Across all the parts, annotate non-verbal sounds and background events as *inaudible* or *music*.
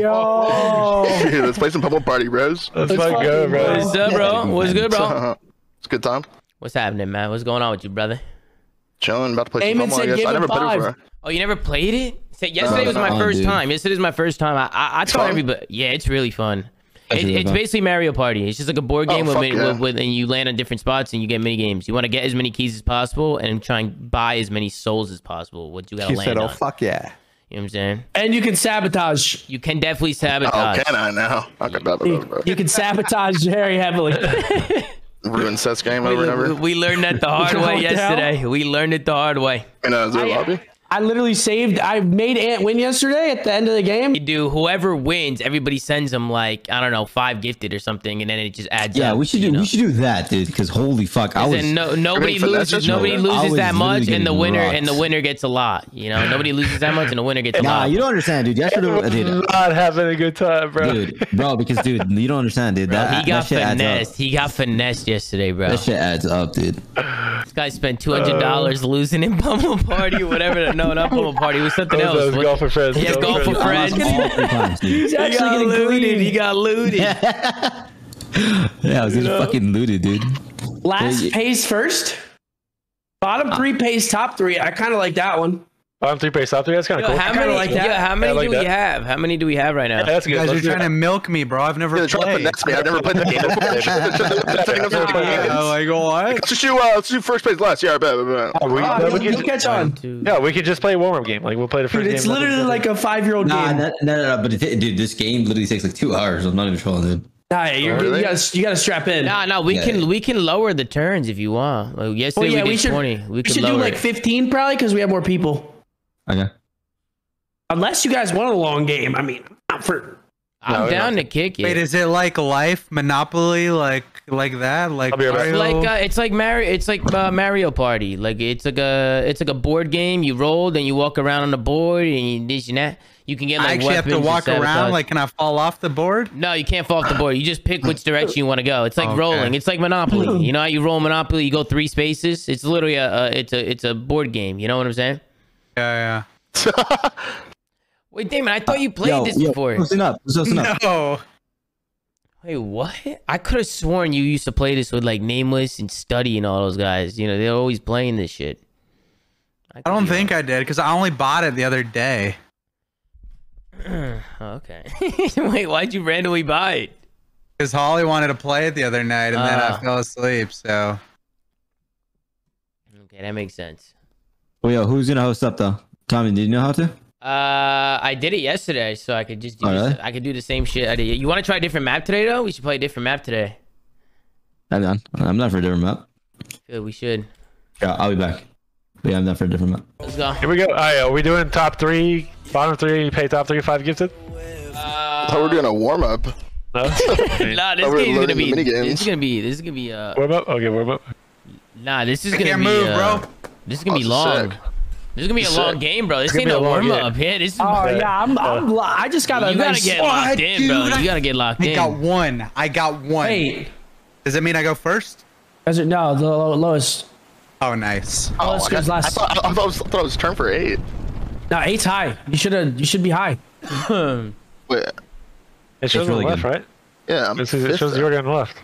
Yo. *laughs* Dude, let's play some Pummel Party, bros. Let's Let's fucking fucking go, bro. What's up, bro? What's good, bro? *laughs* it's a good time. What's happening, man? What's going on with you, brother? Chilling, about to play Eamon some Pummel, said I guess. I him never played five. before. Oh, you never played it? Say- Yesterday No, was no, my no. first Dude. time. Yesterday was my first time. I I, I told everybody. Yeah, it's really fun. It, it's fun. basically Mario Party. It's just like a board Oh, game with, yeah. with, with and you land on different spots and you get mini games. You want to get as many keys as possible and try and buy as many souls as possible. What you gotta He land said, "Oh fuck yeah." You know what I'm saying? And you can sabotage. You can definitely sabotage. Oh, can I now? I could blah, blah, blah, blah. You can sabotage very heavily. *laughs* ruin Seth's game we, over and over. we learned that the hard way What the yesterday. We learned it the hard way. In a zero I- uh, lobby. I literally saved. I made Ant win yesterday at the end of the game. You do whoever wins, everybody sends them like I don't know five gifted or something, and then it just adds Yeah, up. we should do know? we should do that, dude. Because holy fuck, I was no, nobody for that loses. Nobody I loses that much, literally and the winner rocked. and the winner gets a lot. You know, nobody loses that much, and the winner gets a Nah, lot. you don't understand, dude. Yesterday, *laughs* dude, Not having a good time, bro. dude, bro, because dude, you don't understand, dude. That, he got that shit finessed. He got finessed yesterday, bro. That shit adds up, dude. This guy spent two hundred dollars losing in Pummel Party or whatever. *laughs* No, not Pummel Party. It was something Those- else. those What- golf for friends. Yeah, golf for I friends. lost all three times, dude. He's He actually got getting looted. greedy. He got looted. *laughs* Yeah, I was just fucking looted, dude. Last pays first. Bottom uh, three pays top three. I kind of like that one. Bottom three pace top three. That's kind of cool. how many? like that. yeah, how many like do we have? How many do we have right now? Yeah, that's You good. guys are Let's do trying it. to milk me, bro. I've never Yeah, try to played. finesse me. I've never played the game before. *laughs* Let's Yeah, like what? just do, uh, let's do first place last. Yeah, I bet. I bet. Oh, we, Ah, we you'll catch on. Two- yeah, we could just play a warm up game. Like we'll play the first Dude, game. it's literally like a five-year-old Nah, game. no, no, no, no, but it, dude, this game literally takes like two hours. I'm not even trolling, dude. Nah, you're, Oh, really? you gotta you gotta strap in. Nah, nah, we Yeah. can we can lower the turns if you want. Like yesterday well, yeah, we we should. twenty. We, we should do like 15 probably because we have more people. Okay. Unless you guys want a long game. I mean, not for I'm No, down to kick it. Wait, is it like life Monopoly, like like that? Like right. It's Mario? like uh, it's like Mario. It's like uh, Mario Party. Like it's like a it's like a board game. You roll, then you walk around on the board, and you this and that. You can get like I actually have to walk around. Like, can I fall off the board? No, you can't fall off the board. You just pick which direction you want to go. It's like Okay. rolling. It's like Monopoly. You know how you roll Monopoly? You go three spaces. It's literally a, a it's a it's a board game. You know what I'm saying? Yeah, yeah. *laughs* Wait, Damon, I thought you played Yo, this yo, before. listen up, listen yeah. up. *laughs* No. Wait, what? I could have sworn you used to play this with like Nameless and Study and all those guys. You know, they're always playing this shit. I don't think I did because I only bought it the other day. *clears throat* okay. *laughs* Wait, why'd you randomly buy it? Because Holly wanted to play it the other night, and then Ah. I fell asleep. So Okay, that makes sense. Well, yo, who's gonna host up though? Tommy, did you know how to? Uh, I did it yesterday, so I could just do Oh, really? I could do the same shit I did. You want to try a different map today, though? We should play a different map today. I'm down. I'm not for a different map. Good, we should. Yeah, I'll be back. But yeah, I'm not for a different map. Let's go. Here we go. All right, are we doing top three, bottom three, pay top three, five gifted? I thought we are doing a warm up. No. *laughs* Nah, *laughs* this Oh, game is gonna be. This is gonna be. This is gonna be. Uh, warm up. Okay, warm up. nah, this is I gonna can't be. move, uh, bro. This is gonna Oh, be long. sick. This is gonna be a Sick. long game, bro. This ain't gonna no be a warm up Yeah, this is. Oh yeah, I'm. I'm oh. li- I just got a you gotta nice. get locked What, in, bro. You gotta get locked I in. got one. I got one. Wait, Does it mean I go first? is it no the lo- lowest? Oh, nice. Oh, Lowest goes got, I, last. thought, I, thought it was, I thought it was turn for eight. No, eight's high. You should have. You should be high. *laughs* Wait, It shows on really the left, good. right? yeah, I'm It says, it shows then. the order on the left.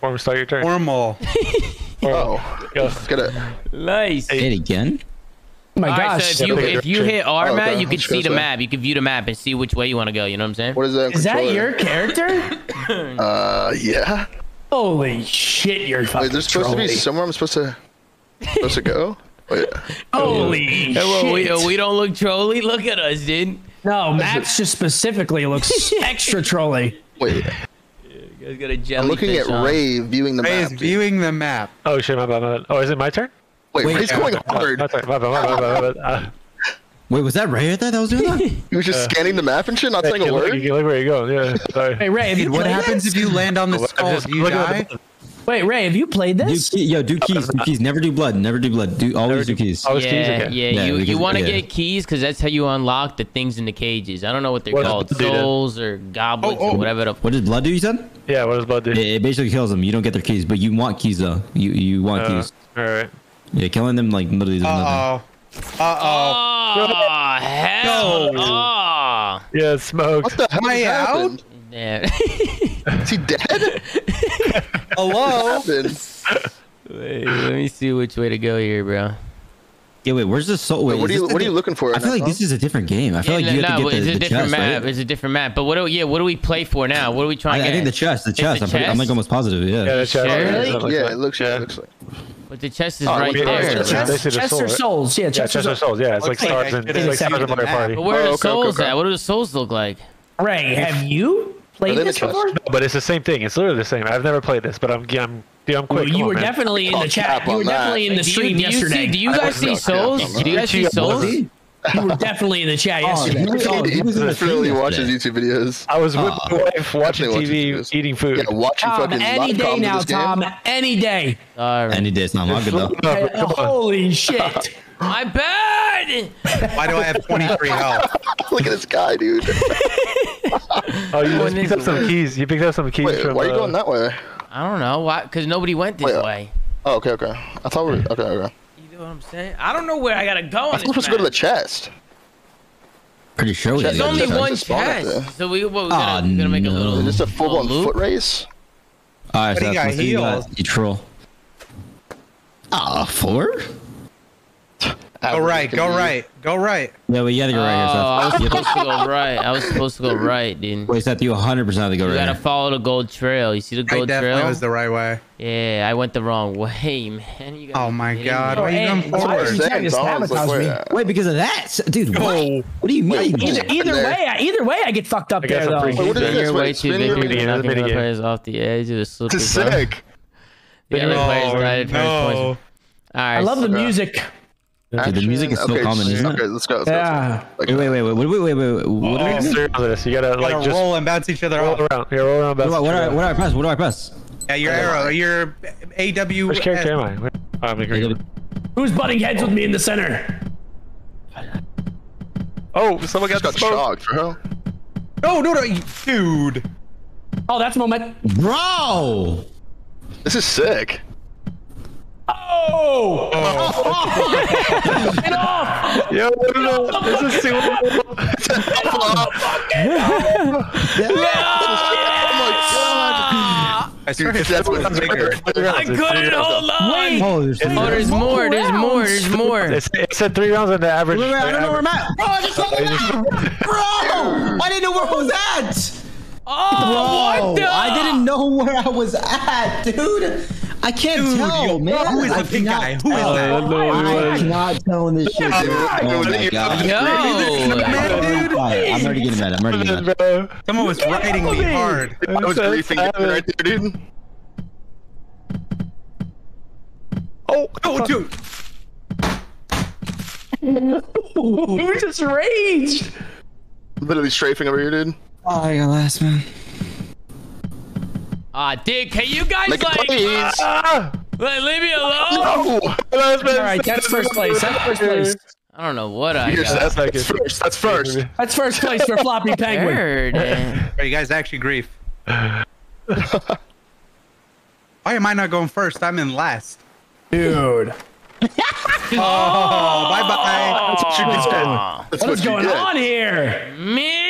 Warm start your turn. Formal. *laughs* Oh, Go. let's get it. nice. It again? Oh my All right, gosh. so if you if you hit R Oh, mat, okay. you can see the there. map. You can view the map and see which way you want to go. You know what I'm saying? What is that? is that your character? *laughs* *laughs* Uh, yeah. Holy shit, you're fucking Wait, there's supposed to be somewhere I'm supposed to supposed to go. Wait, *laughs* Holy Hey, well, shit. we, uh, we don't look trolly. Look at us, dude. no, Max just specifically looks extra trolly. wait. You guys got a I'm looking at on. Ray viewing the Ray map. is dude. viewing the map. Oh shit, my bad, my bad. Oh, is it my turn? Wait, Wait, Ray's yeah. going My hard. my my my bad, my bad. Uh, Wait, was that Ray that that was doing that? *laughs* He was just scanning the map and shit, not saying you a look, word. you look where you're going. Yeah, sorry. Hey Ray, have you what happens if you land on the I'm skull? Do you looking at die? The- Wait, Ray, have you played do this? key, yo, do keys, do keys. Never do blood. Never do blood. Do always do keys. Oh, it's Yeah, keys, okay. yeah, Yeah, You you want to yeah. get keys because that's how you unlock the things in the cages. I don't know what they're What's called, souls or goblets Oh, oh. or whatever. The, What does blood do? You said? Yeah, what does blood do? It, it basically kills them. You don't get their keys, but you want keys though. You you want Uh, keys. all right. Yeah, killing them like literally does nothing. Uh oh. Uh oh. oh hell! No. Oh. Yeah, smoked. What the hell Am I out? Happened? Yeah. Is *laughs* he dead? *laughs* Hello. What? Wait, let me see which way to go here, bro. Yeah, wait, where's the soul? Wait, Wait, what is are you this What are you looking for? I feel like this is a different game. I feel like you no, have no, to get it's the, a the different chest, map. right? It's a different map. But what do yeah? What do we play for now? What are we trying I, to I think the chest, the chest. the I'm, pretty, I'm like almost positive. Yeah. Yeah, the chest. Sure. Yeah, something yeah, it looks. Yeah. Yeah, it looks like. But the chest is Oh, right wait, yeah, there. it's Chest, They say chest or souls? Yeah, Yeah, chest, chest or or souls. Yeah, it's like stars and it's like stars in the Mario. Party. But where are Oh, the okay, okay, souls at? What do the souls look like? Ray, have you played Are they in this the chest? before? But it's the same thing. It's literally the same. I've never played this, but I'm I'm yeah, I'm quick. Well, you on, were man. definitely in Oh, the chat. You were on that. definitely in the Do you, stream do you yesterday. see? Do you guys see souls? cap Do you guys see Yeah, souls? See? You were definitely in the chat Oh, yesterday. he was- oh, He he was in the watches yesterday. YouTube videos. I was with Ah. my wife watching TV, watches eating food. Yeah, watching Tom, fucking any live day comms of now, this game. Tom. Any day. Sorry. Any day, it's not my good though. No, come on. Holy shit. *laughs* My bad. Why do I have 23 health? *laughs* Look at this guy, dude. Oh, you *laughs* just picked up some keys. You picked up some keys Wait, from. why are you uh, going that way? I don't know why, because nobody went this Wait, uh, way. Oh, okay, okay. I thought we were okay, okay. You know what I'm saying? I don't know where I gotta go I on thought we were this supposed to go to the chest. Pretty sure we There's did. There's only There's one a spot up there. chest, so we what, we gotta, we gotta make a no. little. Is this a full on foot race? All right, But so he got let's see you heals. guys. You troll. Ah, four? Go right. Go right. Go right. Yeah, well, you gotta Oh, go right here. Oh, I was *laughs* supposed to go right. I was supposed to go right, dude. to- Wait, Seth, you 100% have to go You right You gotta here. follow the gold trail. You see the I gold definitely trail? was the right way. Yeah, I went the wrong *laughs* way, man. You Oh my God, why are you going forward? is trying to Saying, Tom's like, sabotage me? wait, Wait, because of that? S- Dude, what? What do you mean? Either, either way, I- either way, I get fucked up I got there though. free Wait, what is keys. this? You're Wait, way too spin big. your- You're Minigame, knocking minigame. other players off the edge of the slippery This is slope. sick. The other oh, players Oh, died at first points. no. All right. I love the Okay. Uh, music. Dude, the music is so okay, common, isn't okay, it? let's go. Let's Yeah. Go, Wait, wait, wait, wait, wait, wait, wait, wait. What do Oh, I do? serious this. You gotta like Gotta just roll and bounce each other roll off. around. Yeah, roll around. What do I, what do I, what do I press? What do I press? Yeah, your arrow, your AW. Which character am I? Oh, I'm agree. Who's butting heads with me in the center? Oh, someone got Just got the shocked, bro. No, no, no, dude. Oh, that's moment. Bro! This is sick. Oh! oh! Get off! Yo, no, no, no. This is too. I swear Dude, his that's was what- bigger. I couldn't hold on. Wait. Oh, there's oh, three. Oh, there's more. There's more. There's more. It's, it said three rounds on the average. Wait, wait, I don't know where I'm average- at. Bro, I just saw the map! Bro! I didn't know where I was at! Oh, Bro, what the? I didn't know where I was at, dude. I can't Dude, tell, yo, man. who is I the pink cannot guy? Who is tell. that? I don't know who it I cannot tell in this shit, dude. Oh my god. Yo. I'm already quiet. I'm already getting mad. I'm already getting mad. Someone was riding me hard. I was griefing it right there, dude. Oh, Oh, dude. *laughs* Who just raged? Literally strafing over here, dude. Oh, I got last, man. Ah, dude, can you guys Make like, please. Ah! like leave me alone? Oh, All right, that's first place. That's first place. I don't know what I Here's- got. that's, that's first. That's first. That's first place for Floppy *laughs* Penguin. Third. Are you guys actually grief? *laughs* Why am I not going first? I'm in last. Dude. *laughs* Oh, bye bye. That's what you get. Aw, That's What is you going get. on here? man.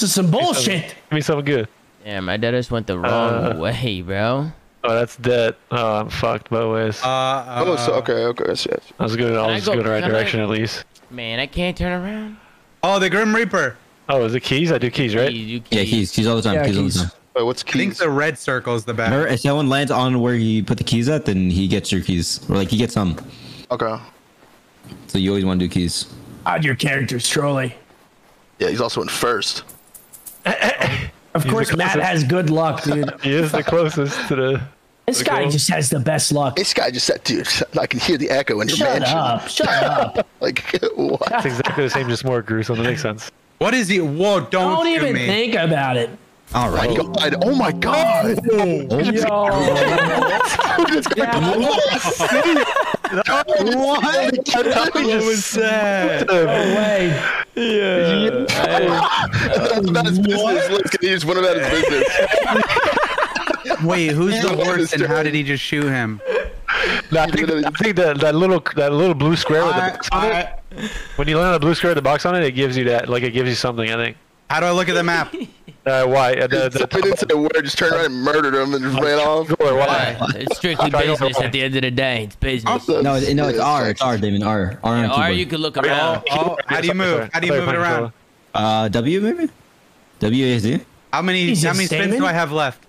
This is some bullshit. Give me something good. Yeah, my dad just went the wrong Uh, way, bro. Oh, that's dead. Oh, I'm fucked both ways. Uh, uh, Oh, so, okay, okay, yes, yes. I was going. I I was go- going the right can I- direction at least. Man, I can't turn around. oh, the Grim Reaper. Oh, is it keys? I do keys, right? You- you Yeah, can't- keys. Keys all the time. Yeah, keys all the keys. time. Wait, what's I think the red circle is the best. Remember, if someone lands on where you put the keys at, then he gets your keys. Or, like, he gets some. Okay. So you always want to do keys. Odd your character's trolling. Yeah, he's also in first. Of course, Matt has good luck, dude. *laughs* He is the closest to the. This guy cool. just has the best luck. This guy just said, dude, I can hear the echo in your Shut mansion. up. Shut up. *laughs* Like, what? It's exactly the same, just more gruesome. That makes sense. What is he? Whoa, don't, Don't even me. think about it. All right. Oh, God, oh my god! Yo. *laughs* What? What was that? No way. That's about his business. Look, he just went about his business. Wait, who's the Yeah, worst and how did he just shoot him? No, I think, I think that, that little that little blue square with the box on it. When you land on a blue square with the box on it, it gives you that. Like it gives you something. I think. How do I look at the map? Uh, why? Uh, the, the, We didn't say a word. Just turned around and murdered him and just ran off. or why? It's strictly business at the end of the day. It's business. No, it- no, it's R. It's R, David. R. R on Or keyboard. you can look Oh, around. oh, how do you move? How do you move it fine, around? Uh, W maybe. W A S D. How many Jesus, how many spins do I have left?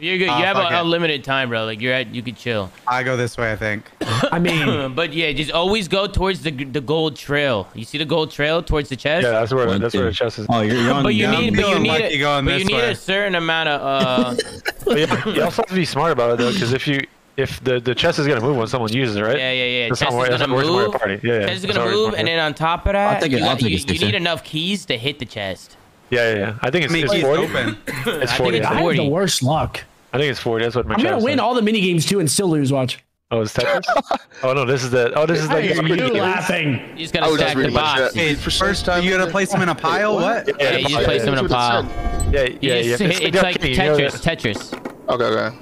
You're good. You Oh, have a, a limited time, bro. Like you're at, you could chill. I go this way, I think. *coughs* I mean, *coughs* But yeah, just always go towards the the gold trail. You see the gold trail towards the chest. Yeah, that's where One, that's where the chest is. Oh, you're, you're on. But you Yeah, need, but you need, a, you're going but you need way. a certain amount of. *laughs* Uh, you, you also have to be smart about it though, because if you if the the chest is gonna move when someone uses it, right? yeah, yeah, yeah. That's Chest not is gonna it's move. party. Yeah, yeah. Chest is gonna not where it's move, and then on top of that, I'll take it- you, I'll take you, a you need enough keys to hit the chest. Yeah, yeah, yeah. I think it's, I mean, it's keys 40. open. *laughs* It's I think it's I have the worst luck. I think it's 40. That's what my I'm gonna win all the mini games too and still lose. Watch. Oh, it's Tetris. *laughs* oh no, this is the. Oh, this is I hear the. you laughing. You just I gotta was just stack the reading my box. chat. Hey, For first time- you gotta place them in a *laughs* pile. What? Yeah, you just place them in a pile. Yeah, yeah, yeah. just hit- it's like kidding, you know Tetris. Tetris. Okay, okay.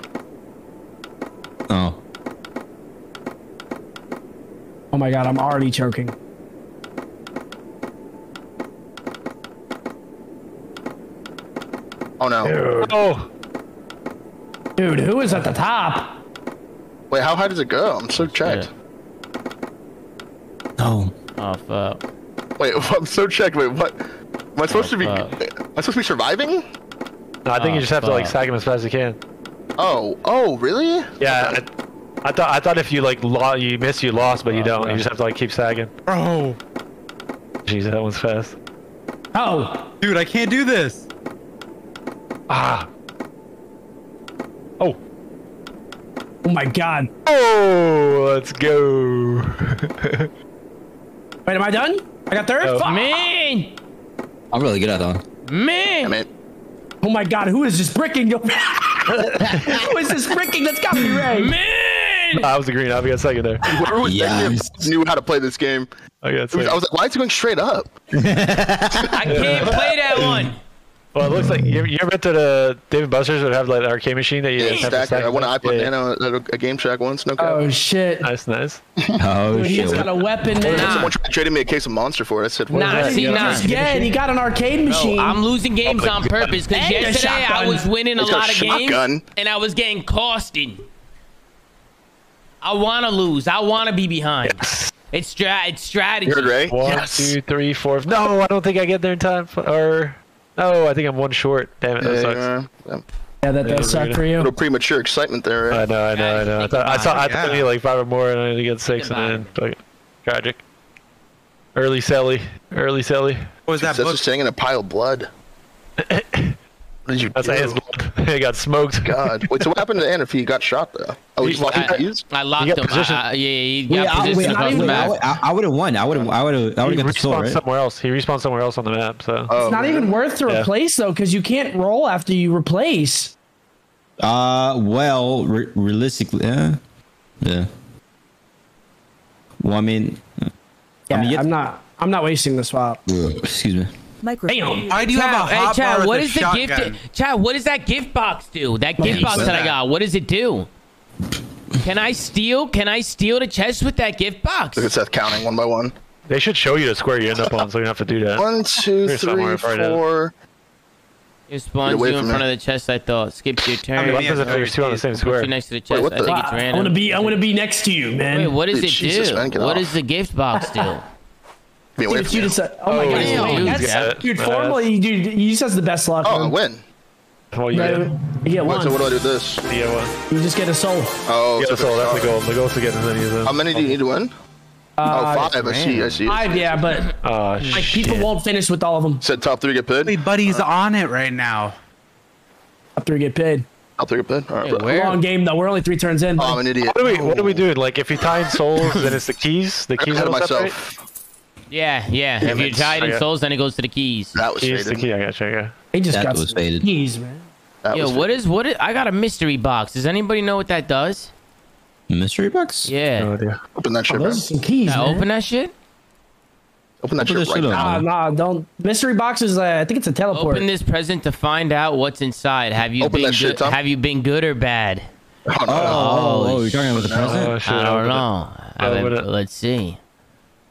Oh. Oh my god, I'm already choking. Oh no. Oh, Dude, who is at the top? Wait, how high does it go? I'm so checked. No. Oh fuck. Wait, *laughs* I'm so checked. Wait, what? Am I supposed to be? fuck. Am I supposed to be surviving? no, I think Oh, you just have to like fuck. sack him as fast as you can. Oh, oh, really? Yeah, I, I thought I thought if you like lo- you miss, you lost, but you don't. You just have to like keep sagging. Bro, Jeez, that one's fast. Oh, dude, I can't do this. Ah. Oh. oh my god. Oh, let's go. *laughs* Wait, am I done? I got third. Oh. Fuck. Man, I'm really good at that one. I man. mean, Oh my god, who is this bricking? *laughs* who is this bricking? That's got me right. Man! I was the green. I got second there. whoever was there Yes. knew how to play this game. I got I was like, why is it going straight up? I can't play that *laughs* one. Well, it looks like you, you ever been to the Dave & Buster's would have like an arcade machine that you Yeah, have to stack. stack I won an them? iPod Yeah, yeah. Nano at a, a game shack once. No cap. Oh shit. Nice, nice. Oh Dude, shit. he's got a weapon now. Nah. Someone traded me a case of Monster for it. I said, what is Nah, that? see, You nah. got Yeah, and he got an arcade machine. I'm losing games oh my on God. purpose because And yesterday I was winning a He's lot of games and I was getting costed. I want to lose. I want to be behind. It's stra- it's strategy. You heard Ray? One, yes. two, three, four. No, I don't think I get there in time. For, or no, I think I'm one short. Damn it, that Yeah, sucks. yeah. Yeah. yeah, that Yeah, does suck for you. A Little premature excitement there, I know, I know, I know. I, thought, I saw. I thought I need like five or more, and I need to get six, and then like, tragic. Early Sally, early Sally. What was that That's book? just sitting in a pile of blood. *coughs* what did you That's do? *laughs* his he got smoked. God. Wait, so what happened to Anna he got shot, though? Oh, he locked I, I locked You got him. position. I, I, yeah, he Wait, got I, wait, across I, the wait, map. I, I would have won. I would have. I would have. I would have got the soul, respawned right? somewhere else. He respawned somewhere else on the map. So Oh, It's not even worth to Yeah. replace though, because you can't roll after you replace. Uh, well, re- realistically, yeah, yeah. Well, I mean, Yeah, I mean, I'm not. I'm not wasting the swap. excuse me. Bam. Why do you have a Chad, hey, hot bar Chad, with what a is the shotgun? gift? Chad, what does that gift box do? That gift box said that I got, what does it do? Can I steal? Can I steal the chest with that gift box? Look at Seth counting one by one. they should show you the square you end up on, so you don't have to do that. One, two, Here's somewhere three, right now. four. It spawns away you in front me. of the chest. I thought skips your turn. mean, What yeah, happens if two on the same Puts square? you next to the chest. what I the- think it's I random. want to be. I want to be next to you, man. Wait, what does it Jesus, do? man, what off. does the gift box do? *laughs* Be away It's from you you. to say, oh my Oh, god, damn, dude, that's, yeah. dude. Formally, dude, he just has the best luck. Oh, I man. win. Well, you You, get, you get What, one. so what do I do with this? you get one. You just get a soul. Oh, Yeah, so so that's the goal. The goal is to get as many as them. How many do you need to win? Uh, oh, five. I see. I see. Five, yeah, but Oh, like shit. people won't finish with all of them. Said top three get paid. Everybody's on it right now. Up three get paid. Top three get paid. All right. Hey, bro. Long game though. We're only three turns in. Oh, I'm an idiot. What do we What do we do? Like, if you tie in souls, then it's the keys. The I keys ahead of will separate. Myself. Yeah, yeah. Damn if you're it. tied in souls, then it goes to the keys. That was Keys, the key. I got you. Yeah. he just That got was faded. keys, man. That Yo, was what is what? Is, I got a mystery box. Does anybody know what that does? Mystery box. Yeah. No idea. Open that shit, Oh, those are some keys, Can I man. open that shit? Open that Open shit right shit now. Nah, nah, don't. Mystery box is. Uh, I think it's a teleport. Open this present to find out what's inside. Have you Open been that shit. Tom. Have you been good or bad? Oh, no. Oh, oh, oh, you're talking about the Oh, present? shit, I don't open it. know. I Open let's see.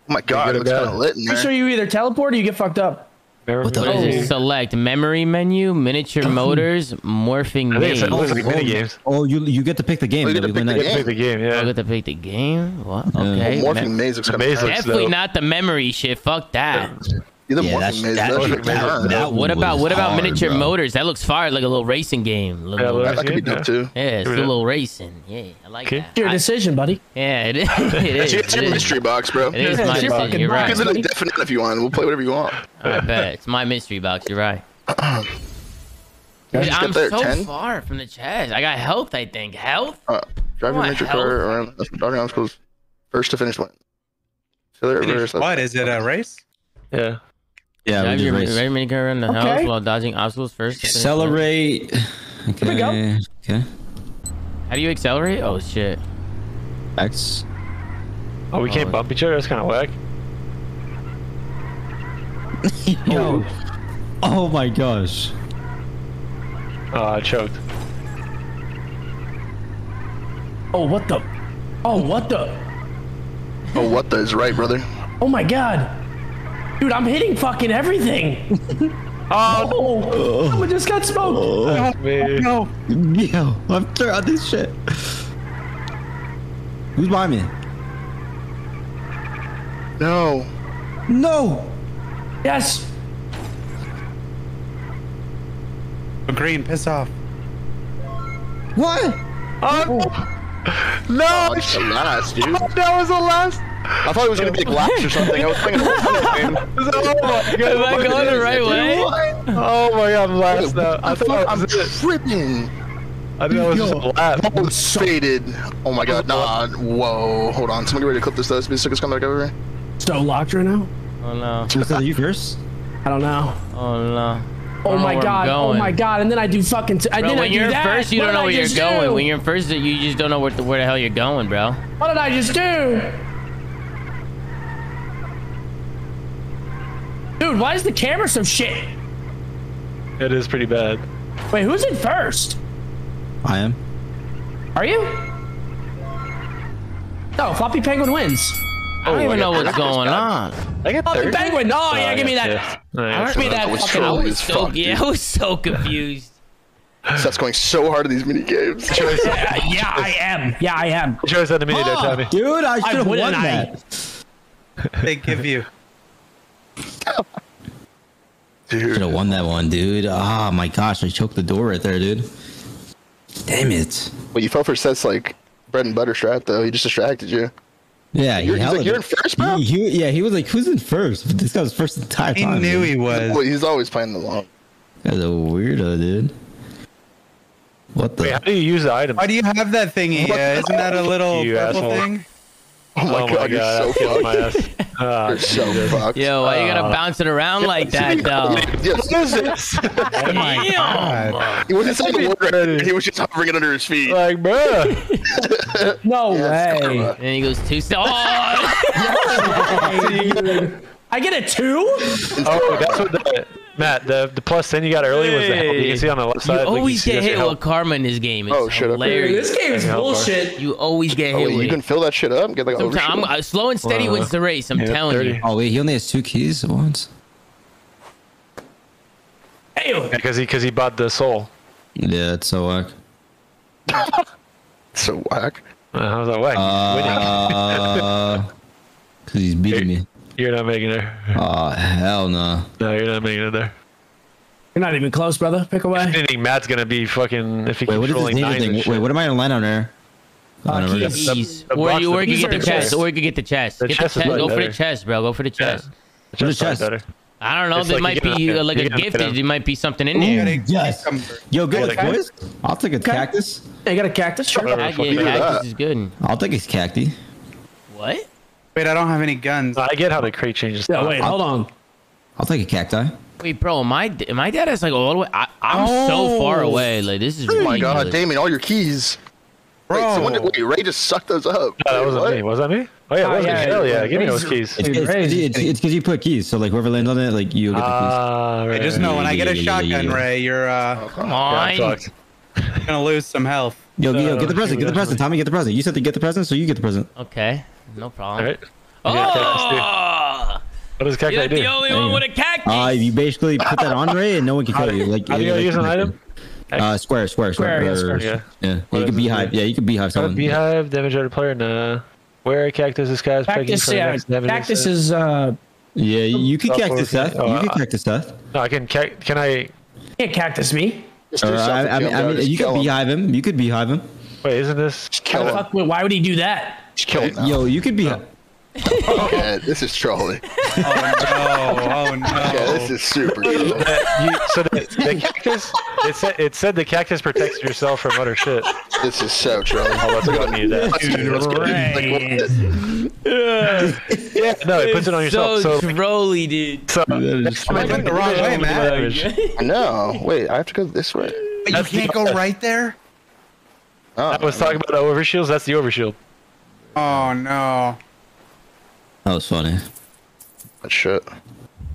Oh my god, good it looks kind of lit in Make there. sure you either teleport or you get fucked up. What the- What is it? Select memory menu, miniature *laughs* motors, morphing I think it's, name. it looks like mini oh, games. Oh, oh, you you get to pick the game. Oh, you get to pick the that- Pick the game, I yeah. Oh, get to pick the game. What? Yeah. Okay. Morphing Me- maze looks The kind maze of Definitely though. not the memory shit. Fuck that. Either Yeah, morphing that's- maze. that- That, that- should be that- What about what about hard, miniature bro. motors? That looks fire, like a little racing game. Yeah, Little, little- that, that could be Yeah. dope too. yeah, it's a little racing. Yeah, I like Okay. that. Your I- decision, buddy. yeah, it *laughs* *laughs* is. It is. It's It your mystery box, bro. It is Yeah, my it's your decision. You're box. right. It's literally definite if you want. We'll play whatever you want. I bet it's my mystery box. You're right. *laughs* Dude, I'm there so 10. far from the chest. I got health. I think health. Uh, drive your What, car around. That's what Doggy Obstacles first to finish one. So there, Finish there's What is it? A race? Yeah. Yeah, we Drive just your race. ready mini car around the Okay. house while dodging obstacles first. to finish one. Accelerate. Okay. we go. Okay. How do you accelerate? Oh shit. X. Oh, we can't Oh. bump each other. That's kind of whack. *laughs* Yo. Oh my gosh. Oh, I choked. Oh, what the? Oh, what the? Oh, what the is right, brother? Oh my god. Dude, I'm hitting fucking everything. *laughs* oh, oh. oh someone just got smoked. Oh, me. No. Yo, I'm through on this shit. Who's behind me? No. No. Yes. Green, piss off. What? Oh, No, it's the last, dude. That was the last. I thought it was gonna be a glass or something. I was playing a whole game. Oh my god. Am I going the right way? Oh my god, I'm last now. I I thought thought I I'm was tripping. I think I was just last. Oh, faded. Oh my god, nah. Whoa. Hold on. Somebody ready to clip this though. This sucker's coming back over. So locked right now. Oh no. Was that you first? I don't know. Oh no. Oh my god. Oh my god. And then I do fucking. T- I Bro, then I when do you're in that. first, you don't did know where you're going. do? When you're first, you just don't know where the, where the hell you're going, bro. What did I just do? Dude, why is the camera so shit? It is pretty bad. Wait, who's in first? I am. Are you? No, Floppy Penguin wins. I don't Oh, even I know what's I got going on. I got Floppy third. Penguin. Oh, yeah, Oh, give me that. yeah. Oh, yeah. Give me that. I was fucking- I was so fuck, yeah, dude. I was so confused. Seth's going so hard at these mini games. *laughs* Yeah, yeah, I am. Yeah, I am. You chose that to me there, ah, Tommy. Dude, I should have wouldn't, won I- that. *laughs* They give you. Should have won that one, dude. Ah, my gosh, I choked the door right there, dude. Damn it. Well, you fell for Seth's like bread and butter strat though. He just distracted you. Yeah, You're- he he's like, it. "You're in first, bro?" He, he- yeah, he was like, "Who's in first? But this guy was first the entire He time. knew dude. he was. Well, he's always playing the long. That's a weirdo, dude. What the? Wait, how do you use the item? Why do you have that thing, Iya? Isn't that a little purple asshole. thing? Oh my oh god, my you're so I my fucked. ass. *laughs* Ah, You're so Jesus. fucked. Yo, why you gotta bounce it around like that, though? Yes. What is this? Oh my Damn. god. He wasn't saying the word right. He was just hovering it under his feet. like, bruh. *laughs* No Yes, way. karma. And he goes two. Oh, *laughs* I get a two? Oh, that's what the Matt the the plus ten you got early was the help. You can see on the left you side. like, always see get hit with karma in this game. It's Oh, shit, okay. Dude, this game is Yeah, how far? bullshit. You always get Oh, hit wait, with you can fill that shit up. Get like a Sometime, I'm, overshoot. uh, slow and steady Uh, wins the race. I'm yeah, telling 30. you. Oh wait, he only has two keys at once. Hey, because he because he bought the soul. Yeah, it's so whack. *laughs* so whack. Uh, I was like, wait, Uh, *laughs* cause he's beating me. You're not making it. Oh hell no. No, you're not making it there. you're not even close, brother. Pick away. didn't think Matt's gonna be fucking if he Wait, what is this controlling danger nines and thing? shit. Wait, what am I gonna land on there? Never mind. keys. Keys. the Or box- you, or you can get the box- chest. Or you can get the chest. The Get chest the is chest. way Go for the chest, bro. Go for the chest. What is Chest is chest? better. I don't know. It's There like might you be get uh, a- like you a get a gifted. item. Might be something in You there. Yes. Yo, good Okay. boys. I'll take a cactus. Hey, you got a cactus? Sure. Whatever. Yeah, fuck you cactus that. is good. I'll take his cacti. What? Wait, I don't have any guns. I get how the crate changes. Yeah, wait, hold on. I'll take a cacti. Wait, bro, my my dad is like all the way. I, I'm so far Oh. away. Like this is Oh my god, ridiculous. Damien, all your keys. Wait, Bro. someone did, wait, Ray just sucked those up. No, that wasn't what? me. Was that me? Oh yeah, Oh, it was yeah, me. Hell yeah, yeah. give me those keys. It's Dude, it's it's it's because you put keys. So like whoever lands on it, like you get the keys. Ah, right. I just know when I get a Yeah, yeah, yeah, shotgun. Ray, you're uh, Come Yeah, on. it sucks. gonna lose some health. Yo, yo, Uh, get the present. Get the that's present. Tommy, get the present. You said to get the present, so you get the present. Okay, no problem. All right. Yeah, cactus do. Oh, What does cacti you're do? the only one with a cactus. Uh, you basically put that on Ray and no one can kill you. *laughs* Like, How do you like- use an item? Uh, square, square, square. Square, yeah, or- square. Yeah. Yeah, What you is can it? beehive. Yeah, you can beehive Uh, someone. beehive, damage other player, nah. Where a cactus is cast, begging Cactus, for yeah. damage Cactus instead. is uh Yeah, you, you can cactus working. Seth. Oh, You can uh, cactus Seth. No, I can. Ca- can I? can't cactus me. Just do Or, I, I, mean, I mean, you could beehive him. You could beehive him. Wait, isn't this? Just kill Why the him. fuck would- Why would he do that? Just kill him now. Yo, you could beehive. *laughs* Okay, this is trolling. *laughs* Oh no! Oh no! Okay, this is super trolling. You, so the, the cactus. It said it said the cactus protects yourself from utter shit. This is so trolling. Oh, let's go. I need that. Yeah, no, it puts it on yourself. So, So, trolly, dude. so is I went the wrong way, man. *laughs* I know. Wait, I have to go this way. You can't go right there. Oh, I was talking about the overshields. That's the overshield. Oh no! That was funny. that shit.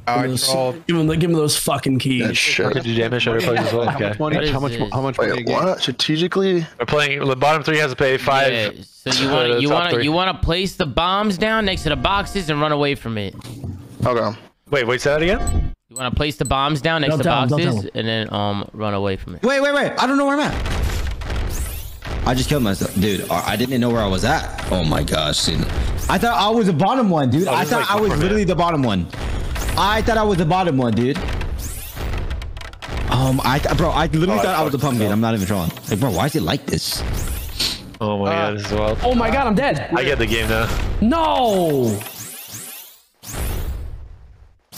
Oh, I Those- Give him, give him those fucking keys. How shit. could you damage other players as well? How much money? How much? How much money? Wait, again? what? Strategically? We're playing. The bottom three has to pay five. Yeah, so you want to you want to you want to place the bombs down next to the boxes and run away from it. Okay. Wait, wait, say that again. You want to place the bombs down next Don't to tell him, boxes tell and then um run away from it. Wait, wait, wait. I don't know where I'm at. I just killed myself, dude. I I didn't even know where I was at. Oh my gosh, dude. I thought I was the bottom one, dude. Oh, I thought like I was literally the bottom one. I thought I was the bottom one, dude. Um, I th- bro, I literally Oh, thought I was a pumpkin. myself. I'm not even trolling. Like, bro, why is it like this? Oh my god, this is wild. Oh my god, I'm dead. I get the game now. No.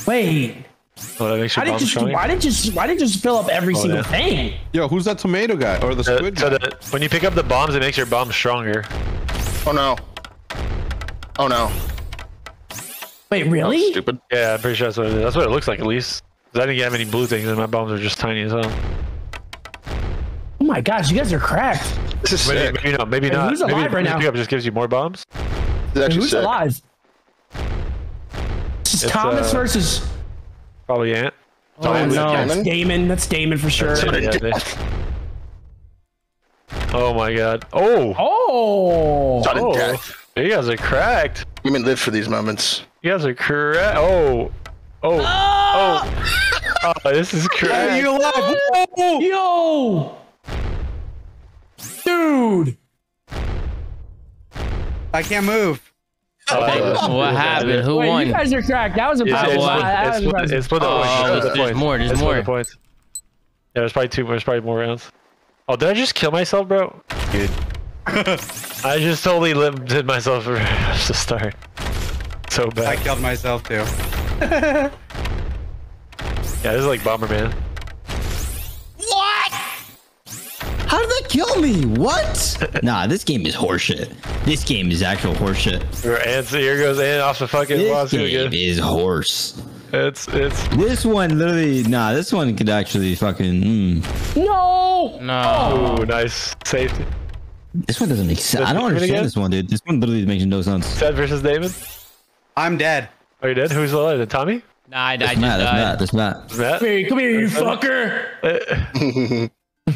Wait. Oh, that makes Why did bomb you why did you why did you just fill up every single yeah. thing? Yo, who's that tomato guy or the Uh, squid so guy? the, when you pick up the bombs, it makes your bomb stronger. Oh no. Oh no. Wait, really? Stupid. Yeah, I'm pretty sure that's what it is. That's what it looks like at least. 'Cause I didn't have any blue things, and my bombs are just tiny as hell. Oh my gosh, you guys are cracked. This is Maybe, sick. maybe not. Maybe Hey, not. who's maybe alive right the now? Pickup just gives you more bombs. This is actually Who's sick. alive? This is It's, Thomas uh, versus. Probably Ant. Oh Damon? no, Damon? it's Damon. That's Damon for sure. Yeah, they- oh my god. Oh. Oh. Sudden Oh. death. You guys are cracked. You mean live for these moments? You guys are cracked. Oh. Oh. Ah! Oh. Oh, this is *laughs* Are you alive? Whoa! Yo. Dude. I can't move. Okay, what happened? Who Wait, won? you guys are cracked. That was It's, impressive. it's, won. That it's, was impressive. it's split the Oh, points. It's split the there's points. more, there's It's split more. the points. Yeah, there's probably two. There's probably more rounds. Oh, did I just kill myself, bro? Dude. *laughs* I just totally limited myself *laughs* from the start. So bad. I killed myself too. *laughs* Yeah, this is like Bomberman. Kill me? What? *laughs* nah, this game is horseshit. This game is actual horseshit. Your ants, here goes Ant off the fucking This boss game again. is horse. It's it's This one literally, nah, this one could actually fucking, mm. No. No. ooh nice safety. This one doesn't make sense. I don't understand again? this one, dude. This one literally makes no sense. Seth versus David. I'm dead. Are you dead? Who's alive? Tommy? Nah, I, I That's just Matt, that's died. Matt, that's Matt. Matt? Come here, come here, you fucker. *laughs* *laughs*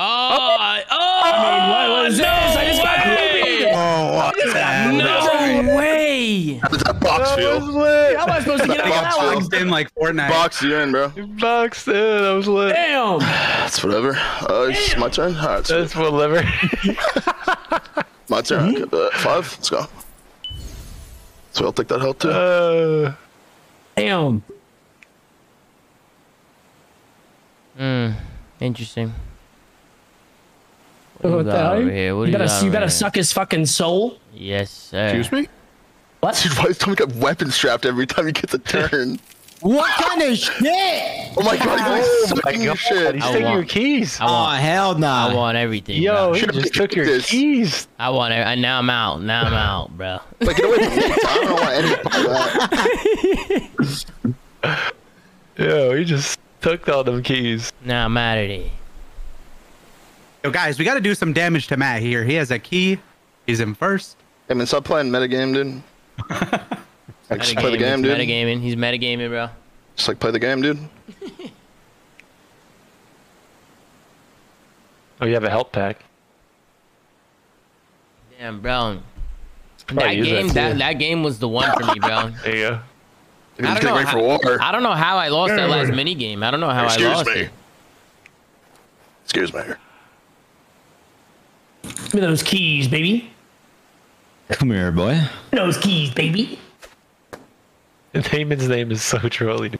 Oh, I, oh! What was this? I just got way! Oh, what the No way! How does that box feel? lit. How am I supposed to get out of that Box one? Boxed in like Fortnite. Box you in, bro. Boxed in. That was lit. Damn. That's whatever. Uh, it's my turn. All right, so That's whatever. *laughs* my turn. Okay, uh, five. Let's go. So I'll take that health too. uh, Damn. Hmm. Interesting. What What you the hell? here? What You you you over suck his fucking soul. Yes, sir. Excuse me? What? Dude, *laughs* why is Tommy got weapon strapped every time he gets a turn? *laughs* What kind of shit? Oh my god, he's like my sucking your God, shit. he's I taking your keys. I Oh, want, hell I nah. want everything. Yo, bro. he Should've just took your this. keys. I want it. And now I'm out. Now I'm out, bro. *laughs* Like, get away from me. I don't want any part of that. Yo, he just took all them keys. Now I'm out of there. Yo, guys, we got to do some damage to Matt here. He has a key. He's in first. Hey, man, stop playing metagame, dude. Like, *laughs* just play the game, dude. Metagaming. He's metagaming, bro. Just like play the game, dude. Oh, you have a health pack. Damn, bro. That that game, that, too. that game was the one for me, bro. *laughs* There you go. He's I don't know for how- war. I don't know how I lost that last mini game. I don't know how I Excuse lost me. it. Excuse me. Give me those keys, baby. Come here, boy. Give me those keys, baby. *laughs* Damon's name is so trolly.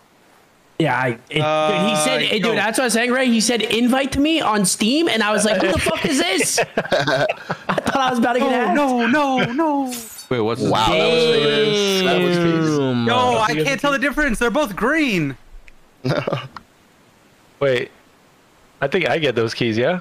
Yeah, I, it, dude, he Uh, said, yo. dude, that's what I was saying, right? He said, invite to me on Steam, and I was like, who the fuck is this? *laughs* *laughs* I thought I was about to get hacked. No, no, no. Wait, what's his Wow, that was famous. That was famous. No, I can't tell the difference. They're both green. *laughs* Wait, I think I get those keys, yeah?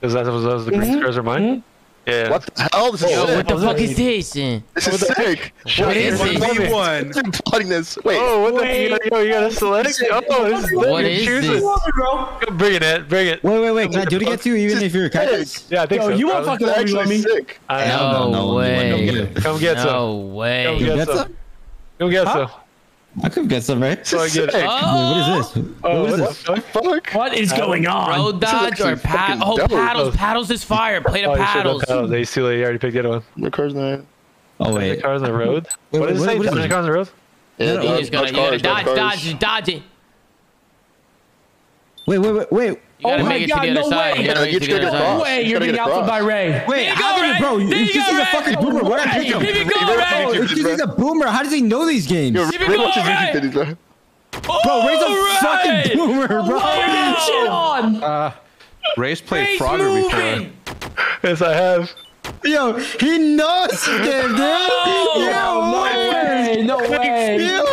Because that was those the mm-hmm. green squares are mine. Mm-hmm. Yeah. What the hell? This is Yo, sick. what the fuck is this? This is sick. What is One this? v one. I'm plotting this. Wait. Oh, what Wait. the? Yo, you gotta select. Oh, this is What you choose this? it. Bring it, Ed. Bring it. Wait, wait, wait. Can I do it again too? Even if you're a cactus? Yeah, I think Yo, so. you won't fucking That's let me actually me. sick. I Hell know. no, no, way. no, no. Come get some. No way. Come get get some. some? Come get some. I could get some, right? This is I get it. sick. What is this? Oh, what is what this? the fuck? Fuck. What is going on? Road dodge or pad? Oh, dope. paddles. Paddles is fire. Play the Oh, you paddles. have paddles. They see you already picked the other one. My car's not. Oh, The wait. cars on the road. *laughs* Wait, what wait, does it what- say? what is cars on the road. Yeah, You dodge- just gotta, dodge you gotta cars, dodge, cars. dodge, just dodge it. Wait, wait, wait, wait. You gotta Oh my make it to God, the other no side. way. You gotta make you it to the gotta other get side. across. way you're being get outfit by across. Ray. Wait, you how go, did Ray. it, bro? There If you he's go, a fucking boomer, why did I pick him? Keep it You going, better Ray. fucking he's a boomer, how does he know these games? Keep it Ray going, watches Ray. YouTube videos, bro. Bro, Ray's a Alright. fucking boomer, bro. Shit on. Uh, Ray's played Ray's Frogger before. Yes, I have. Yo, he knows this game, dude. Oh, Yo, No way. No way. Yo,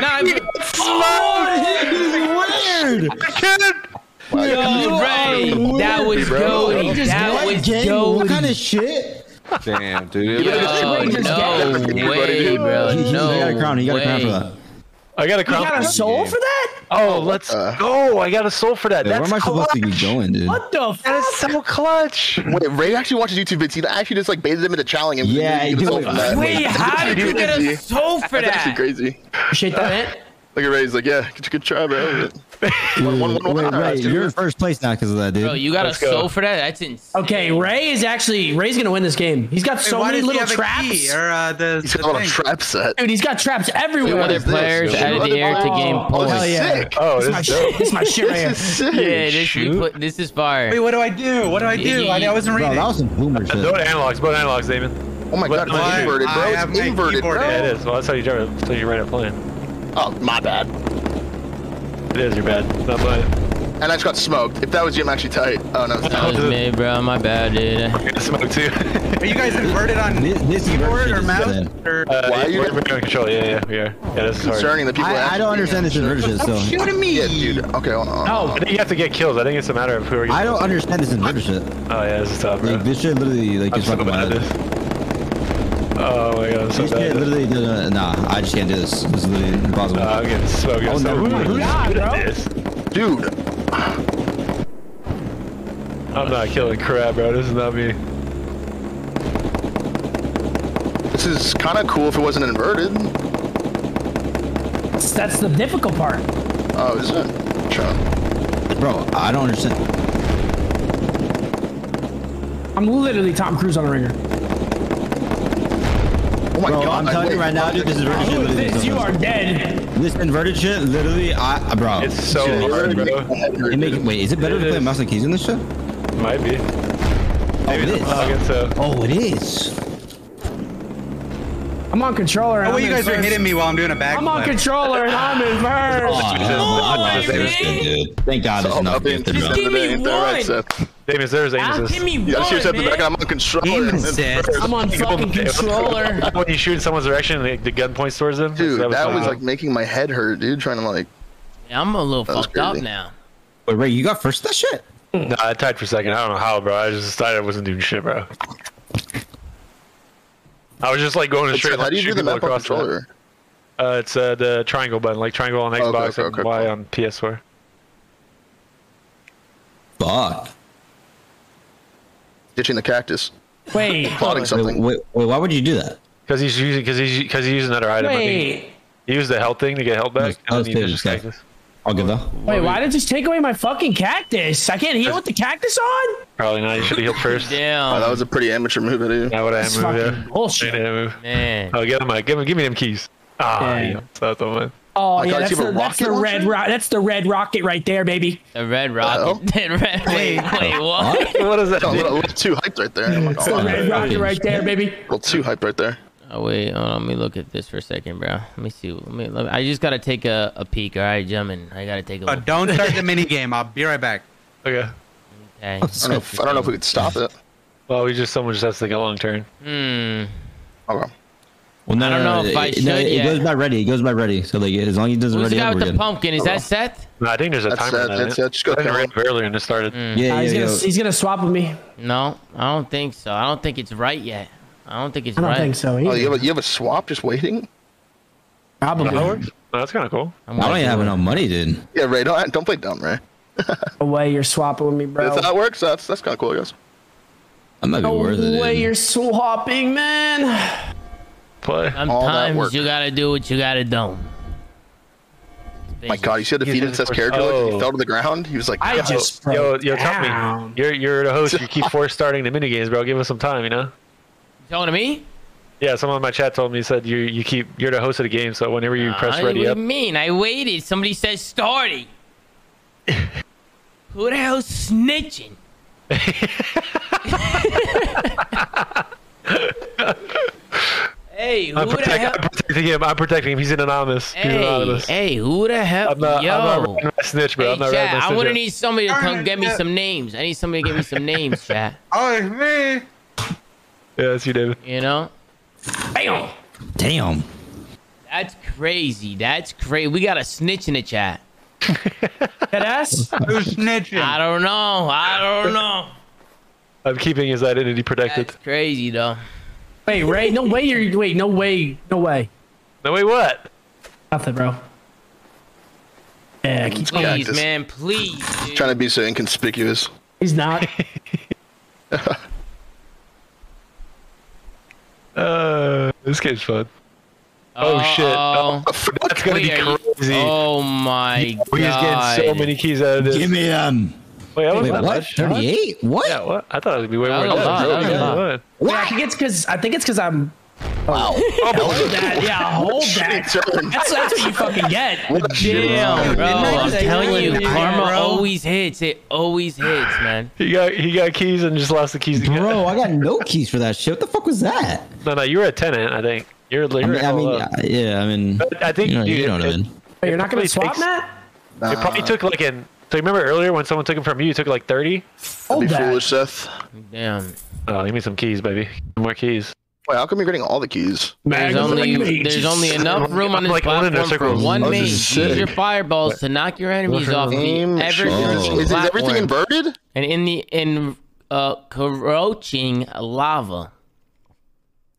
Nah, nah, weird. Wow, Yo, you- Ray, that was bro. goaty. Just That what was game? What kind of shit? Damn, dude. Yo, Just no get way, bro. He, he No got a crown. He got a crown for that. I got a You crown. got a soul for that? Oh, let's Uh, go! I got a soul for that. Where That's am I supposed to be going, dude? What the That fuck? is so clutch. Wait, Ray actually watches YouTube videos. He actually just like baited him into challenging him. Yeah, He he gets do all it. from that. Wait, how did you get a soul for That's actually crazy. Appreciate that, man. *laughs* Look at Ray's like, yeah, good, good try, bro. *laughs* One, one, one, wait, one. Ray, That's you're in first place now because of that, dude. Bro, you got Let's a go. soul for that? That's insane. Okay, Ray is actually Ray's gonna win this game. He's got so Why many little traps. key or uh, the, He's the got a trap set. Dude, he's got traps everywhere. Two other this? players Yo, added what the air to game Oh, points. hell yeah. Sick. Oh, This is this my is shit. This is my shit right here. This is sick. Yeah, this, we Shoot. put, this is fire. Wait, what do I do? What do I do? I, I wasn't Bro, reading. that was some boomer shit. Both analogs, both analogs, Damon. Oh my god, it's inverted, bro. It's inverted, bro. Yeah, it is. Well, that's how you drive it. That's how you write it playing. Oh, my bad. It is. You're bad. It's not mine. And I just got smoked. If that was you, I'm actually tight. Oh no, it's That was me, bro. My bad, dude. *laughs* I'm gonna smoke too. Are you guys inverted on This, this keyboard or mouse? Or Uh, Why are you- we're, we're control. Yeah, yeah, we are. Yeah, this is hard. Concerning the people. I, I don't understand this inverted shit still. shooting me? Yeah, dude. Okay, hold on. Oh, I think you have to get kills. I think it's a matter of who are you. I don't understand this inverted shit. Oh yeah, this is tough, bro. Like this shit literally like I'm is so fucking bad bad. At this. Oh my god, so bad. shit at this. literally doesn't. Nah, I just can't do this. This is literally impossible. Uh, I'm getting smoked. I'll So never who, who's this. good bro. at this? Dude, I'm not killing crap, bro. This is not me. this is kind of cool if it wasn't inverted. that's, that's the difficult part. Oh, is it? Sure. Bro, I don't understand. I'm literally Tom Cruise on a ringer. Oh my Bro, god. I'm I- telling you right now, dude, this inverted shit literally this? You are dead. This inverted shit literally, I, uh, bro. It's so Dude, hard, bro. it make, wait, is it better It to play is. mouse and keys in this shit? Might be. Oh, it Maybe is. not. I guess so. Oh, it is. I'm on controller. and Oh, I'm wait, you in guys are hitting me while I'm doing a backflip. I'm on controller and I'm in *laughs* first. Oh, hell no. I lost baby. this shit, dude. Thank God there's Oh, enough I'll be in gifted, team bro. seven Give me today, ain't that right, one. Seth? Davis, there's aim Ah, assist. give me Yeah, I shoot one, at the back and man. I'm on *laughs* controller. Aim and assist. first. I'm on fucking controller. When you shoot in someone's direction, the, the gun points towards them. Dude, that was fun. like making my head hurt, dude. Trying to like. Yeah, I'm a little That was fucked up now. Wait, Ray, you got first that shit? No, I tied for second. I don't know how, bro. I just decided I wasn't doing shit, bro. I was just like going straight. that? How do you do the shooting map on across the- controller? Uh, it's uh, the triangle button, like triangle on Okay, Xbox okay, and okay, Y cool. on PS4. Fuck. Ditching the cactus. Wait, *laughs* Plotting something. wait, wait, why would you do that? Because he's using, because he's, because he used another item. Wait. he used the health thing to get health back. That was- that and he Davis, just guy. I'll give that. Wait, why did it just take away my fucking cactus? I can't heal with the cactus on? Probably not. You should have healed first. *laughs* Oh, that was a pretty amateur move, dude. Now what I move, fucking yeah. bullshit. Move. man. Oh, get him, Mike. Give him, give me them keys. Ah, Yeah. yeah. That's the one. Oh Like, yeah, that's the, that's the red launcher? rock. That's the red rocket right there, baby. The red rocket. *laughs* Red. Wait, wait, what? What is that? A dude? little, a little too hyped right there. I'm not It's gonna the lie. red rocket right there, baby. A little too hyped right there. Oh wait, hold on, let me look at this for a second, bro. Let me see. Let me. Let me I just gotta take a, a peek. All right, gentlemen. I gotta take a Uh, look. don't start the mini game. I'll be right back. Okay. Okay. I don't know if, I don't know if we could stop it. Well, we just someone just has to take a long turn. Hmm. Okay. Well, no, I don't no, know no, if I it, should no, it yet. goes by ready. It goes by ready. So like, as long as he doesn't Who's the ready guy up, with we're the good. pumpkin? Is that Seth? No, I think there's a That's timer it. on that. That's man. it. Just go I think I kill earlier and it started. Hmm. Yeah, Uh, yeah, he's yeah. gonna he's gonna swap with me. No, I don't think so. I don't think it's right yet. I don't think it's I don't right. think so Oh, you have a, you have a swap just waiting? Probably. That works. That's kind of cool. I'm I don't even have enough money, dude. Yeah, Ray. Don't don't play dumb, Ray. *laughs* No way you're swapping with me, bro. If that works, that's that's kind of cool, I guess. That might be No worth it. way dude. you're swapping, man. Play. All that Sometimes you gotta do what you gotta do. My God, you see how the He's Phoenix in has the character first- look? Oh. He fell to the ground. He was like, I "Yo." just Yo, broke yo, tell down. me. You're you're the host. You keep *laughs* force starting the mini games, bro. Give us some time, you know. You talking to me? Yeah, someone in my chat told me he said you you keep you're the host of the game, so whenever you press I- ready what up, do you mean? I waited. Somebody said starting. *laughs* Who the hell's snitching? *laughs* hey, who I'm, the protect, hell? I'm protecting him. I'm protecting him. He's an anonymous. He's Hey, anonymous. hey, who the hell? I'm not. Yo. I'm not riding my snitch, bro. hey, I'm not chat, riding my I snitch. want to yet. need somebody to come get me some names. I need somebody to give me some names, chat. *laughs* Oh, it's me. Yeah, that's you, David. You know? Bam. Damn. That's crazy. That's crazy. We got a snitch in the chat. *laughs* That ass. Who's snitching? I don't know. I don't know. I'm keeping his identity protected. That's crazy, though. Wait, Ray. No way. You're wait. No way. No way. No, way what? Nothing, bro. Yeah, keep Please, Yeah, man. Please. dude. trying to be so inconspicuous. He's not. *laughs* Uh, this game's fun. Oh, shit. Uh-oh. That's gonna Wait, be are you- crazy. Oh my god. He's god. getting so many keys out of this. Give me them. Wait, I was Wait, not what? much. 38? What? Yeah, what? I thought it would be way more. was a than that was Yeah, what? Yeah, I think it's because I think it's because I'm. Wow. Oh, oh, hold that. Yeah, hold that. That's, that's what you fucking get. Damn, bro. I'm telling you, dude, karma bro. always hits. It always hits, man. He got he got keys and just lost the keys again. Bro, I got no keys for that shit. What the fuck was that? No, no, you were a tenant, I think. You're, you're I mean, I mean yeah, yeah, I mean, I think you know, dude, you know what I it- mean. Wait, you're not gonna It swap, takes- Matt? It probably took like an. So you remember earlier when someone took them from you, you took like 30? That'd Hold be that. foolish, Seth. Damn. Oh, give me some keys, baby. More keys. Wait, how come you're getting all the keys? There's Man, only like, there's only enough room on this Like, one platform for one one Oh, this mage. Use your sick. fireballs to knock your enemies off the ever. Oh. Is, is everything inverted? and in the in uh corroaching lava.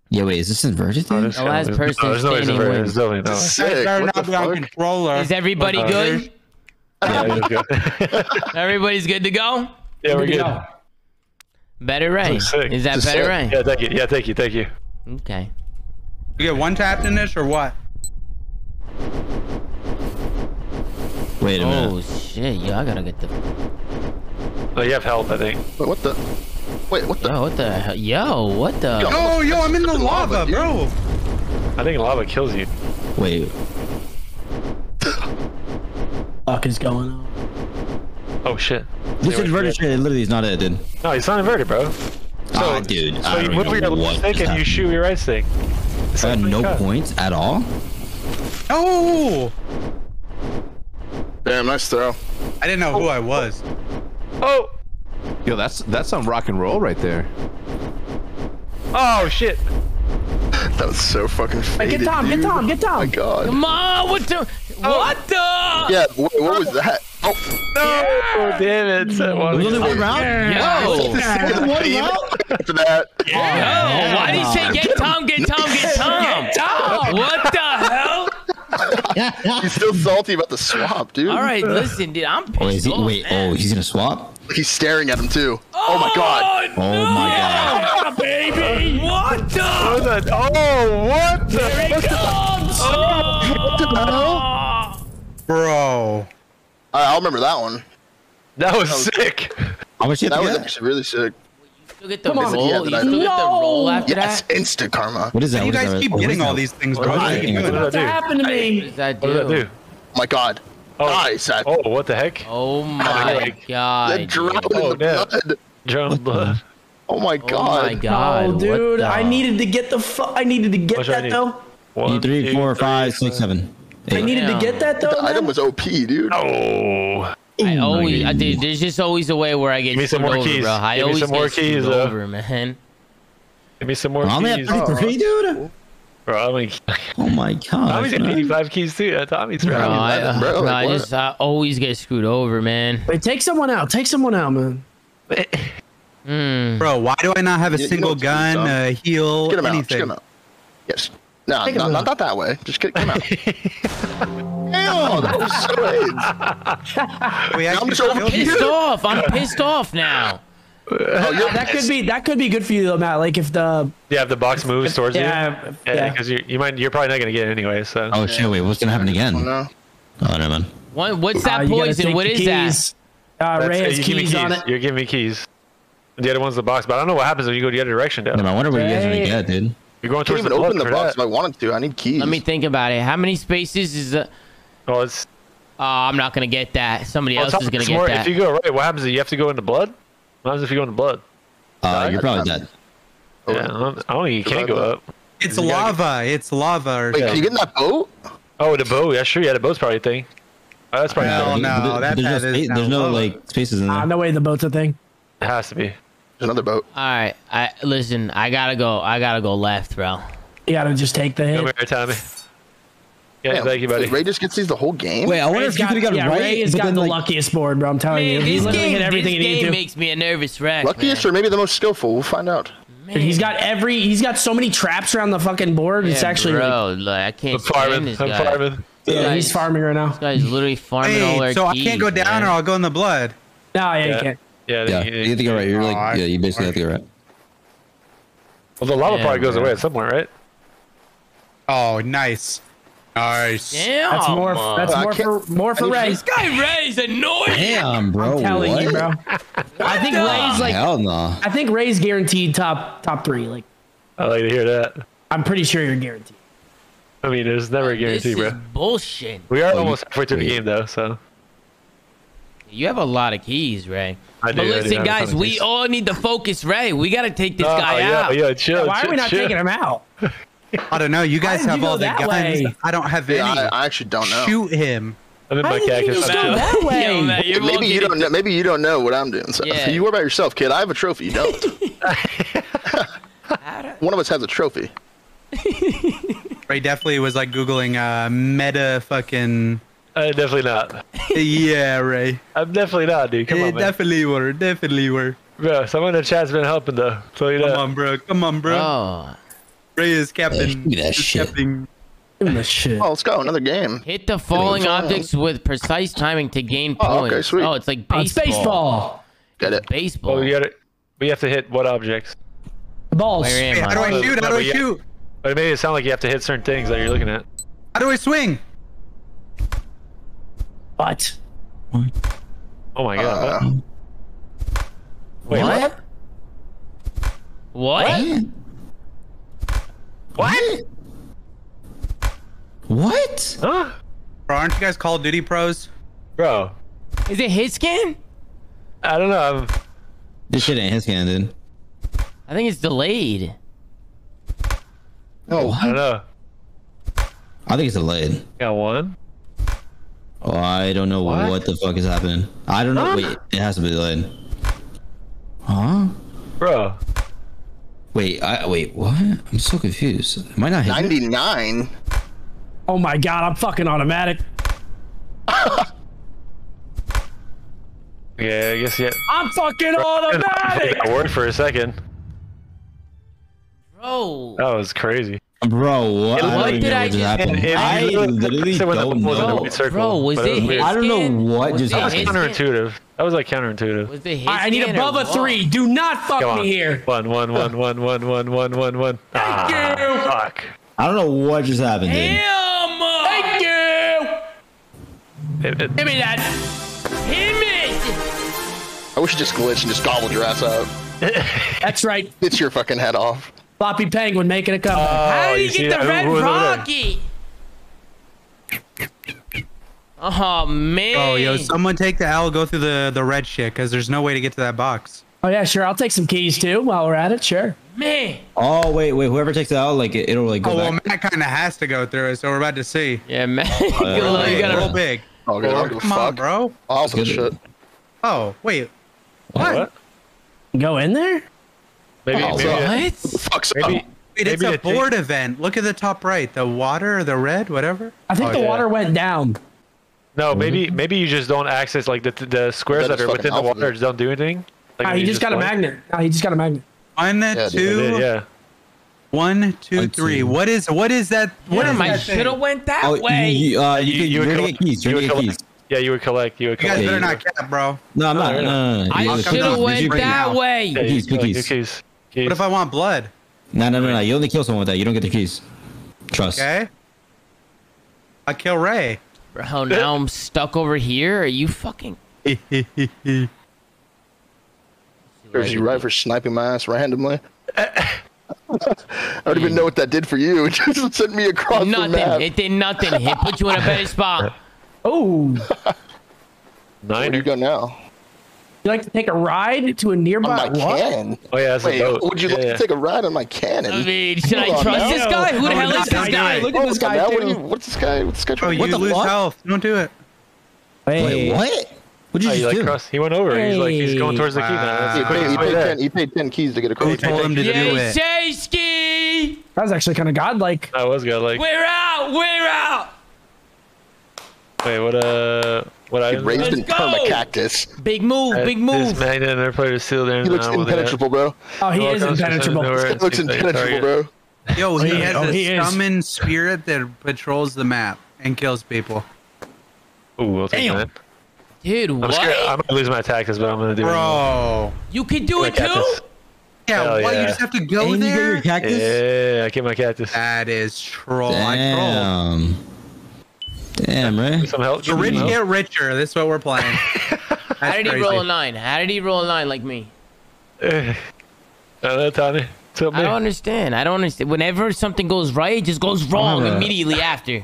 Yeah, wait, is this inverted? Thing? There's The last no- person no, there's no way it's standing inverted. There's no way. Sick. Better not be on controller. Is everybody good? Yeah, it is good. *laughs* Everybody's good to go. yeah, we're Good good. go. Better Ray. Is that Just better sick. Ray? Yeah, thank you. Yeah, thank you. Thank you. Okay. You get one tapped in this or what? Wait a minute. Oh shit! Yo, I gotta get the. Oh, you have health, I think. Wait, what the? Wait, what the? Yo, what the hell? Yo, what the? Yo. Oh, yo, I'm in the Lava, *laughs* lava, bro. I think lava kills you. Wait, *laughs* Fuck is going on? Oh shit. this inverted shit literally is not it, dude. No, it's not inverted, bro. Ah, dude, So I you don't move even your know left what stick just and you shoot your right stick. I had no Yeah. points at all. Oh, Damn, nice throw. I didn't know who I was. Oh! Yo, that's that's some rock and roll right there. Oh shit! That was so fucking Hey, faded, get Tom, dude. get Tom, get Oh my Tom. god. Come on! What the? What the? Yeah, wait, what was that? Oh, No! Damn it! Hmm. That was- There's only one round. Yo! Only one round. after that. Yo! Oh, why did he say get Tom, get Tom, get Tom? get Tom. What the hell? *laughs* He's still salty about the swap, dude. All right, listen, dude. I'm pissed Oh, is he? off, Wait. man. Oh, he's gonna swap. He's staring at him too. Oh my oh, god. Oh my god. baby. What the? What the- Oh, what the? Here he comes! Oh, the, Oh! Bro. I I'll remember that one. That was sick. How much you have That to was get? actually really sick. You get the Come on. roll. Yeah, you but I- still get the roll No. after Yes, that. instant karma. What is that? You What is guys that? keep What is getting that? all these things, bro. What What is are you that? doing? What What's did I do? happened to What me? does that What did I do? do? Oh my god. Oh, Nice. I, oh, what the heck? Oh my like- the god. drown dude. in Oh, the damn. blood. Drone blood. Oh my god. Oh god. my god. Oh, what dude, the- I needed to get the fu- I needed to get What should I that need? though. One, Need three, two, four, three, five, six, five. seven, I eight. needed to get that though. The item was OP, dude. Oh. I always, I God. did. There's just always a way where I get Give me some screwed more over, keys. bro. I Give me always some get more screwed keys, though. over, man. Give me some more I only have keys. 33, dude. Bro, I mean, Oh my god. Tommy's got 85 keys too. Uh, Tommy's Bro, right. I, eleven, bro, bro, like I just I always get screwed over, man. Wait, take someone out. Take someone out, man. Mm. Bro, why do I not have a You- you single know gun, dumb? a heal, Get him out. Anything? get him out. Yes. No, Take not, him not, out. that way. Just get, get him out. *laughs* Damn, that was so AIDS. *laughs* We I'm actually so killed you. Pissed off. I'm pissed off now. Oh, you're That could be that could be good for you though, Matt. Like if the Yeah, if the box moves towards yeah you. yeah. Yeah, because you you might you're probably not gonna get it anyway. So Oh shit! Wait, what's gonna happen again? Oh, Oh no. never mind. What, what's Uh, that you gotta poison? What is What the is that? Uh, Ray uh, has you give me keys on keys. it. You're giving me keys. The other one's the box, but I don't know what happens when you go the other direction. Though Damn, I wonder what you guys are gonna get, dude. You're going I can't even the open the box that. if I wanted to. I need keys. Let me think about it. How many spaces is the? Oh, it's Oh, I'm not gonna get that. Somebody oh, else is gonna get more, that. If you go right, what happens? Is you have to go into blood. What happens if you go into blood? Uh, I you're probably dead. Oh, Yeah, I don't, I don't think you can go up. It's You gotta- lava. It's lava. Or Wait, something. can you get in that boat? Oh, the boat. Yeah, sure. Yeah, the boat's probably a thing. Oh, that's probably No, a thing. no, There- that there's no, pad is there's no low. like spaces in Ah, there. no way the boat's a thing. It has to be. There's another boat. All right, I listen. I gotta go. I gotta go left, bro. You gotta just take the Come hit. here, Tommy. Yeah, Damn, thank you, buddy. Ray just gets these the whole game. Wait, I wonder Ray's if you could have got yeah, right. Ray has got then, the like, luckiest board, bro. I'm telling Man, you. He this literally game, hit everything this he needed to. makes me a nervous wreck. Luckiest man. or maybe the most skillful. We'll find out. Dude, he's got every. He's got so many traps around the fucking board. it's actually bro. Like, I can't I'm farming. this I'm guy. farming. yeah, he's guys- farming right now. This guy's literally farming all our Hey, so I can't go down man. or I'll go in the blood. No, yeah, you can't. Yeah, Yeah, you- you have to go right. You're like, yeah, you basically have to go right. Well, the lava Yeah, probably goes bro. away at some point, right? Oh, nice. Nice. Damn. That's more. That's more for more for I Ray. This guy Ray's annoying. Damn, bro. I'm telling what? you, bro. I think the- Ray's like. Hell no. I think Ray's guaranteed top top three. Like I like to hear that. I'm pretty sure you're guaranteed. I mean, there's never a This guarantee, is bro. bullshit. We are oh, you- almost halfway through the game, though, so. You have a lot of keys, Ray. I do, but I do listen, have a ton guys, we keys. all need to focus Ray. We gotta take this Oh, guy yeah, out. yeah, chill. Why are we not chill. taking him out? *laughs* I don't know. You guys did you have all the guns. way? I don't have Yeah, any. I, I actually don't know. Shoot him. I'm in Why my did cactus. just I'm go out. that *laughs* way? Yo, man, maybe you don't know. Maybe you don't know what I'm doing. So Yeah. *laughs* you worry about yourself, kid. I have a trophy. You don't. One of us has a trophy. Ray definitely was like googling uh, meta fucking. Uh, definitely not. yeah, Ray. I'm definitely not, dude. Come on, man. definitely were. Definitely were. Bro, someone in the chat's been helping, though. Tell you Come that. on, bro. Come on, bro. Oh, Ray is captain. give me that is shit. captain. Give him the shit. Oh, let's go. Another game. hit the falling objects with precise timing to gain points. Oh, points. okay, sweet. Oh, it's like Oh, it's baseball. baseball. Get it. Baseball. Oh, we got it. We have to hit what objects? Balls. Where am Hey, how do I? I shoot? How do I But shoot? But it made it sound like you have to hit certain things that you're looking at. How do I swing? What? Oh my god. Uh, what? Wait, what? What? What? What? Huh? Bro, aren't you guys Call of Duty pros? Bro, Is it his scan? I don't know. I'm, This shit ain't his can, dude. I think it's delayed. no. I don't know. I think it's delayed. Got one. Oh, I don't know What? what, the fuck is happening. I don't know. Huh? Wait, it has to be delayed. Huh? Bro, Wait, I wait. What? I'm so confused. Am I not hitting? 99. Oh my god, I'm fucking automatic. *laughs* yeah, I guess yeah. I'm fucking automatic. *laughs* That worked for a second. Bro. That was crazy. Bro, what? It- I what did I just just- happened. It- it I literally- literally except when the don't ball was in the know. circle, Bro, was but it was hit. I don't know what Was just it That was hit counterintuitive. That was like counterintuitive. Was it hit I need above a what? three. Do not fuck Come on. me here. One, one, one, one, one, one, one, one, one. Thank ah, you. Fuck. I don't know what just happened, dude. Damn! Thank you. It- it- Give me that. Hit me. I wish you just glitched and just gobbled your ass up. *laughs* That's right. It's your fucking head off. Floppy Penguin making a comeback. How do you you get the that? red Who was over there? rocket? Oh man. Oh, yo, someone take the L, go through the the red shit, because there's no way to get to that box. oh yeah, sure. I'll take some keys too while we're at it. Sure. man. Oh wait, wait. Whoever takes it out, like it, it'll like go Oh, well. Matt kind of has to go through it, so we're about to see. Yeah, man. Uh, *laughs* you Hey, gotta, real big. Oh, good. I don't Or, give a come on, bro. Awesome shit. Oh, wait. What? What? Go in there. Maybe, Oh, maybe, so- what? Fuck's maybe, up. Wait, it's maybe a the thing- board event. Look at the top right. The water or the red, whatever. I think Oh, the yeah. water went down. No, maybe maybe you just don't access like the the squares That that is are within the water just don't do anything. Like, Ah, he you just got a magnet. Ah, he just got a magnet. One, dude, It two, did, yeah. one, two, One, three. two. What is what is that? What Damn, is I that should have went that Oh, way. you, you, uh, you, You- can, you you're would gonna collect- get keys. You're gonna would get collect- keys. Yeah, you would collect. You would You guys collect. better not cap, bro. No, I'm not. No, no, no. I You- should have Here's went that way. Yeah, Keys, keys. Your keys. keys. What if I want blood? No, no, no, no. You only kill someone with that. You don't get the keys. Trust. Okay. I kill Ray. Bro, now I'm stuck over here. Are you fucking? *laughs* There's you right for sniping my ass randomly. *laughs* I don't even know what that did for you. *laughs* It just sent me across the Nothing. map. It did nothing. It put you in a better spot. Oh, you Where do you go now? Like to take a ride to a nearby On nearby my what? cannon. Oh yeah, that's Wait, a boat. would you yeah, like yeah. to take a ride on my cannon? I mean, should I Hold on trust this guy? Who the Oh, hell is this this guy. guy? Look at this guy now, what you- What's this guy? What's this guy Oh, trying you to the lose fuck? health. Don't do it. Hey, Wait, what? What'd you Oh, you just like do? cross? He went over. He's like he's going towards the key now. He paid, he, paid 10, he paid 10 keys to get across. Who told him to do Yay, it? Shayski! That was actually kind of godlike. I was good. Like, We're out. We're out. wait, what? Uh, what I raised in Let's perma cactus. Big move. Big This move. magnet and their player is still there. He looks now, look at that. impenetrable, bro. Oh, he is impenetrable. He looks Seems like a impenetrable, bro. Yo, he he- has oh, a he is. summon spirit that patrols the map and kills people. Ooh, we'll take Damn. that. Dude, I'm what? scared. I'm gonna lose my tactics, but I'm gonna do it. Bro. You can do My it too? Yeah, Hell what? You just have to go And you get there? your cactus? Yeah, I get my cactus. That is troll. I troll. Damn. Damn, Ray. Some help. The rich get richer. This is what we're playing. *laughs* How That's did he crazy. roll a nine? How did he roll a nine like me? Eh. I don't know, Tony. Tell me. I don't understand. I don't understand. Whenever something goes right, it just goes wrong Uh. immediately after.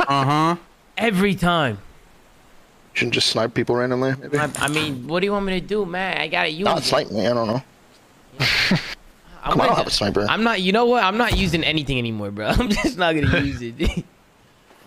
Uh-huh. Every time. You Shouldn't just snipe people randomly, maybe? I, I mean, what do you want me to do, man? I gotta use Not it. snipe me, I don't know. I'm, *laughs* Come on, I don't have a sniper. I'm not. You know what? I'm not using anything anymore, bro. *laughs* I'm just not gonna use it.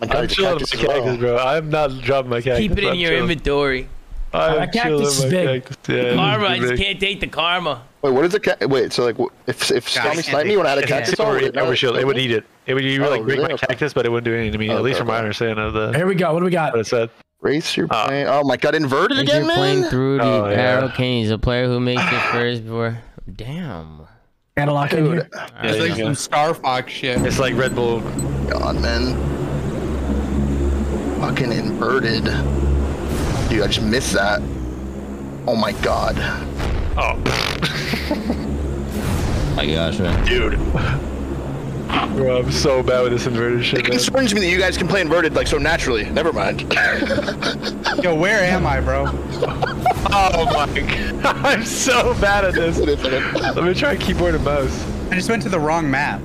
My I'm guy's chilling cactus my as well. cactus, bro. I'm not dropping my cactus. Keep it in I'm your chilling. inventory. I'm that cactus chilling is big. cactus. Yeah, Karma. I just can't take the karma. Wait, what is the cat? Wait, so like, if if Guys, Scummy can't sniped me when I had a *laughs* cactus super on, would it not. It would eat it. It would you would Oh, like break really? my Okay. cactus, but it wouldn't do anything to me. Oh, At least okay, from my understanding of the Here we go. What do we got? what it said. Race your Ah. plane. Oh my god, inverted If again, you're playing man. through the Oh, yeah. arrow keys, a player who makes it first before. Damn. Gotta in here. It's there like you go. some Star Fox shit. It's like Red Bull. God, man. Fucking inverted. Dude, I just missed that. Oh my god. Oh, My gosh, Ray. dude. Bro, I'm so bad with this inverted It shit. man. concerns me that you guys can play inverted like so naturally. Never mind. *laughs* Yo, where am I, bro? Oh my *laughs* god. I'm so bad at this. Wait a second. Let me try keyboard and mouse. I just went to the wrong map.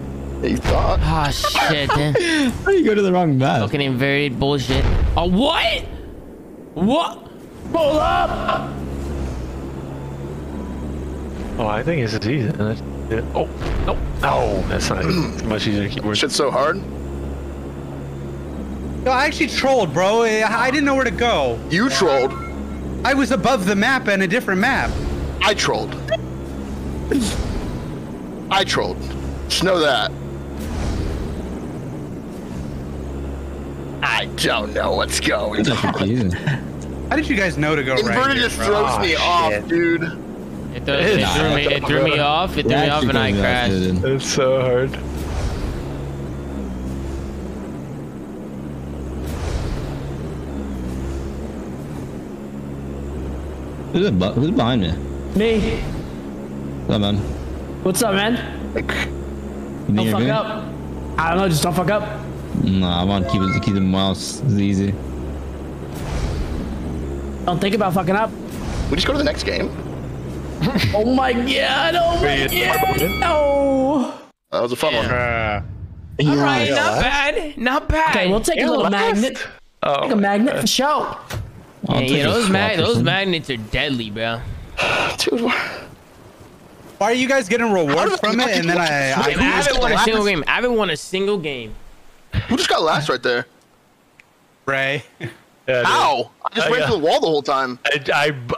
You thought? Ah, shit. man. *laughs* How do you go to the wrong map? Fucking inverted bullshit. Oh, what? What? Pull up. Oh, I think it's easy. That's. Oh, no. No, that's not it's much easier keyboard. Shit's so hard. No, I actually trolled, bro. I I didn't know where to go. You trolled. I was above the map and a different map. I trolled. I trolled. Just know that. I don't know what's going That's on. confusing. How did you guys know to go right Inverted just bro? Ah, throws me off, dude. It, threw, it, Nah, threw me, it threw me off. It threw me off and I crashed. It's so hard. Who's, bu- who's behind me? Me. What's up, man? What's up, man? You Don't fuck you're up. I don't know. Just don't fuck up. Good? Nah, I want to keep it keep the mouse easy. Don't think about fucking up. We just go to the next game. *laughs* Oh my god! Oh my Wait, god! No. That was a fun one. All right, not bad, not bad. Okay, we'll take a little magnet. Oh, Take a magnet for show. Yeah, yeah, those mag- those magnets are deadly, bro. *sighs* Dude, Why are you guys getting rewards from it? And then I, I I haven't won a single game. I haven't won a single game. Who just got last right there? Ray. yeah. How? I just I ran got- through the wall the whole time. I,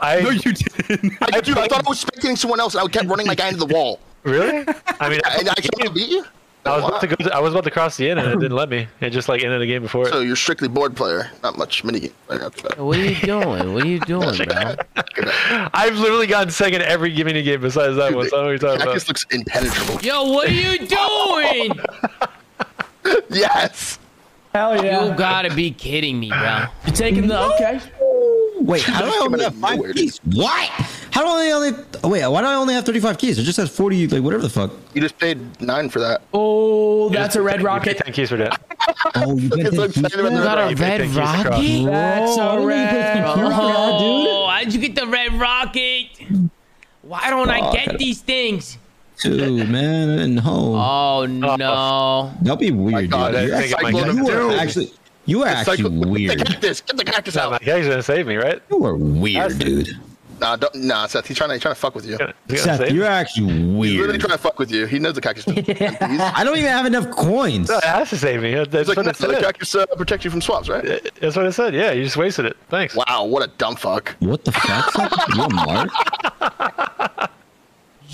I, I No, you didn't. I, dude, I thought I was spectating someone else, and I kept running my guy into the wall. really? I mean, I, And I can't beat you. I was about to go. I was about to cross the end, and it didn't let me. It just like ended the game before. So it. you're strictly board player, not much minigame player. What are you doing? What are you *laughs* doing, bro? *laughs* I've literally gotten second every mini game besides that one. So I don't know what you're talking Cactus about. looks impenetrable. Yo, what are you *laughs* doing? *laughs* Yes. Hell yeah! You gotta be kidding me, bro. You're taking the okay. Wait, how do I only have five nowhere, keys? What? How do I only? oh, Wait, why do I only have 35 keys? It just has 40, like whatever the fuck. You just paid nine for that. Oh, that's a red You pay rocket. Ten keys for that. Oh, you *laughs* It's like keys for in the You that? got a You red 10 keys to cross. rocket? That's Bro, I a didn't even pay red. keys for that, dude. Oh, how'd you get the red rocket? Why don't I I get don't- these things? Dude, man, I didn't. Oh no. That'd be weird, God, dude. You're actually, you get are actually, you are actually Cycle- Get the cactus. Get the cactus out. my guy's gonna save me, right? You are weird, That's- dude. Nah, don't, nah, Seth. He's trying to he's trying to fuck with you. He's gonna, Seth, you're actually He's literally trying to fuck with you. He knows the cactus. *laughs* I don't even have enough coins. No, it has to save me. That's like, what no, it the cactus uh, protects you from swaps, right? That's what it said. Yeah, you just wasted it. Thanks. Wow, what a dumb fuck. *laughs* What the fuck? You a mark? *laughs*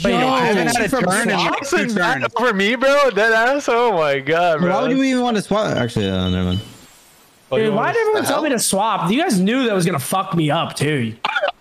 Wait, I haven't had a turn in Swap? two that turns. over me, bro. That ass. Oh my god, bro. Why would you even want to swap? Actually, uh, never mind. Oh, Dude, why did everyone tell me to swap? You guys knew that was gonna fuck me up too.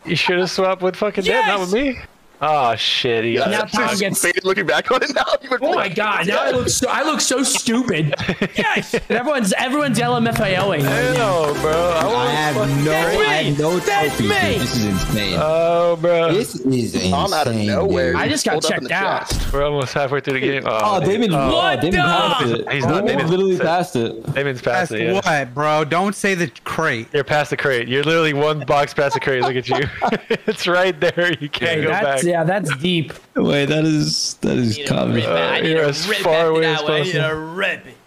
You should have swapped with fucking Deb, not with me. Oh shit. He got Now. Tom gets- faded looking back on it now. Oh my god! Now I look so I look so stupid. *laughs* yes, and everyone's everyone's LMFAOing. Ew, bro. I I have no, I have no That's trophies. me. dude. This is insane. Oh, bro. this is insane. I'm out of nowhere. dude. I just got Pulled up in checked out. chest. We're almost halfway through the game. Oh, Damon, Oh, oh, Damon the- passed it. He's not- Damon Damon- literally passed it. Damon's That's past it. Yeah. what, bro? Don't say the crate. You're past the crate. You're literally one box past the crate. Look at you. *laughs* it's right there. You can't Hey, go that's back. Yeah, that's deep. Wait, that is that is Need to comedy. rip it. I need you're to as far away that as one. I need possible. to rip it.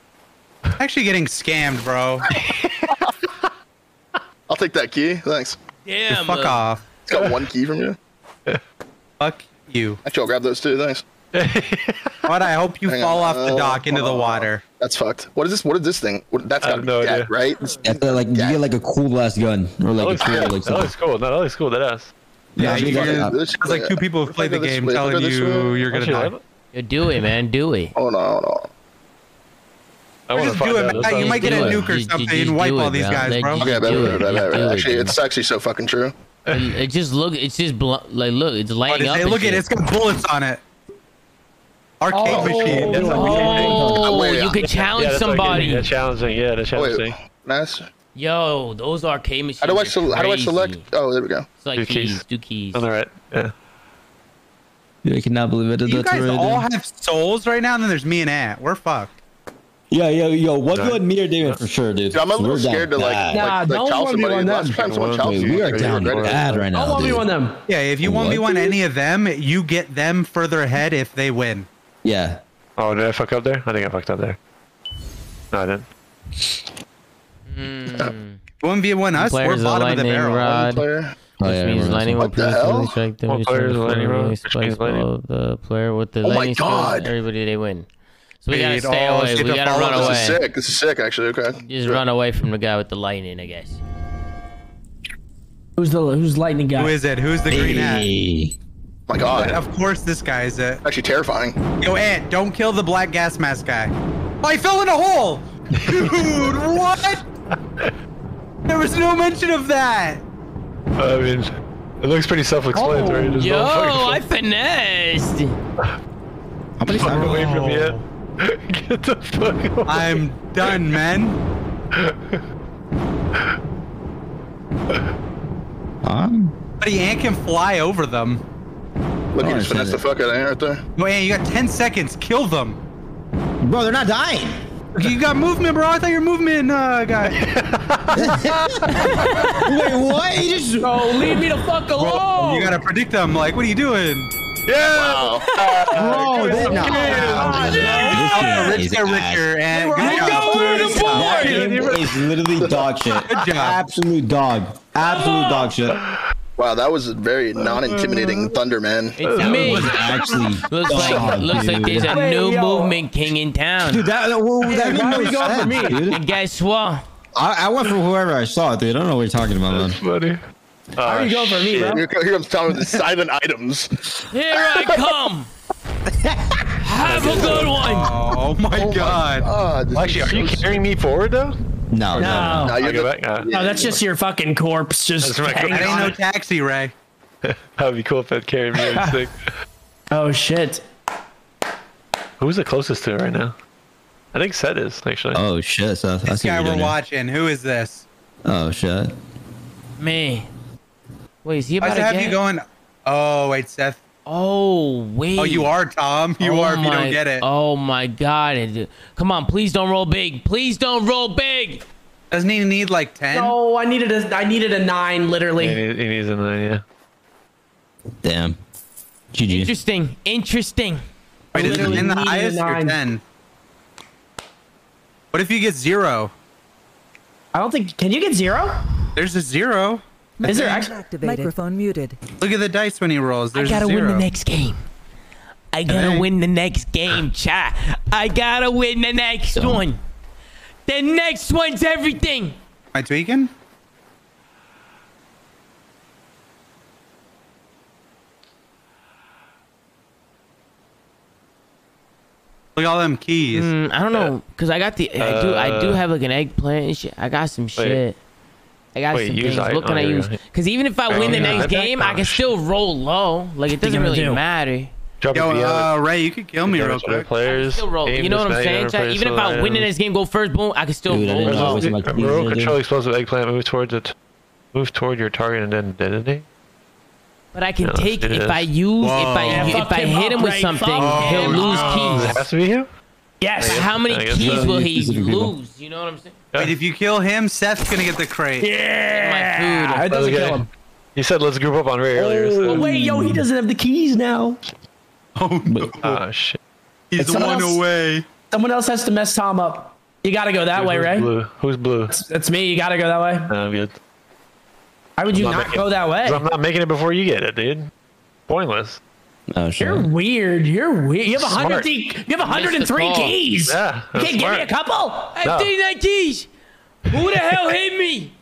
Actually getting scammed, bro. *laughs* I'll take that key. Thanks. Damn. Fuck uh, off. It's got one key from you. *laughs* Fuck you. Actually, I'll grab those too. Thanks. But I hope you Hang fall on. off the dock into the Oh. water. That's fucked. What is this? What is this thing? What, that's I got have to no be dead, idea. right? This- That's uh, like you get like a cool ass gun or That like looks, a cool cool. like that looks cool. No, that looks cool. That ass. Yeah, I you think guys- that's- This It's like two people who played the Look at this game telling look at this you way. you're gonna die. I- Yo, do it, man. Do it. Oh no, hold on. I want to Just do it, man. That's You might get a nuke or something just and wipe all it, these guys, bro. Okay, bet, do bet, it. bet, bet, Just bet. do it, Actually, it's actually so fucking true. It, it just look. It's just bl- like look. It's oh, lighting up. it? and Look at it. It's got bullets on it. Arcade Oh, machine. That's like- Oh, Wait, you yeah. could challenge Yeah, that's like somebody. getting- That's challenging. Yeah, that's Oh, wait, nice. Yo, those arcade machines. How do I are sel- how do I select? Oh, there we go. It's like Two keys. keys. Two keys. On the right. Yeah. I cannot believe it. You guys right, all dude. have souls right now, and then there's me and Ant. We're fucked. Yeah, yeah, yo, what you and me or Damon for sure, dude. Dude, I'm a little We're down scared to like, bad. Nah, like, like don't chow be somebody. one Last them. time someone Wait, chowed we are down regret it. bad right Don't now, want me dude. one of them. Yeah, if you What, one v one any of them, you get them further ahead if they win. Yeah. Oh, did I fuck up there? I think I fucked up there. No, I didn't. Mm. One v one us, we're Players of bottom of the lightning barrel. rod. Player. Oh, Which yeah, means remember lightning will What the hell? strike them. One Each player is one lightning before rod, they which means lightning. below the player with the Oh my lightning strike. God. Everybody they win. So we gotta stay oh, away. We gotta follow. run This away. is sick. This is sick, actually. Okay. Just run away from the guy with the lightning, I guess. Who's the who's lightning guy? Who is it? Who's the green hat? My God. Of course, this guy is it. Actually terrifying. Yo, Ant, don't kill the black gas mask guy. Oh, I fell in a hole! *laughs* Dude, what? There was no mention of that! I mean, it looks pretty self-explanatory. Oh, just Yo, don't fucking I finessed. How many fuck times? away from me. yet. *laughs* Get the fuck away. I'm done, man. Huh? Buddy, Ant can fly over them. Oh, Look, Oh, you I just see finessed the fuck out of Ant right there. Yo, Ant, you got 10 seconds. Kill them. Bro, they're not dying. You got movement, bro. I thought you were movement uh, guy. *laughs* Wait, what? He just. Oh, leave me the fuck alone. You gotta predict them. Like, what are you doing? Wow. Bro, that, nah, Oh, This Rich is get richer and good right job. over the That game is literally dog shit. *laughs* Absolute dog. Absolute dog shit. Wow, that was a very non-intimidating Thunder, man. It's That me. was *laughs* actually Looks like dog, looks like there's a Wait, new yo. movement king in town. Dude, that, that, well, that made why no are going for me? dude. And guess what? I, I went for whoever I saw, dude. I don't know what you're talking about, man. Funny. How are you going for me, bro? Here, here comes Tom with the silent items. Here I *laughs* come. Have a good one. Oh my god. Ah, this Actually, is are you so- carrying me forward though? No, no. No. Nah, I you're the- back. Uh, No, that's just your fucking corpse just That's right. hanging That ain't no taxi, Ray. that would be cool if it carried me. It's sick. Oh shit. Who's the closest to it right now? I think Seth is actually. Oh shit, Seth. I This see guy you're we're doing. here. watching. Who is this? Oh shit. Me. Wait, is he about does to it have get? you going? Oh wait, Seth. Oh wait. Oh, you are Tom. You Oh are if you don't get it. Oh my god. Come on, please don't roll big. Please don't roll big. Doesn't he need like ten? No, I needed a I needed a nine, literally. He, needs- he needs a nine, yeah. Damn. GG. Interesting. Interesting. Wait, is it in the highest or ten? What if you get zero? I don't think can you get zero? There's a zero. Is there actually Activated. Microphone muted. Look at the dice when he rolls. There's I gotta a zero. win the next game. *laughs* I gotta Hey. win the next game, chat. I gotta win the next one. The next one's everything. Am I tweaking? Look at all them keys. Mm, I don't know, cause I got the. I do. I do have like an eggplant and shit. I got some shit. I got Wait, some use things. I- What can oh, I use? Cause even if I win the next game, I can still roll low. Like it doesn't really do? matter. Drop Yo, uh, Ray, you could kill me real quick. Players. Still roll. You know what I'm saying, chat? Even if I win the items. next game, go first, boom, I can still Dude, roll didn't low. what my keys Roll control explosive eggplant. Move towards it. Move toward your target and then detonate. But I can Yeah, take it if is. I use if I Yeah, if I him hit him with Ray. something, Fuck he'll him lose up. Does it keys. have to be him? Yes. Yeah. How many keys so. will he Specific people. lose? You know what I'm saying? Wait, if you kill him, Seth's gonna get the crate. Yeah. My food. It doesn't Okay. kill him. You said let's group up on Ray earlier. So. Oh, wait, yo, he doesn't have the keys now. *laughs* Oh no, Oh shit. he's It's someone one else. away. Someone else has to mess Tom up. You gotta go that way, Who's Ray. Blue? Who's blue? That's me. You gotta go that way. No, I'm good. Why would you I'm not not making- go that way? I'm not making it before you get it, dude. Pointless. Oh You're shit. weird. You're weird. You have a hundred. Smart. You have a hundred and three Missed the call. keys. Yeah, You can't give me a smart. couple. I No. think that keys. Who the hell hit me?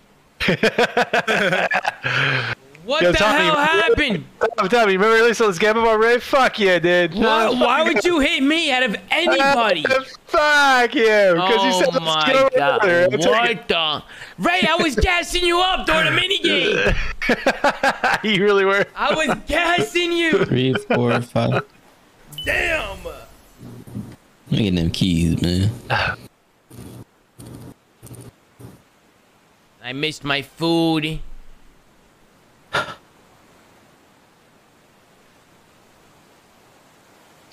*laughs* what Yo, the Tommy, hell happened? I'm telling you, remember releasing this game about Ray? Fuck yeah, dude. Why, why would you hit me out of anybody? *laughs* Fuck you. Because you Oh said let's my get over god! there. What the? Ray, I was gassing you up during the mini game. *laughs* you really were. I was gassing you. *laughs* Three, four, five. Damn. I'm getting them keys, man. I missed my food.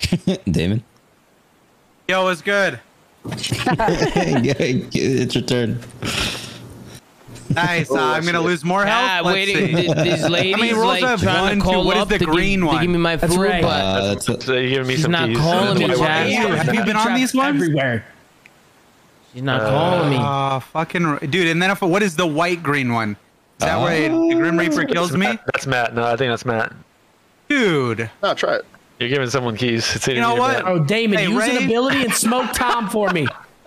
*laughs* Damon. Yo, what's good? *laughs* it's your turn. Nice. Uh, I'm gonna lose more health. Ah, Let's waiting. see. These *laughs* ladies many rolls like have? trying One, to two. call What is up the to, green give, to one? give me my That's food, right. but Uh, that's So you're me She's some not keys. calling me, Jack. Ew, have you been on these ones? Everywhere. she's not calling me. Oh, fucking dude! And then if what is the white green one? Is that where the Grim Reaper kills me? That's Matt. No, I think that's Matt. Dude, No, try it. You're giving someone keys. It's You know what? Oh, Damon, Hey, use Ray. an ability and smoke Tom for me. *laughs*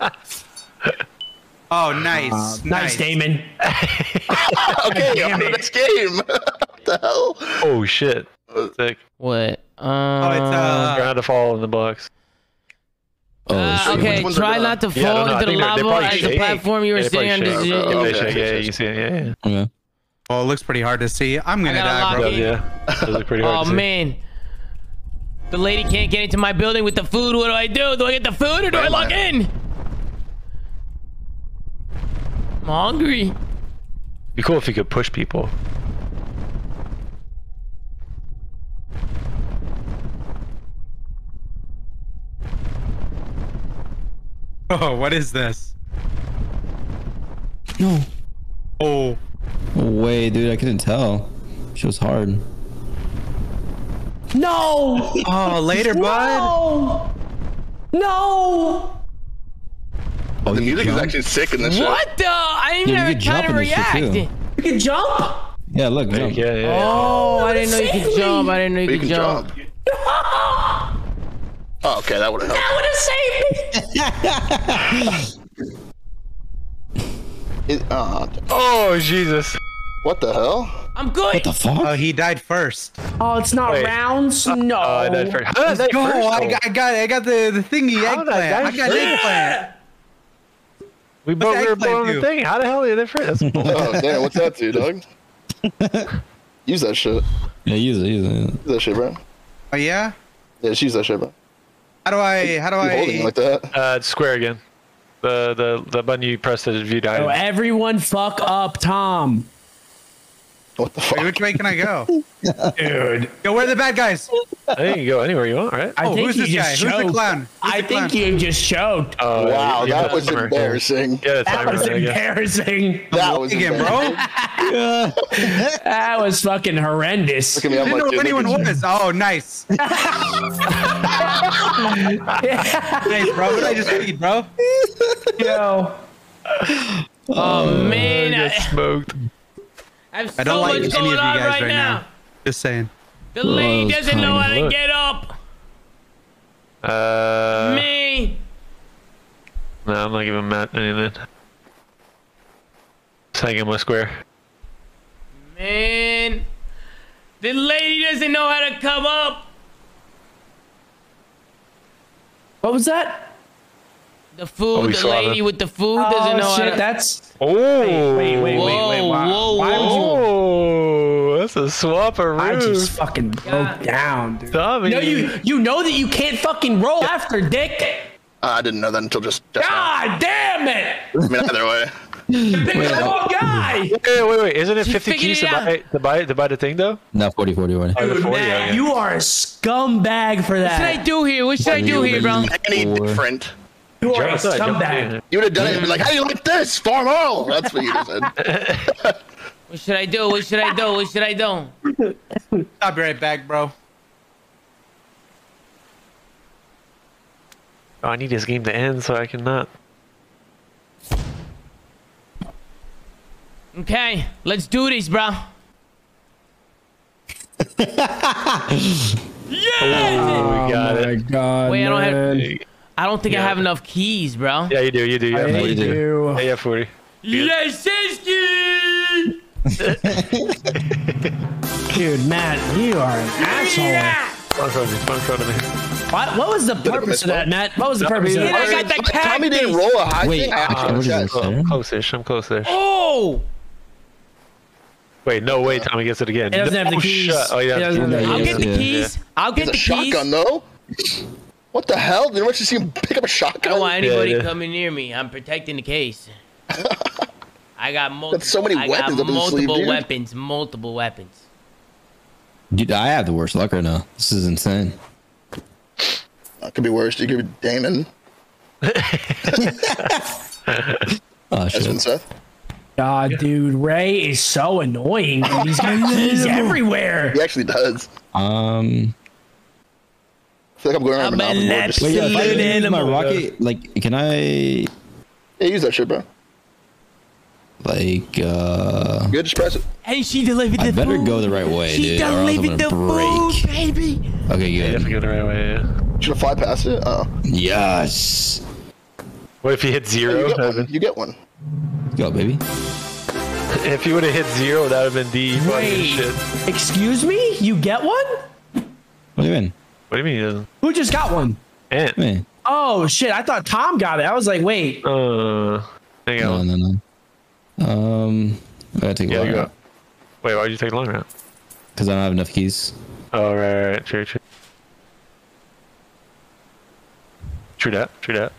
oh nice, Uh, Nice, Damon. *laughs* Okay, on to the next game. *laughs* what the hell? Oh shit. Sick. What? Um, Oh, it's You're uh, gonna have to fall in the box. oh uh, shit. okay, Which ones are try not to fall don't know. I into the think they're- they lava as the platform you were Yeah, they sitting on. probably This shake. is- If they Okay, shake, okay, yeah, you see it. Yeah, yeah. Okay. oh, it looks pretty hard to see. I'm gonna die, bro. in. Yeah. Those look pretty hard Oh to see. man. The lady can't get into my building with the food. What do I do? Do I get the food or do I Where am log I? in? I'm hungry. Be cool if you could push people. *laughs* Oh, what is this? No. Oh. Wait, dude, I couldn't tell. She was hard. No! Oh, later, bud. No! No! Oh, The you music is actually sick in this shit. What the? I didn't Yeah, you even could jump kind of in this react. too. You can jump? Yeah, look, Yeah, jump. yeah, yeah. Oh, I didn't know you could Exactly. jump. I didn't know you You could can jump. jump. *laughs* Oh, okay, that would have helped. That would have saved me! *laughs* It, uh, Oh Jesus! What the hell? I'm good. What the fuck? Oh, he died first. Oh, it's not Wait. rounds? No. Oh, I died first. How did I Go! first, I got, I got, I got the the thingy How did I eggplant. I got first? eggplant. We both the were eggplant both on the thing. How the hell are they first? That's. *laughs* Oh, damn, what's that do, dog? *laughs* use that shit. Yeah, use it, use it. Use that shit, bro. Oh yeah. Yeah, just use that shit, bro. How do I? How do Keep holding I? like that. Uh, square again. The the the button you press to view Oh, items. everyone fuck up, Tom. What the Wait, fuck? which way can I go? *laughs* Dude. Go where are the bad guys? I think you can go anywhere you want, right? I Oh, think who's you this guy? just Who's the clown? Who's I the think clown? you just choked. Oh, Wow, you- you that was timer. embarrassing. Yeah, That timer. was I embarrassing. That was Again, bro. *laughs* That was fucking horrendous. Look at me, I I'm didn't like, know dude, anyone look at was. Oh, nice. *laughs* nice, bro. What did I just read, bro? Yo. Oh, oh man, I I, smoked. I have so I don't like much any going of you guys right, right now. now. Just saying. The lady it's doesn't know how to Look. get up. Uh, Me. no, I'm not giving Matt anything. Just hang in my square. Man. The lady doesn't know how to come up. What was that? The food, oh, we the lady that. with the food doesn't oh, know oh, shit, how to. that's... Oh, Wait, wait, wait, wait, wait. Why, Whoa, why would you... Oh, that's a swap of I just fucking broke down, dude. Tommy. No, you you know that you can't fucking roll after dick. Uh, I didn't know that until just, just now. God damn it! *laughs* I mean, either way. Pick the *laughs* wrong guy. Wait, wait, wait. Isn't it 50 keys it to buy, to buy to buy the thing though? No, 40, 40, 40. Oh, Dude, 40, man, okay. you are a scumbag for that. What should I do here? What should I do here, bro? Any Four. different. You are a I thought I jumped scumbag. You would have done it and be like, how do you like this? Farm all. That's what you would have said. *laughs* What should I do? What should I do? What should I do? I'll be right back, bro. Oh, I need this game to end so I can not. Okay, let's do this, bro. *laughs* Oh, we got oh it. god. Wait, I don't have- man. I don't think I have enough keys, bro. Yeah, you do. You do. You have I 40. hate. Yeah, you have 40. Yes, Siski! *laughs* Dude, Matt, you are an asshole. One in front of me. One in front me. What, what was the purpose of that, Matt? What was the purpose of Yeah, I that? got the Tommy didn't roll a high Wait, thing. I uh, actually what is checked. this? Oh, There? I'm close-ish. I'm close-ish. Oh! Wait, no, wait. Tommy gets it again. He doesn't have the keys. Shut. Oh, yeah. doesn't have the I'll get the Yeah. keys. I'll get It's the a keys. shotgun, though. What the hell? Did you ever see him pick up a shotgun? I don't want anybody yeah. coming near me. I'm protecting the case. *laughs* I got multiple. so many I weapons got up his multiple sleeve, dude. weapons. Multiple weapons. Dude, I have the worst luck right now. This is insane. It could be worse. You could be Damon. *laughs* Oh, That's been shit. Seth. God, dude, Ray is so annoying. He's, *laughs* He's got keys everywhere. He actually does. Um, I feel like I'm going around I'm an Monopoly board. Just, wait, yeah, if I use my animal. rocket, like, can I, yeah, use that shit, bro. like, uh, Good, just press it. And she delivered the I better food. go the right way, She dude, or delivered the gonna food, baby. Okay, You have to go the right way. Yeah. Should I fly past it? Oh. Yes. What if you hit Yeah, zero? you, get one. you get one. Go, baby. if you would have hit zero, that would have been the funniest Wait. shit. Excuse me? You get one? What do you mean? What do you mean? he doesn't? Who just got one? Ant. Man. Oh shit! I thought Tom got it. I was like, wait. Uh, hang No, on. no, no. Um, I gotta take a Yeah, long you go. route Wait, why'd you take the long route? because I don't have enough keys. Oh, right, right, right. True, true. True that. True that.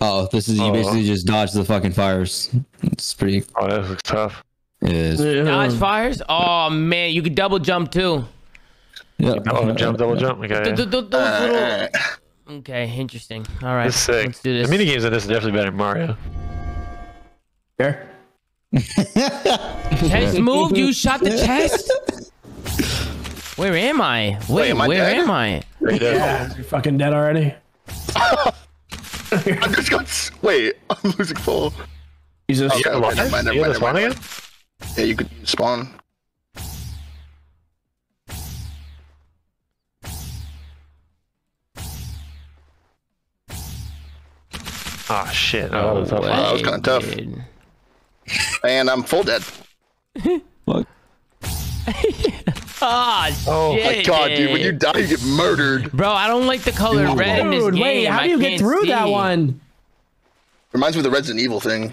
Oh, this is you Oh. basically just dodge the fucking fires. It's pretty. Oh, that looks tough. It is. Dodge fires. Oh man, you could double jump too. Yeah. Oh, jump, double jump. Okay. Th- th- th- Those little. Okay, interesting. All right, This is sick. let's do this. The mini games in this is definitely better than Mario. Here. *laughs* chest moved. You shot the chest. *laughs* Where am I? Wait, Wait, am I where dead? am I? Right there. Yeah, you're fucking dead already. *laughs* I just got. s- Wait, I'm losing full. Jesus. Okay, okay, never mind, never mind, never the spawn mind. Yeah, you could spawn. Oh shit. Oh, that was tough. that was kinda tough. dude. And I'm full dead. *laughs* Fuck. Ah, *laughs* Oh shit. My God, dude, when you die, you get murdered. Bro, I don't like the color red in this Dude, game. wait, how do you get can't through that one? Reminds me of the Resident Evil thing.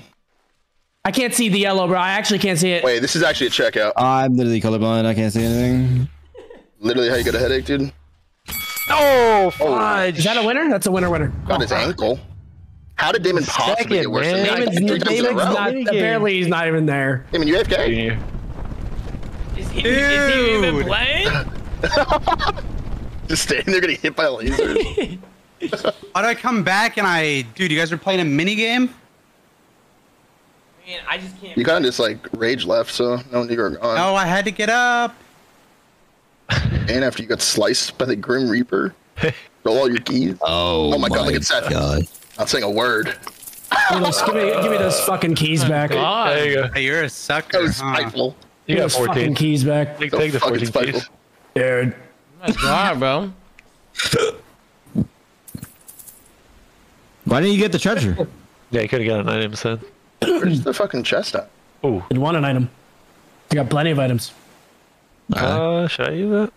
I can't see the yellow, bro. I actually can't see it. Wait, this is actually a checkout. I'm literally colorblind. I can't see anything. Literally how you get a headache, dude. Oh, fudge. Is that a winner? That's a winner, winner. Got his ankle. How did Damon possibly Second, get worse than man. that? Damon's, Three times Damon's not, apparently he's not even there. Damon, you AFK? Junior. Is he, is he even *laughs* playing? *laughs* Just standing there getting hit by lasers. *laughs* How do I come back and I, dude? You guys are playing a mini game? Man, I just can't. you kind of just like rage left, so no need to go on. No, I had to get up. And after you got sliced by the Grim Reaper, roll all your keys. Oh, Oh my God, look at Seth. God. Not saying a word. Give me those, give me, those fucking keys back. Give God. There you go. Hey, you're a sucker. That was huh? spiteful. You me got those fucking keys back. Take, So take the fucking 14 spiteful. keys. Dude. My God, bro. Why didn't you get the treasure? *laughs* Yeah, you could have got an item instead. Where's the fucking chest at? Oh. Did want an item. I got plenty of items. Uh, should I use that?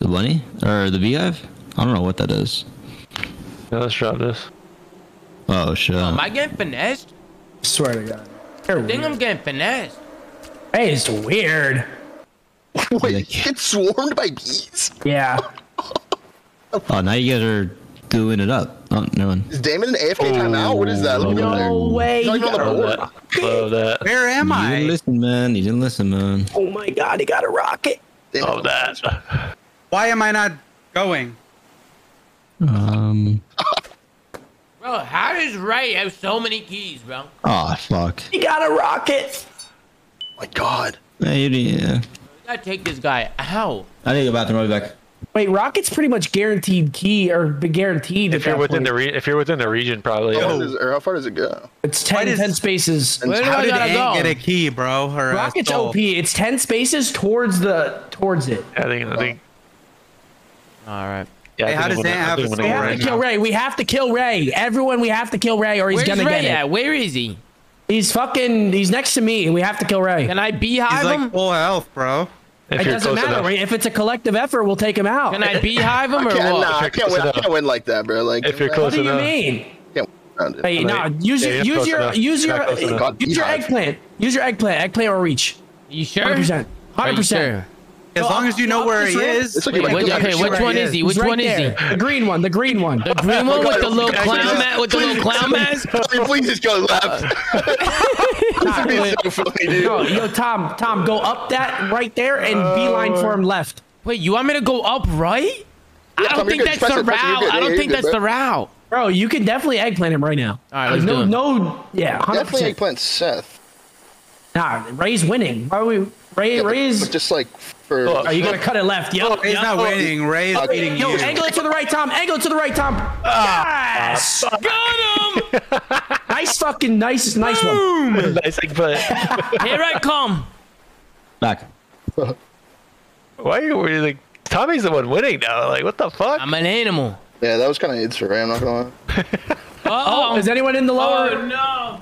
The bunny or the beehive? I don't know what that is. Yeah, let's drop this. Oh shit. Am I getting finessed? Swear to God. You're I think weird. I'm getting finessed. Hey, it's weird. *laughs* Wait, get swarmed by bees? Yeah. *laughs* Oh, now you guys are doing it up. Oh, no one. Is Damon an AFK timeout? What is that? Look at him there. No way. He's not even on the Love board. that. That. Where am You I? didn't listen, man. You didn't listen, man. Oh my God, he got a rocket. Damon. Love that. Why am I not going? Um. *laughs* Bro, how does Ray have so many keys, bro? Oh fuck. He got a rocket. Oh my God. Hey, you didn't- yeah. We gotta take this guy out. I need to go bathroom. I'll be back. Wait, rocket's pretty much guaranteed key or be guaranteed. If you're within point. the re- if you're within the region, probably. How, yeah. does, or how far does it go? it's 10, does- 10 spaces. And Where do How I did go? get a key, bro? Or Rocket's soul? OP. It's 10 spaces towards the towards it. I think. I think. All right. Yeah, Hey, how does gonna- Ant have think a I'm We gonna have right to kill now? Ray. We have to kill Ray. Everyone, we have to kill Ray or he's Where's gonna Ray get at? it. Where is he? He's fucking. He's next to me, we have to kill Ray. Can I beehive He's like him? full health, bro. If it doesn't matter. enough. If it's a collective effort, we'll take him out. Can I beehive him or Can't, what? nah, I can't win. I can't win like that, bro. Like, If you're I what close do you mean? can't win around it. Hey, Like, no. Use yeah, your you're use your enough. use You're your not close enough. use your eggplant. Use your eggplant. Eggplant or reach. You sure? Hundred percent. Are Hundred you percent. Sure? As long as you know where he is. It's like Wait, which, okay, which one is he? Which one is he? The green one. The green one. The green one with the little clown ma- with the little clown mask? Please just go left. Uh, *laughs* nah, It's wait. so funny, dude. Yo, yo, Tom, Tom, go up that right there and beeline for him left. Wait, you want me to go up right? I don't you're think that's the it, press it, you're route. I don't think that's the route. Bro, you can definitely eggplant him right now. All right, let's no, do it. no, yeah, hundred Definitely eggplant Seth. Nah, Ray's winning. Why are we? Ray, Yeah, Ray's. but just like for. Oh, Are you gonna cut it left? Yo, Ray's yo, not oh, winning. Ray's Okay. Oh, beating Yo, you. angle it to the right, Tom. Angle it to the right, Tom. Ah, yes. Got him! *laughs* Nice fucking nice, nice one. Nice like, but *laughs* Here I come. Back. why are you were like? Tommy's the one winning now. Like, what the fuck? I'm an animal. Yeah, that was kind of AIDS for Ray. I'm not gonna lie. Oh, Is anyone in the lower? oh no!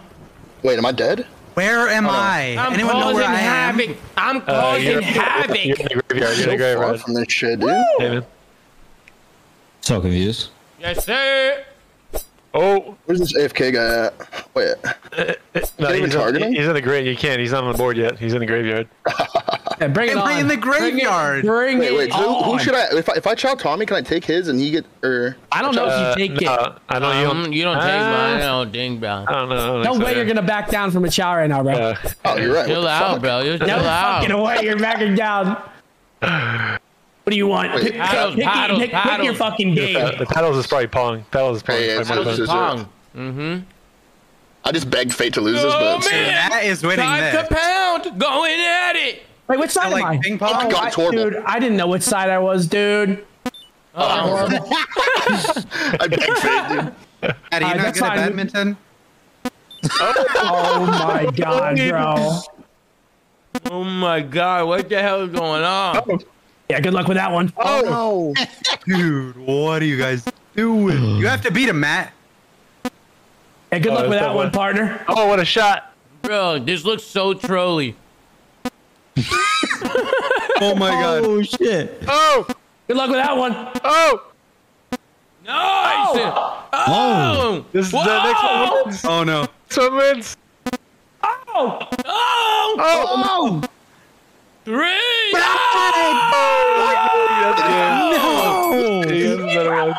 Wait, am I dead? Where am I? I'm Anyone know causing where I am? havoc. I'm Uh, causing you're, havoc. You're in the graveyard. You're in the So far graveyard. from this shit, dude. Hey, man. So confused. Yes, sir. Oh, Where's this AFK guy at? Wait. no, even he's, in, he's in the grave. You can't. He's not on the board yet. He's in the graveyard. *laughs* Yeah, bring it Hey, on. bring in the Bring it- graveyard. Bring Wait, it wait. So who, who should I? If I if I chow Tommy, can I take his and he get or? I don't know Uh, if you take no, it. I know you Um, don't. you don't take Uh, mine. I don't think, bro. I don't know. No so, way yeah. you're gonna back down from a chow right now, bro. Uh, Oh, you're right. Chill what the out, fuck? bro. You chill no out. fucking way you're backing down. *sighs* What do you want? Wait, pick, paddles, pick, paddles, pick, pick your fucking game. The, the paddles is probably Pong. Paddles is probably, Yeah, yeah, probably it's- more it's- fun. it's- I just begged fate to lose this, Oh but man, Matt is winning time this. to pound, going at it. Wait, which side like am I? ping pong? Oh, God, I- dude, I didn't know which side I was, dude. I *laughs* begged fate, dude. Matt, are you Uh, not that's good at badminton? Oh my god, *laughs* bro. Oh my god, what the hell is going on? Yeah, good luck with that one. Oh, *laughs* Dude, what are you guys doing? You have to beat him, Matt. Yeah, good Oh, luck with that's that one, one. partner. Oh, what a shot! Bro, this looks so trolly. *laughs* Oh my god. Oh shit. Oh! Good luck with that one. Oh! Nice. Oh. oh. This is the next one oh, wins. Oh no. This one wins. Oh, Oh. Oh! Three. That's good. He has a better one.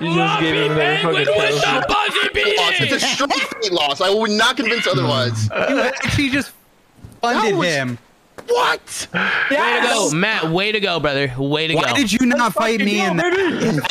You just gave him another fucking with trophy. the buzzy loss. It's a straight fate loss. I would not convince otherwise. You actually just funded That was- him. What? Way to go, Matt. Way to go, brother. Way to Why go. Why did you not fight me in that?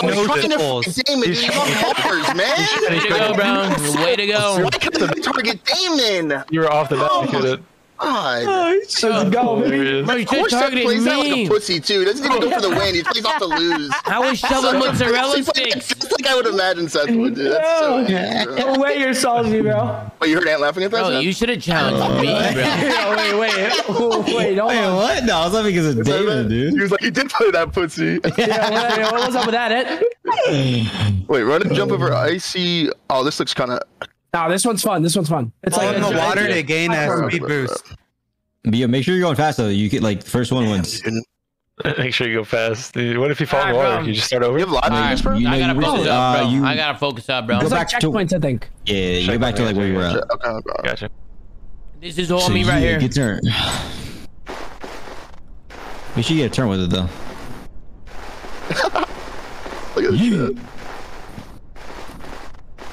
I was No trying to balls. fight Damon. Dude, you love bars, man. Way to go, bro. Way to go. Why couldn't I target Damon? You were off the bat. You could God. Let's go, baby. Bro, Of course, that targeted plays out like a pussy too. He doesn't even go for the win. He plays off to *laughs* lose. I was shoveling mozzarella like- sticks. Just like I would imagine Seth would do. That's so Don't wait your salty, bro. Wait, you heard Ant laughing at that? Bro, Seth? you should have challenged me, bro. *laughs* Yeah, wait, wait, oh, *laughs* wait, Wait, what? No, I was laughing because of David, dude. He was like, he did play that pussy. Yeah, wait, what was up with that? It? Wait, run and jump over icy. Oh, this looks kind of. No, this one's fun. This one's fun. It's Fall like in the water it's- to gain a speed boost. But yeah, make sure you're going fast though. You get like first one wins. *laughs* Make sure you go fast. Dude, what if you fall in the water? bro. You just start over? You have live Alright, games, bro? you know I gotta you focus really- up, bro. uh, you- I gotta focus up, bro. Go It's like back to- checkpoints, I think. Yeah, you go back to like where you were at. Okay, okay. Gotcha. This is all So me right yeah, here. Get turn. Make sure you get a turn with it though. *laughs* Look at this *laughs* shit.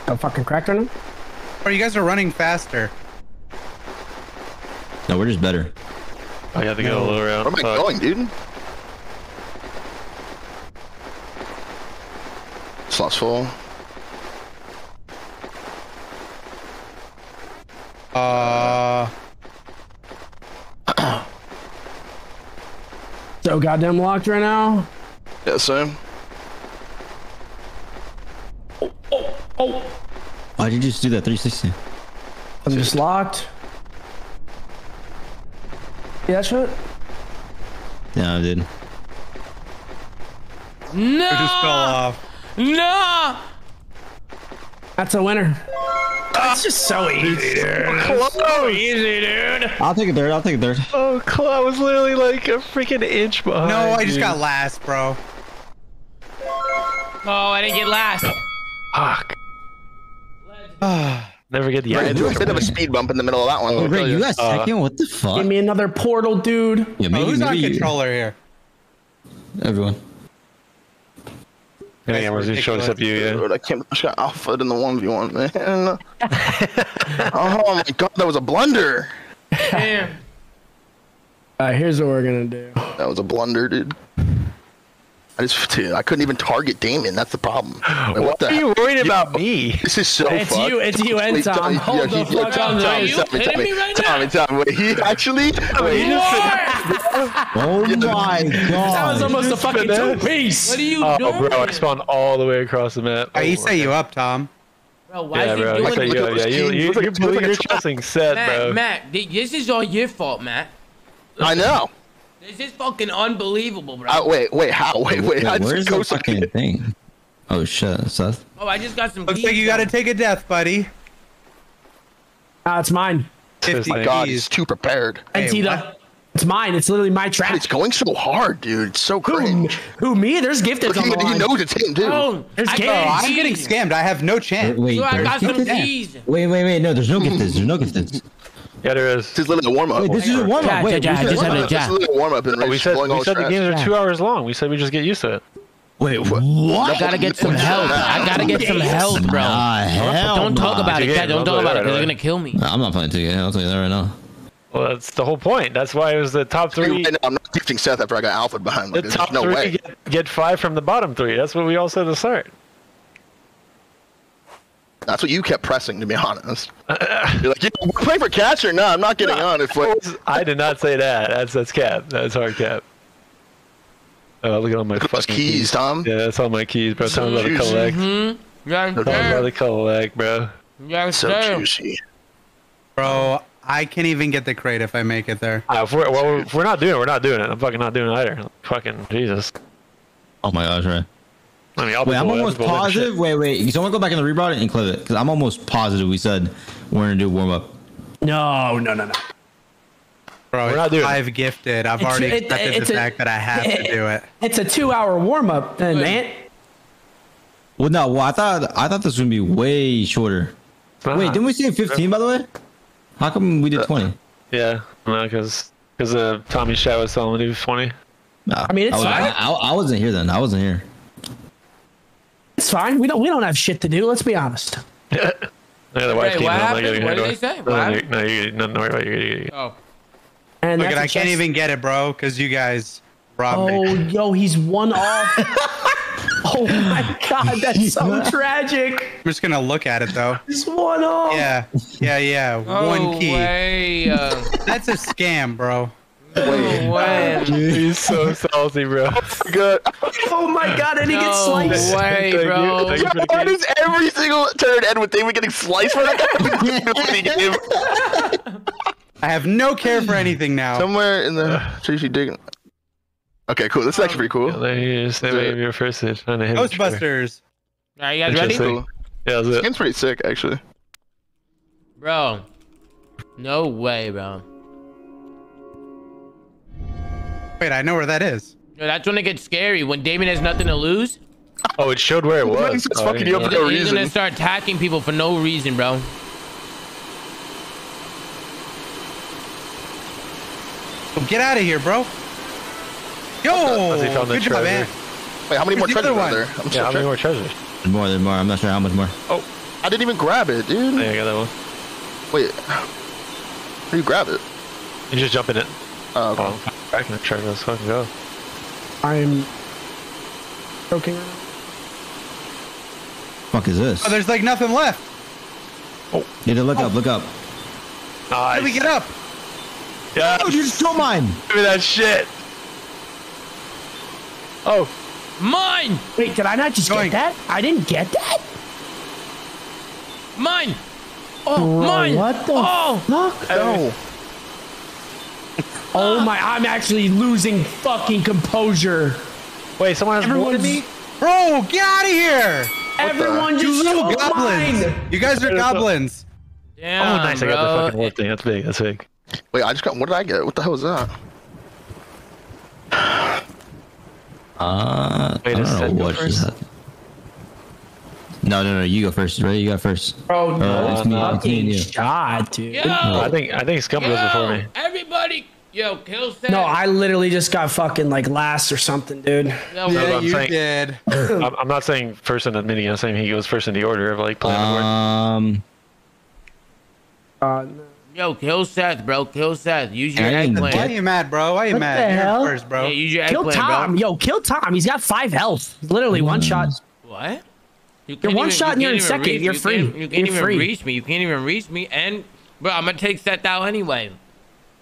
Oh, fucking cracked on him. Or you guys are running faster. No, we're just better. I have to go a little around. Where am I Fuck. going, dude? Slots full. Uh, *clears throat* So goddamn locked right now. Yeah, same. Oh, oh, oh, Why'd you just do that 360? I'm just locked. Yeah, that shit. Yeah, I did. No. I just fell off. No. That's a winner. That's just so easy, dude. So easy, dude. I'll take a third. I'll take a third. Oh, Cl- I was literally like a freaking inch behind. No, I just you. got last, bro. Oh, I didn't get last. Fuck. *sighs* Never get the Right, end. a bit of a speed bump in the middle of that one. Oh, me you you. got second? what the fuck? Give me another portal, dude. yeah, Oh, who's on maybe you- controller here? everyone. Yeah, yeah, was just showing us up you, yeah. I can't. I just got alpha in the one v one, man. *laughs* oh my god, that was a blunder. Damn. *laughs* Uh, here's what we're gonna do. That was a blunder, dude. I just, *laughs* dude, I couldn't even target Damon. That's the problem. Like, what the? Are you heck? worried about me? This is so It's fucked. you, it's you and Wait, Tom. Tommy, Hold yeah, the he- yeah, fuck Tommy, on, Tommy, you Tommy, kidding Tommy, me right Tommy, now? Tommy, wait, he actually, wait, he just, Oh my *laughs* god! That was almost a fucking two finesse. piece. What are you Oh, doing? bro, I spawned all the way across the map. I Oh, set you up, Tom. Bro, why Yeah, is he bro. doing I set you up. Yeah, you, teams. you, Looks like you're, a- looks you're trap. trusting Matt, bro. Matt, this is all your fault, Matt. I know. This is fucking unbelievable, bro. Uh, wait, wait, how? Wait, wait, I Wait, just where's go the so- fucking thing? Oh shit, Seth. oh, I just got some. Looks keys, like you got to bro. take a death, buddy. Ah, it's mine. Says 50 like- God, keys. he's too prepared. And Hey, Tita. what? It's mine. It's literally my God, trap. it's going so hard, dude. It's so Who, cringe. who, me? There's gifted Look, on he, the he line. knows it's him, too. Oh, There's I games. Oh, got I'm getting scammed. I have no chance. Wait, So I got some keys. Wait, wait, wait. No, there's no gifteds. There's no gifteds. Yeah, there is. This is literally a warm up. Wait, this is a warm up. Wait, yeah, we yeah, said- just have This a is jab. literally a warm up and we said, we said the games are two hours long. We said we just get used to it. wait, what? I gotta get some help. I gotta get some help, bro. Nah, hell Don't talk nah. about it, Good Dad. game. Don't talk about it. right They're gonna kill me. I'm not playing 2K. I'll tell you that right now. Well, that's the whole point. That's why it was the top three. Right now, I'm not gifting Seth after I got Alfred behind. me. The there's top no three way. get, get five from the bottom three. That's what we all said to start. That's what you kept pressing, to be *laughs* honest. *laughs* You're like, yeah, we're playing for catcher. No, I'm not getting on. If like, *laughs* I did not say that. That's that's cap. That's hard cap. Oh, look at all my look fucking keys, Tom. Yeah, that's all my keys, bro. Tell me about to collect. Mm-hmm. Yes, Tell me about sir. to collect, bro. Yeah, So sir. juicy. Bro, I can't even get the crate if I make it there. Ah, if we're, well, if we're not doing it, we're not doing it. I'm fucking not doing it either. Fucking Jesus. Oh my gosh, right. I mean, I'll be Wait, I'm bold, almost I'll be bold and shit. positive. Wait, wait. Can someone go back in the rebrowse and clip it? Because I'm almost positive we said we're gonna do warm up. No, no, no, no. Bro, We're not doing it. I've gifted. I've It's- already it- accepted it's the a- fact that I have to do it. *laughs* It's a two-hour warm-up, then, man. Well, no. Well, I thought I thought this was gonna be way shorter. It's Wait, didn't we say 15 by the way? How come we did 20? Yeah, no, because because uh, Tommy Chat was telling me he was 20. Nah, I mean, it's I, was, fine. I, I wasn't here then. I wasn't here. It's fine. We don't we don't have shit to do. Let's be honest. *laughs* Yeah, the wife Wait, came what in, I'm happened? What did they say? What No, no, happened? no, you nothing to worry. You're, you're, Oh. And Look, that's at, a I can't chest- even get it, bro, because you guys robbed Oh, me. yo, he's one off. *laughs* oh my god, that's so *laughs* tragic. I'm just gonna look at it though. He's one off. Yeah, yeah, yeah. Oh, One key. way. Uh, That's a scam, bro. No way. *laughs* He's so salty, bro. *laughs* Good. Oh my god, and he gets No sliced. way, Thank bro. thank you for Why does every single turn end with David getting sliced for that guy? *laughs* I have no care for anything now. Somewhere in the Tracy digging. Okay, cool. This is actually pretty Yeah, cool. there he is. They Is may it- be your first hit. Trying to hit. Ghostbusters. Are you guys ready? Interesting. Yeah, that's it. Skin's pretty sick, actually. Bro. No way, bro. Wait, I know where that is. Yo, that's when it gets scary. When Damon has nothing to lose, Oh, it showed where it Well, was. it's Oh, fucking you know up that. No he's gonna start attacking people for no reason, bro. Get out of here, bro. Yo, he found good job, man. Wait, how many more Where's the treasures are one? there? I'm Yeah, still how many more treasures? There's more. There's more. I'm not sure how much more. Oh, I didn't even grab it, dude. Yeah, I got that one. Wait. How do you grab it? You just jump in it. Oh, okay. Oh, I can try this fucking go. I'm joking. around. Fuck is this? Oh, there's like nothing left. Oh, need to look up. Look up. How Nice. do we get up? Yeah, Oh, you just stole mine. give me that shit. Oh, Mine! Wait, did I not just Going. get that? I didn't get that? Mine! Oh, Bro, mine! what the Oh! fuck? No. Oh my, I'm actually losing fucking composure. wait, someone has more than Everyone's, me? Bro, get out of here. everyone You just little goblins. mine. You guys are goblins. Damn, Oh, nice. I got the fucking wolf thing. That's big. That's big. Wait, I just got. What did I get? What the hell was that? Uh, Wait, I don't know go what first? just happened. No, no, no. You go first. Right? You got first. Bro, no it's me, it's me and you. shot, dude. Yo! I think I think Scump goes before Yo! me. Everybody! Yo, kill Seth. No, I literally just got fucking like last or something, dude. Yo, No, Yeah, I'm you saying- did. *clears throat* I'm, I'm not saying first in the mini. I'm saying he goes first in the order of like playing the board. Um, Uh, Yo, kill Seth, bro. Kill Seth. Use your I didn't Why are you mad, bro? Why are you What mad? the You're hell? first, bro. Yeah, use your kill eggplant, Tom. bro. Yo, kill Tom. He's got five health. Literally one shot. What? You You're one even- shot and you you're in second. reach- You're you free. can't- You can't You're even free. reach me. You can't even reach me. And, bro, I'm gonna take Seth out anyway.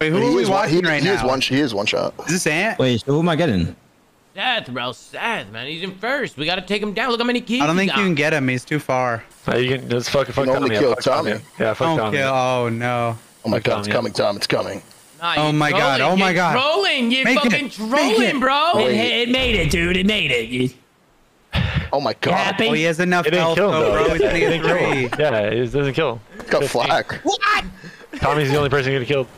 Wait, who He are we is one- watching he, right he now? Is one, he is one shot. Is this Ant? wait. So who am I getting? Seth, bro. Seth, man. He's in first. We gotta take him down. Look how many keys I don't he think you can get him. He's too far. Uh, you can just fucking fuck can only Tommy. kill yeah, fuck Tommy. Tommy. Yeah, fuck Don't Tommy. kill. Oh no. Oh my Fuck god, Tom, it's yeah. coming, Tom. It's coming. Nah, Oh you're my God, oh my You're God. Trolling. You're Make fucking Make trolling, bro. It, it made it, dude. It made it. You, Oh my god. happy? Oh, he has enough It health, kill him though, though. bro. He's gonna get didn't kill him. three. Yeah, it doesn't kill. It's got flak. Tommy's the only person getting killed.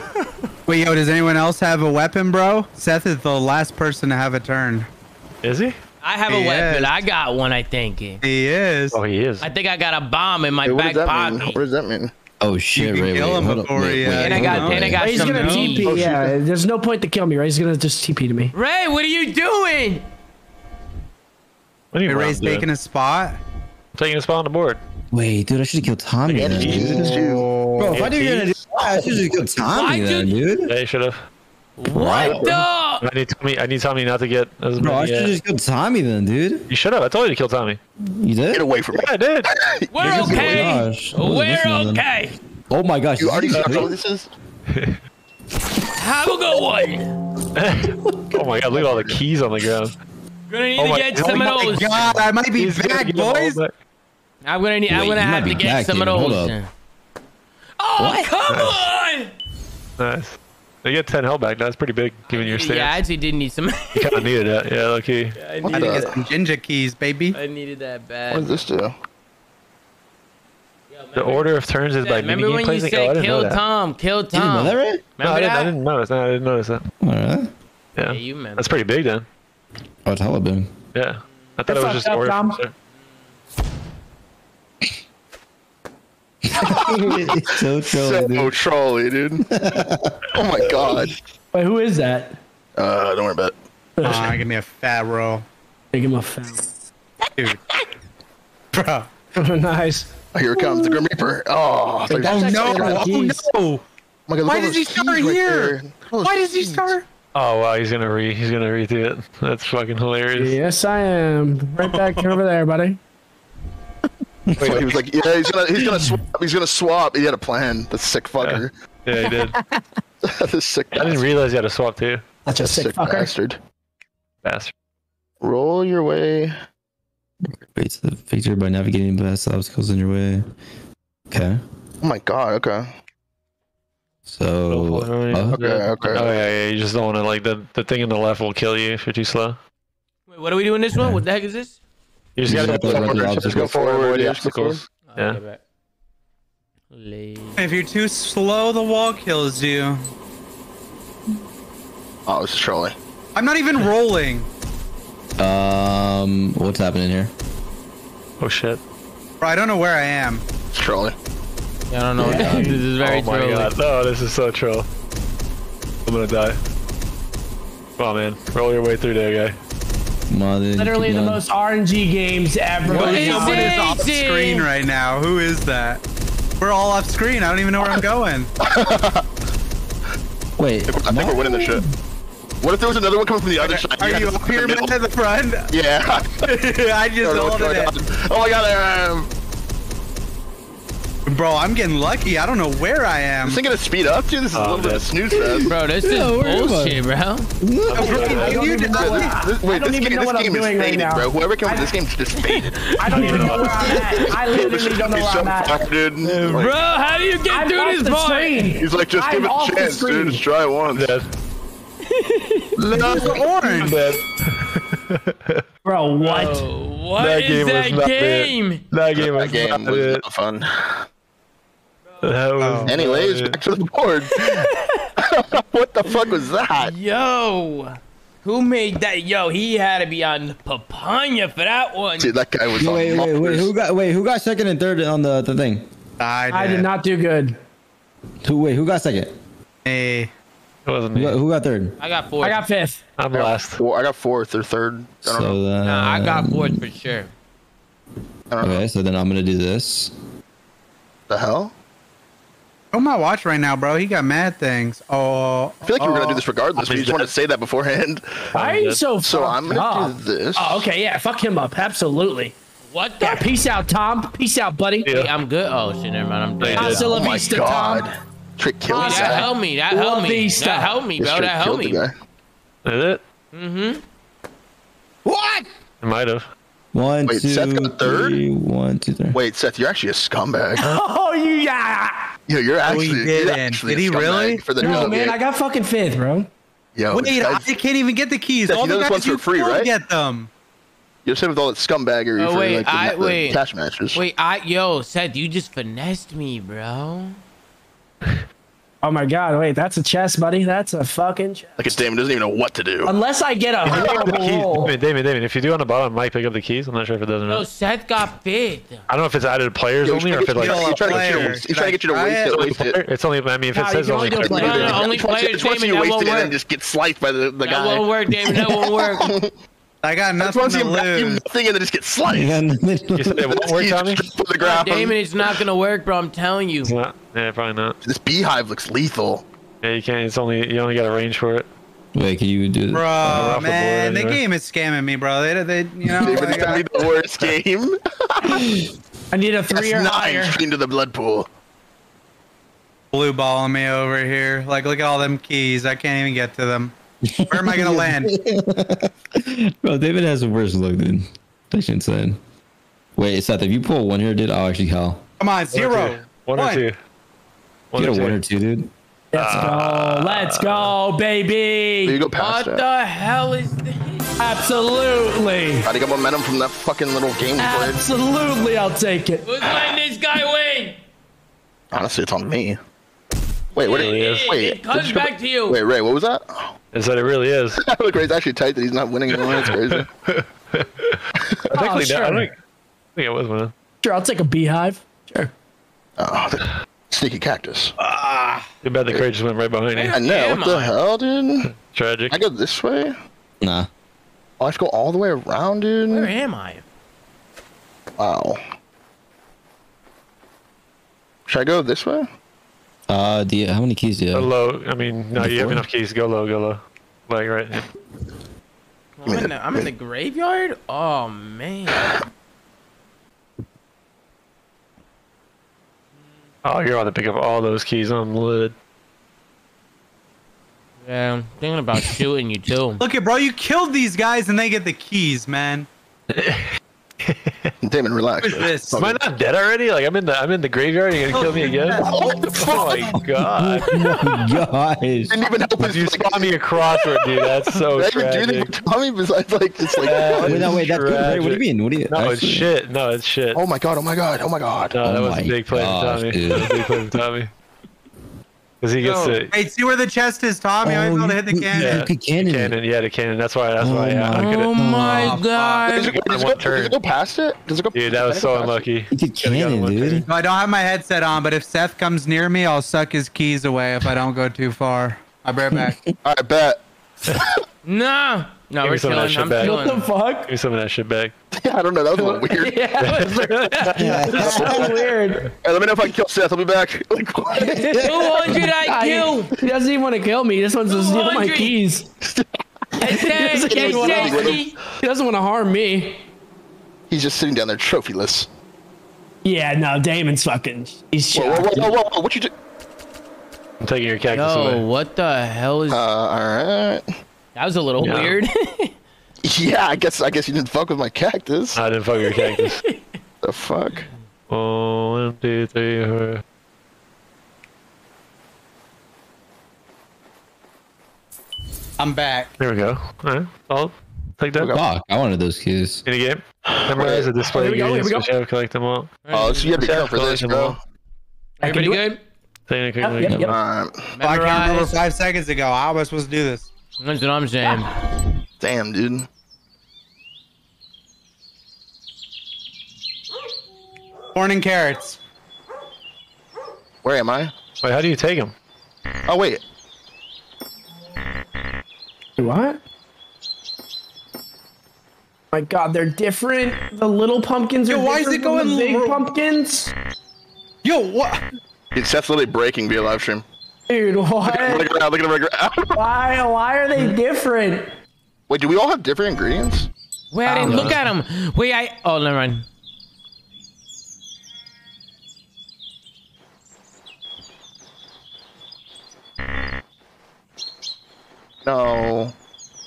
*laughs* Wait, yo, does anyone else have a weapon, bro? Seth is the last person to have a turn. Is he? I have a weapon. is. I got one, I think. He is. Oh, he is. I think I got a bomb in my Wait, what back pocket. mean? What does that mean? Oh shit! can Ray, kill wait, him hold before he, uh, And I got- and I got He's some gonna. TP. Oh, yeah, there's no point to kill me, right? He's gonna just TP to me. Ray, what are you doing? What do you Wait. Ray's taking a spot. taking a spot on the board. Wait, dude, I should have killed Tommy. And then, he's dude. Jesus too. Bro, if I knew you were gonna do that, I should just kill Tommy Why'd then, dude. Yeah, you should have. What the? I need Tommy. I need Tommy not to get as Bro, I many. should uh, just kill Tommy then, dude. you should have. I told you to kill Tommy. You did? Get away from me. Yeah, I did. *laughs* We're Oh my okay. gosh. What was this We're one then? okay. Oh my gosh. You already this know is this is? Have a good one. *laughs* oh my god! Look at all the keys on the ground. Gonna need Oh to my- get oh some of those. God, I might be He's gonna back, get them all boys. back. I'm gonna need. I'm Wait, gonna you have to be get back, some of David. Hold those. up. Oh come on! Nice. They get 10 hell back. That's pretty big, given your Yeah, I actually did need some. *laughs* You kind of needed that. Yeah, low key. I What I needed, need to the- get some ginger keys, baby. I needed that bad. What bad. does this do? The order of turns is by Remember mini when game you placing? Oh, I said kill. Tom, kill You didn't know Tom? that, right? No, I Remember didn't, I didn't notice that. I didn't notice that. Oh, really? Yeah. Yeah, you remember. That's pretty big then. Oh, it's hella big. Yeah. I thought You're it was just up, order. Tom. From- it's so *laughs* trolly, So dude. trolly, dude. oh my god. Wait, who is that? Uh, don't worry about it. *laughs* Ah, give me a fat roll, Make him a foul. dude. Bro. *laughs* nice. Oh, here it comes, the Grim Reaper. Oh, it's like- That's Oh no! actually a lot of Oh no! oh my god, Why does he those start keys right here? Why does he start? Oh wow, he's gonna re he's gonna redo it. That's fucking hilarious. Yes, I am. Right back over there, buddy. *laughs* Wait, he was like, yeah, he's gonna, he's gonna swap. He's gonna swap. He had a plan. The sick fucker. Yeah, he did. I *laughs* the sick. I didn't realize he had a swap too. That's a sick sick fucker. bastard. Bastard. Roll your way. Wait to the victory by navigating past obstacles in your way. Okay. Oh my god. Okay. So. Uh, Okay. Okay. Oh yeah, yeah. You just don't want to like the the thing in the left will kill you if you're too slow. Wait, what are we doing this one? What the heck is this? You just gotta go have to forward. run the Just go forward. Avoid the Yeah, obstacles. Yeah. Okay, If you're too slow, the wall kills you. Oh, it's is trolling. I'm not even rolling. Um, what's happening here? Oh shit. Bro, I don't know where I am. It's trolling. I don't know. this is very oh my trolly. god. No, this is so troll. I'm gonna die. Come on, man. Roll your way through there, guy. Come. Literally Come the on. most RNG games ever. What is Someone is off screen right now. Who is that? We're all off screen. I don't even know where I'm going. *laughs* Wait. I think we're winning this shit. What if there was another one coming from the other side? Are you guys up in the here, man, at the front? Yeah. *laughs* I just don't know what's hold going it. Oh my god, there I am. in. Bro, I'm getting lucky. I don't know where I am. This thing gonna speed up, dude. This is a Oh, little bit of oh, snooze fest. Bro, this *laughs* is where bullshit, bro. I don't You even know did- what This- I, this- wait, I don't this even game, know this what I'm game is doing right faded, now. bro. Whoever came with this game is just faded. *laughs* I don't even know where I'm at. I *laughs* literally don't know where I'm at. fucked, dude. Like, Bro, how do you get I'm through off this the part? screen. He's like, just I'm give it a chance, dude. Just try it once. Dead. Look, orange. Dead. Bro, what? Oh, what That is game was that not game? That game was That game not was it. not fun. That oh. was Oh. *laughs* Anyways, not back to the board. *laughs* what the fuck was that? Yo, who made that? Yo, he had to be on papaya for that one. Dude, that guy was Wait, on wait, wait, wait. Who got? Wait, who got second and third on the the thing? I did. I did not do good. Who? Wait, who got second? Hey. It wasn't Who me. got, who got third? I got fourth. I got fifth. I'm last. Four, I got fourth or third. I don't know. So then. Nah, I got fourth for sure. I don't know. Okay, so then I'm gonna do this. The hell? Oh my watch right now, bro. He got mad things. Oh. I feel like you were gonna oh. do this regardless. but you just wanted to say that beforehand. Why are you so So I'm gonna up? do this. Oh, okay, yeah, fuck him up, absolutely. What the? Yeah, peace out, Tom. Peace out, buddy. Yeah. Hey, I'm good. Oh shit, never mind. I'm They dead. did. Hasta la Oh my vista, god. Tom. Trick killed That That guy. helped me. That La helped me. That helped me, bro. That helped me. the. Is it? Mm-hmm. What? It might have. One, Wait, two, Seth got third? three, one, two, three. Wait, Seth, you're actually a scumbag. *laughs* Oh, you yeah. Yo, you're he actually. you're actually Did he scumbag really? For the No, man, yeah. I got fucking fifth, bro. Yo, Wait, this I can't even get the keys. Seth, All you know the guys one's for you free, right? get them. You're saying with all that scumbaggery Oh, for wait, like the, I- the wait. cash matches. Wait, I yo, Seth, you just finessed me, bro. *laughs* Oh my god, wait, that's a chest, buddy. That's a fucking chest. Like a Damon doesn't even know what to do. Unless I get a horrible Keys. roll. Damon, Damon, Damon, if you do on the bottom, Mike pick up the keys. I'm not sure if it does or Yo, not. Seth got fifth. I don't know if it's added players Yo, only or if it like. he's trying to get you to- player. he's Should trying to get you to waste it? it, waste it. It's only. I mean, if it you says only. only do player- player. No, no, only Just wants you- players, just wants you Damon, that waste won't it and then work. just get sliced by the, the That guy. won't work, Damon. That won't work. *laughs* I got nothing want to to vacuum lose. nothing and then just get sliced. You said it won't *laughs* work, He's Tommy. just put the ground. Damon, it's not gonna work, bro. I'm telling you. It's not. Yeah, probably not. This beehive looks lethal. Yeah, you can't. It's only you only got a range for it. Wait, can you do Bro, off the man, board the game is scamming me, bro. They, they, you know, David, like, it's gonna be the worst game. *laughs* I need a That's three or nine higher. into the blood pool. blue balling me over here. Like, look at all them keys. I can't even get to them. Where am I gonna land? *laughs* Bro, David has the worst luck, dude. That's insane. Wait, Seth, if you pull one here, dude, I'll actually call. Come on, One or two. One or two. One You or get a one or two, dude. Let's go. Let's go, There you baby. go What past it. the hell is this? Absolutely. Try to get momentum from that fucking little game we played. Absolutely, I'll take it. Who's letting this guy win? Honestly, it's on me. Wait, what? really is. Wait, it comes did go- back to you. Wait, Ray, what was that? Is that it really is? *laughs* Look, Ray's actually tight that he's not winning anymore. It's crazy. *laughs* I think, Oh, we- sure. I think, I think it was one. Sure, I'll take a beehive. Sure. Oh, the sneaky cactus. Ah. Too bad the crate just went right behind you. I know. What the I? hell, dude? Tragic. I go this way? Nah. Oh, I have to go all the way around, dude. Where am I? Wow. Should I go this way? Uh, do you, how many keys do you Go have? low. I mean, no, you have enough keys. Go low. Go low. Like right. here. I'm in, the, I'm in the graveyard? Oh, man. Oh, you're on to pick up all those keys on the lid. Yeah, I'm thinking about shooting you, too. Look at bro, you killed these guys and they get the keys, man. *laughs* *laughs* Damon, relax. What is this? Am I not dead already? Like I'm in the I'm in the graveyard. You're gonna kill me again? What *laughs* the oh, oh my god! *laughs* Oh gosh. Didn't even help his you like, me across it, dude. That's so Did I even do anything tragic. for Tommy besides like just like Yeah. Wait, no, wait, that's good. Wait, what do you mean? What do you? No, it's shit. No, it's shit. Oh my god, oh my god, oh my god. No, that Oh was a oh big play gosh, for Tommy. dude. That was a big play for Tommy. Because he gets Yo, to Hey, see where the chest is, Tommy? I was able to hit the cannon. yeah, you could cannon it. cannon. Yeah, the cannon. That's why. That's Oh why. Yeah, I my- could Oh, have. my fuck. Does God. it, go, does, it go, does it go past it? Does it go Dude, that was so go past it? unlucky. You could cannon, dude. No, I don't have my headset on, but if Seth comes near me, I'll suck his keys away if I don't go too far. I'll *laughs* be right back. Alright, bet. *laughs* No. No, Give we're me some of that shit I'm back. What the fuck? Give me some of that shit back. *laughs* I don't know, that was a little *laughs* weird. Yeah, it was that's *laughs* so weird. Hey, let me know if I can kill Seth. I'll be back. Like, what? 200 IQ. He doesn't even want to kill me. He just wants to steal my keys. Attack. He doesn't wanna- He doesn't want to harm me. He's just sitting down there trophyless. Yeah, no, Damon's fucking. He's Whoa, whoa, whoa, whoa, whoa, what you do? I'm taking your cactus Yo, away. what the hell is... Uh, alright. That was a little Yeah. weird. *laughs* Yeah, I guess I guess you didn't fuck with my cactus. I didn't fuck your cactus. *laughs* the fuck? Oh, one, two, three, four. I'm back. There we go. All right, I'll take that. Fuck, I wanted those keys. In a game. Memorize the display oh, Here we go, here we go. collect them all. Oh, so you have to be careful for this, bro. all. Everybody do good? Technically, Yep, yep, yep. all. Alright. Oh, I can't remember Memorize. five seconds ago. How am I supposed to do this? That's what I'm saying. Damn, dude. Corn and carrots. Where am I? Wait, how do you take them? Oh, wait. What? My God, they're different. The little pumpkins are Yo, why is different it from the going big pumpkins. Yo, what? Dude, Seth's literally breaking via live stream. Dude, Look what? at him around, look at him around. *laughs* Why? Why are they different? Wait, do we all have different ingredients? Wait, I didn't look at them. Wait, I... Oh, never mind. No.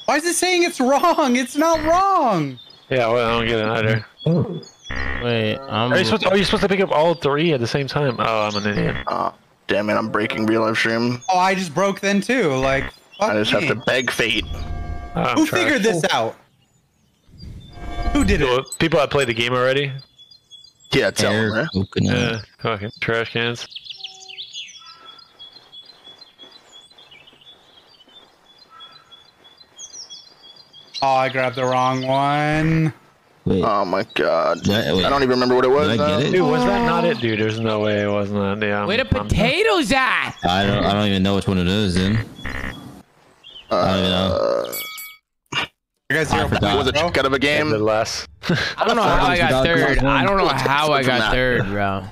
Why is it saying it's wrong? It's not wrong. Yeah, well, I don't get it either. Wait, I'm... Are you supposed to, are you supposed to pick up all three at the same time? Oh, I'm an idiot. Oh, damn it, I'm breaking real live stream. Oh, I just broke then too. Like, fuck I just me. have to beg fate. Oh, I'm Who trash. figured this out? Who did it? People, people that played the game already? Yeah, tell him, Air right? coconut. Yeah, fucking trash cans. Oh, I grabbed the wrong one. Wait, Oh my god. Did I- wait. I don't even remember what it was. Did I get it? Dude, was that not it, dude? There's no way it wasn't that. Yeah. Where the I'm- I'm- potatoes at? I don't. I don't even know which one it is. Then I don't even know. Uh, you guys hear I forgot. It was a bro? chick out of a did game. less. I don't know how I got third. I don't know how I got third, bro.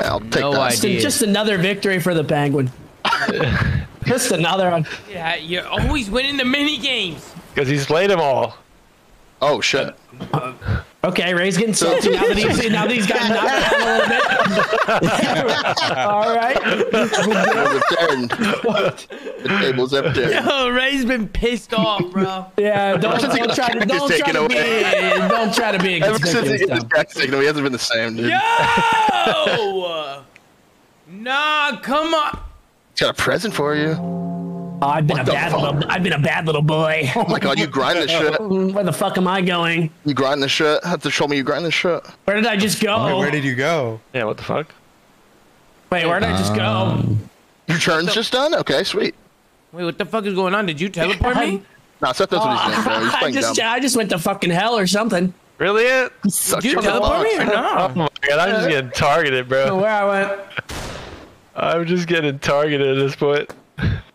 I'll take No that. idea. Just another victory for the Penguin. *laughs* Just another one. Yeah, you're always winning the mini games. Because he's played them all. Oh shit! Uh, okay, Ray's getting salty now that he's now that he's gotten knocked down a little bit. *laughs* All right. Overturned. the table's upturned. Yo, Ray's been pissed off, bro. Yeah, don't, Since he don't try to don't try taken to be don't try to be Ever since he inconspicuous. hit his back signal, he hasn't been the same, dude. Yo! *laughs* nah, come on. He's got a present for you. Oh, I've been a bad fuck? little I've been a bad little boy. Oh my god, you grind this shit. *laughs* Where the fuck am I going? You grind this shit. Have to show me you grind this shit. Where did I just go? Wait, where did you go? Yeah, what the fuck? Wait, where did I just go? Um, your turn's just done? Okay, sweet. Wait, what the fuck is going on? Did you teleport me? *laughs* Nah, Seth oh, knows what he's doing, bro. He's *laughs* I playing just dumb. I just went to fucking hell or something. Really it? Suck Did you your teleport me or box. Oh no? my god, I'm just getting targeted, bro. Where I went. I'm just getting targeted at this point.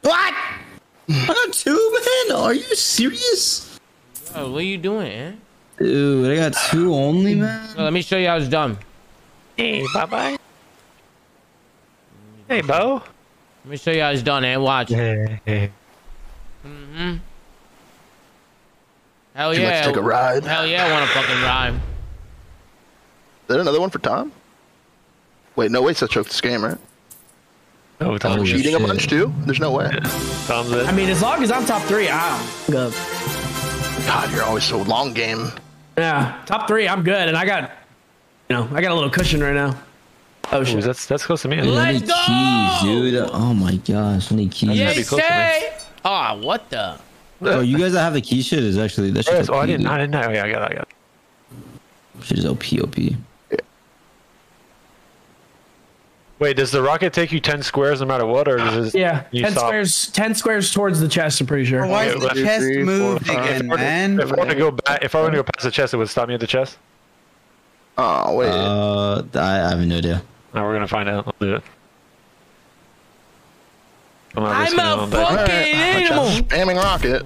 What? I got two, man. Are you serious? Oh, what are you doing, eh? Dude, I got two only, man. So let me show you how it's done. Hey, bye bye. Hey, Bo. Let me show you how it's done, eh? Watch. Hey. Mm-hmm. Hell Would you yeah. like to take a ride? Hell yeah, I want to fucking ride. Is there another one for Tom? Wait, no way, Seth choked this game, right? Oh, Tom's Cheating a bunch too? There's no way. Tom's I mean, as long as I'm top three, I'm good. God, you're always so long game. Yeah, top three, I'm good, and I got, you know, I got a little cushion right now. Oh Ooh, shit! that's that's close to me. Let's need go! keys, dude. Oh my gosh, I need keys. Yeah. Yes, be close to me. say. Ah, what the? Oh, you guys that have the key shit is actually that shit Yes, oh, I didn't. I didn't know. Yeah, I got it. I got it. Shit is OP, OP. Wait, does the rocket take you 10 squares no matter what, or does it? Yeah, ten stop? squares, ten squares towards the chest. I'm pretty sure. Why is Okay, the one, chest two, three, moving four, again, If I were to- man? If I were to go back, if I want to go past the chest, it would stop me at the chest. Oh, wait. Uh, I, I have no idea. Now we're gonna find out. I'll do it. I'm, not I'm risking it a on fucking animal. Spamming rocket.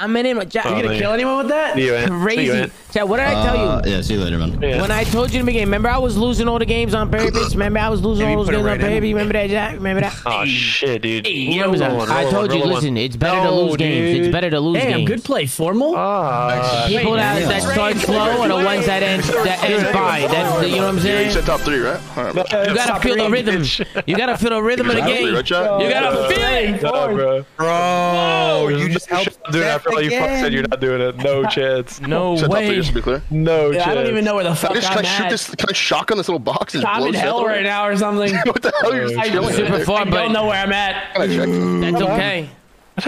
I'm an animal. Jack, You gonna kill anyone with that? See you, Ant. See you, crazy. Ant. Chad, what did I tell you? Uh, yeah, see you later, man. Yeah. When I told you in the beginning, remember I was losing all the games on purpose? Remember I was losing Maybe all those games on right in. purpose? Remember that, Jack? Remember that? Oh shit, dude. You remember that? One, I told one, you, listen, one. it's better to No, lose games. It's better to lose games. Damn, games. good play, formal. Ah, People that, that start slow and the ones that end that end fine. That you know what I'm You saying? said top three, right? All right, bro. You gotta feel the rhythm. *laughs* You gotta feel the rhythm of the game. You gotta feel it. no, bro. Bro, you just helped Dude, after all you fucking said you're not doing it. No *laughs* chance. No Said top three, way. just to be clear. No Yeah, chance. I don't even know where the fuck Can I, just, can I'm shoot at. this? Can I shotgun this little box and just I'm blow in Seth hell away? right now or something. *laughs* What the hell? You're just I chilling super there. far, I but don't know where I'm at. Can I check? that's okay.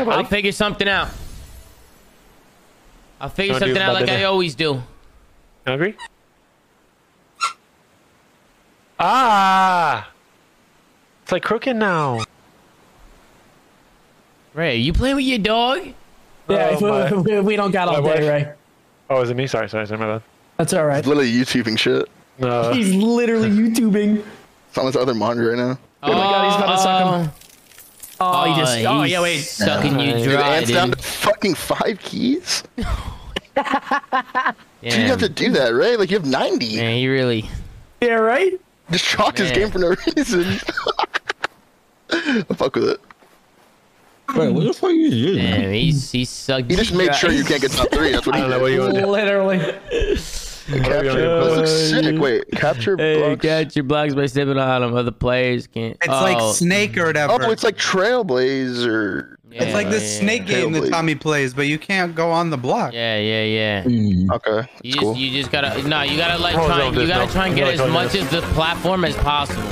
Up, I'll figure something out. I'll figure something out about like I always do. Hungry? Ah! It's like crooked now. Ray, you playing with your dog? Yeah, Oh, we, *laughs* we, we don't got all my day, wife. Ray. Oh, is it me? Sorry, sorry, sorry, my bad. That's all right. It's literally YouTubing shit. No. *laughs* He's literally *laughs* YouTubing. It's on his other monitor right now. Oh my god, he's about to suck him. Oh, he just. Oh, oh yeah, wait. Sucking you Dude, dry, Ant's down to fucking five keys. You have to do that, right? Like you have 90. Yeah, he really. Yeah, right? Just chalked his game for no reason. I fuck with it. Bro, what the fuck are you doing? Man, he's he sucked. He just made sure you can't get top three. That's what I he don't know what you want to do. Literally. Capture. This looks sick. Wait, capture Hey, blocks. catch your blocks by stepping on them. Other players can't. It's oh, like Snake or whatever. Oh, it's like Trailblazer. It's like the yeah, snake game that Tommy plays, but you can't go on the block. Yeah, yeah, yeah. Mm. Okay, You just, cool. you just gotta, no, you gotta like Oh, try, no, you gotta no- try and get gotta as much this. as the platform as possible.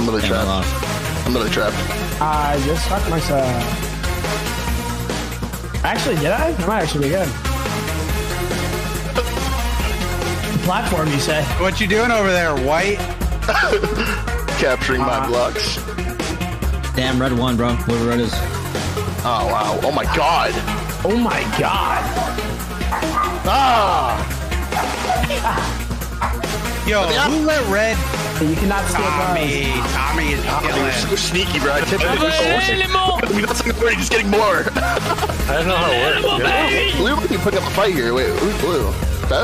I'm literally Damn, I trapped. lost. I'm literally trapped. I just fucked myself. Actually, did I? I might actually be good. Platform, you say? What you doing over there, White? *laughs* Capturing my blocks. Damn, red one, bro. Whoever red is. Oh wow. Oh my god. Oh my god. Ah. Yo, who let Red You cannot steal uh, Tommy, cars. Tommy is killing. So sneaky, bro. I tipped it. Animal, *laughs* You know something where he's getting more. I don't know how it works. baby. Blue might be putting up a fight here. Wait, who's blue?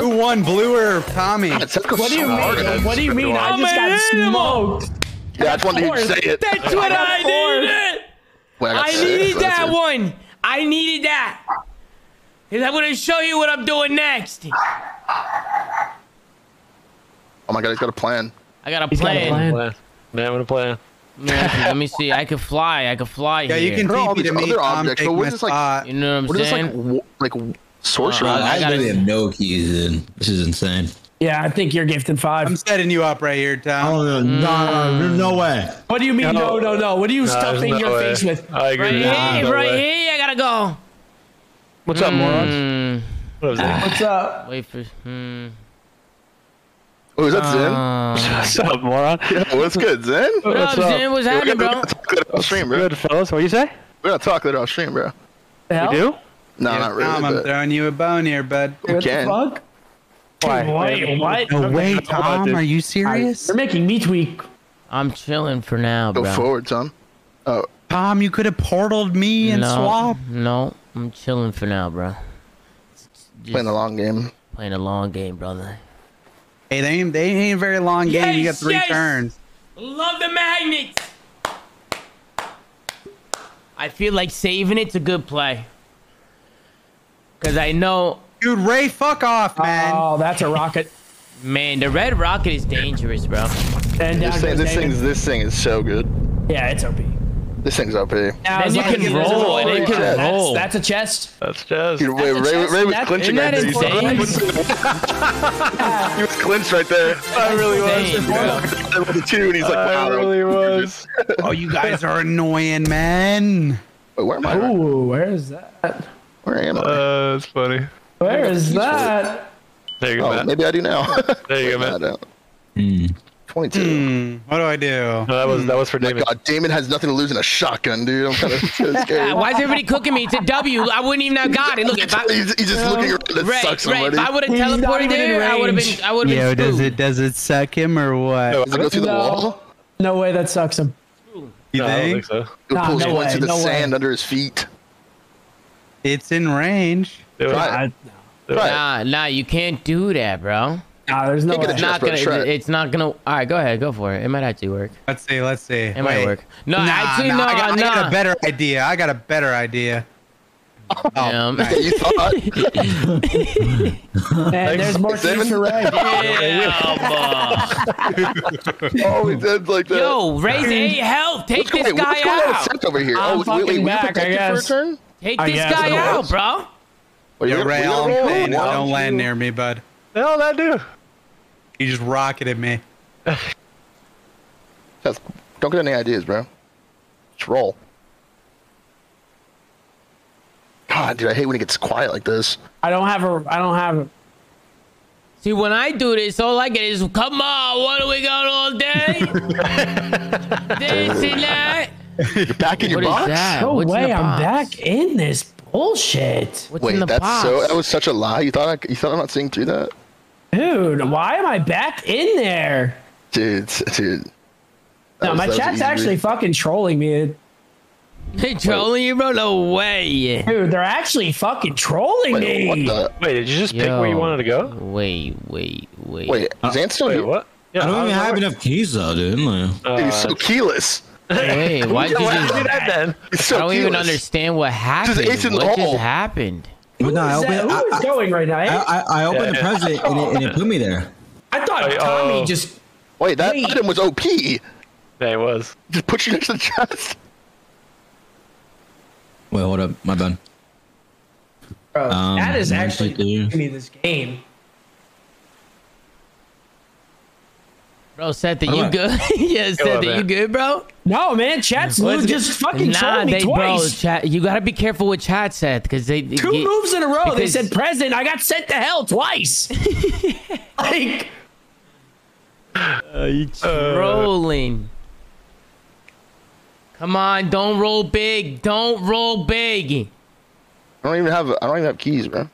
Who won, Blue or Tommy? God, What do you mean? What do you mean? I just got smoked. Yeah, I just wanted you to say it. That's what I needed. Wait, got I six, needed so that's that it. one. I needed that. Cause I'm gonna show you what I'm doing next. Oh my god, he's got a plan. I got a He's got a plan. plan. Plan. Man, what a plan. Yeah, Let me see. I could fly. I could fly Yeah, here. you can There all TP to these me. other Tom, objects, but what my is this, like- You know what I'm What is this like? Like sorcery? Uh, I, I gotta- literally have no keys in. This is insane. Yeah, I think you're gifted five. I'm setting you up right here, Tom. Oh no, no, no, no way. What do you mean? No, no, no. What are you Nah, there's stuffing no your way. face with? I agree. Right with that. here, No right here. I gotta go. What's up, morons? Hmm. What was that? What's up? Wait for. Hmm. Oh, is that Zen? Uh, *laughs* What's up, moron? Yeah, what's good, Zen? what up, What's up? Zen? What's We're happening, gonna bro? talk later off stream, bro. Good, fellas. What you say? We're gonna talk later off stream, bro. The hell? You do? No, Yeah, not really. Tom, I'm throwing you a bone here, bud. we What the fuck? Why? Wait, what? No way, Tom. Are you serious? You're making me tweak. I'm chilling for now, Go bro. Go forward, Tom. Oh, Tom, you could have portaled me and no, swap. no, I'm chilling for now, bro. Just playing the long game. playing a long game, brother. Hey, they ain't, they ain't a very long game. you got three yes. turns. Love the magnets. I feel like saving it's a good play. Cause I know, Dude, Ray, fuck off, man. Oh, that's a rocket. *laughs* man, the red rocket is dangerous, bro. And This thing, this David. thing's, this thing is so good. Yeah, it's OP. This thing's OP. Dude, Now, Then you long can as roll, and it can that's- roll. That's a chest. That's just. wait, Ray, That's a chest, Ray was that's- clinching isn't right there. You insane? *laughs* He was clinched right there. *laughs* I really Insane, bro. *laughs* With two, and he's like, I wow. that really was. Oh, you guys are annoying, man. Wait, where am I? Ooh, where is that? Where am I? Uh, that's funny. Where is that? There you go, Oh, Matt. maybe I do now. There you go, Matt. don't. Hmm. 22. Hmm, what do I do? No, that was that was for My Damon. God, Damon has nothing to lose in a shotgun, dude. I'm kind of scared. Why is everybody cooking me? It's a W. I wouldn't even have got it. Look, if I, *laughs* he's, he's just looking around to Ray, suck Ray, if. I would have teleported there, I would have been, I would have Yo, been does it does it suck him or what? Does it go through the No. wall? No way that sucks him. You No, I don't think? think so. It Nah, pulls no you way, into the no way. sand under his feet. It's in range. Do it. Try it. Try it. Nah, nah, you can't do that, bro. Nah, there's no way. It's not gonna. It. It's not gonna. All right, go ahead, go for it. It might actually work. Let's see. Let's see. It might work. No, Nah, actually, nah, no, I got, I got a better idea. I got a better idea. *laughs* Oh, Um, Yeah, you thought. *laughs* And there's more Seven? keys for Ray. *laughs* oh, he did like that. Yo, raise a help. Take what's going, this wait, guy what's going on with out. Seth over here? I'm oh, wait, wait, fucking back, I protected for a guess. turn? Take I this guess guy it out, was. bro. Wait, Yo, we- Ray, we all I'm roll? saying is One, don't land near me, bud. The hell that do? You just rocketed me. *sighs* Seth, don't get any ideas, bro. Just roll. God, dude, I hate when it gets quiet like this. I don't have a. I don't have. A, See, when I do this, all I get is, come on, what do we got all day? *laughs* this and that. You're back in your What is box? that? no What's way. I'm box? back in this bullshit, What's in Wait, the that's box? so. That was such a lie. You thought I, you thought I'm not seeing through that, dude. Why am I back in there? dude? *laughs* Dude. No, was- my chat's easy. actually fucking trolling me. They trolling you, bro? No way. Dude, they're actually fucking trolling Wait, me. what the? Wait, did you just pick where you wanted to go? Wait, wait, wait. Wait, is Ant still Wait, here? what? Yeah, I don't how even have enough keys though, dude. Like, Uh, Dude, he's so keyless. *laughs* Wait, why'd you did just... you do that then? So I don't even understand what happened. ace in the what hole. just happened? But no, I Who is, that? opened, Who I, is going right now? I, eh? I, I opened Yeah, the present and it, and it put me there. I thought Oh, Tommy oh. just. Wait, that Wait. item was OP. Yeah, it was. Just put you next to the chest. Wait, hold up, my bad. Bro, Um, that is one, actually two, three. giving me this game. Bro, Seth, are you Alright. good? *laughs* yeah, Seth, on, are you good, bro? No, man, chat's What's Lou good? just fucking nah, trolled me they, Bro, chat, you gotta be careful with chat, Seth, because they Two get- moves in a row. They said present. I got sent to hell twice. *laughs* like, *laughs* trolling. Come on, don't roll big. Don't roll big. I don't even have. I don't even have keys, bro.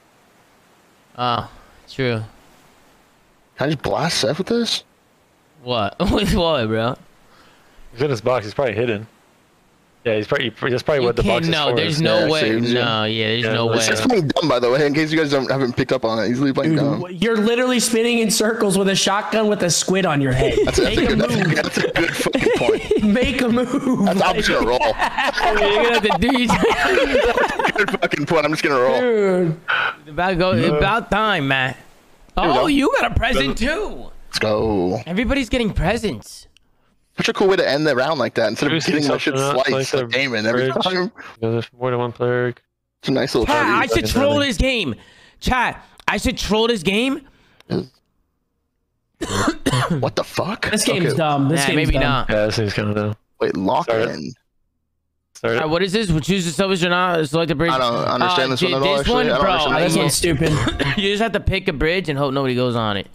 Oh, true. Can I just blast Seth with this? What? *laughs* With what, bro? He's in his box. He's probably hidden. Yeah, he's probably. That's probably You what the box can't. is No, for. there's no Yeah, way. saves. No, yeah, there's Yeah, no way. that's- He's playing dumb, by the way, in case you guys don't, haven't picked up on it. He's really playing dumb. You're literally spinning in circles with a shotgun with a squid on your head. That's a, that's, Make a a good, that's, a, move. that's a good fucking point. *laughs* Make a move. That's, I'm just gonna roll. *laughs* You're gonna have to do. Good fucking point. I'm just gonna roll. Dude. about go. About time, man. Oh, you got a present too. Let's go. Everybody's getting presents. Such a cool way to end the round like that instead of Boosting getting my shit something up, sliced like like Damon every time. Yeah, there's more than one player. It's a nice little Chat, I should troll this game. Chat, I should troll this game. *coughs* What the fuck? This game's Okay, dumb. This Nah, game's maybe dumb. not. Yeah, this thing's kind of dumb. Wait, lock Start it. in. Start Alright, it. what is this? We choose the service or not? Select the bridge. I don't understand Uh, this one dude, at all, This actually. one, I don't bro. understand this this one's stupid. *laughs* you just have to pick a bridge and hope nobody goes on it.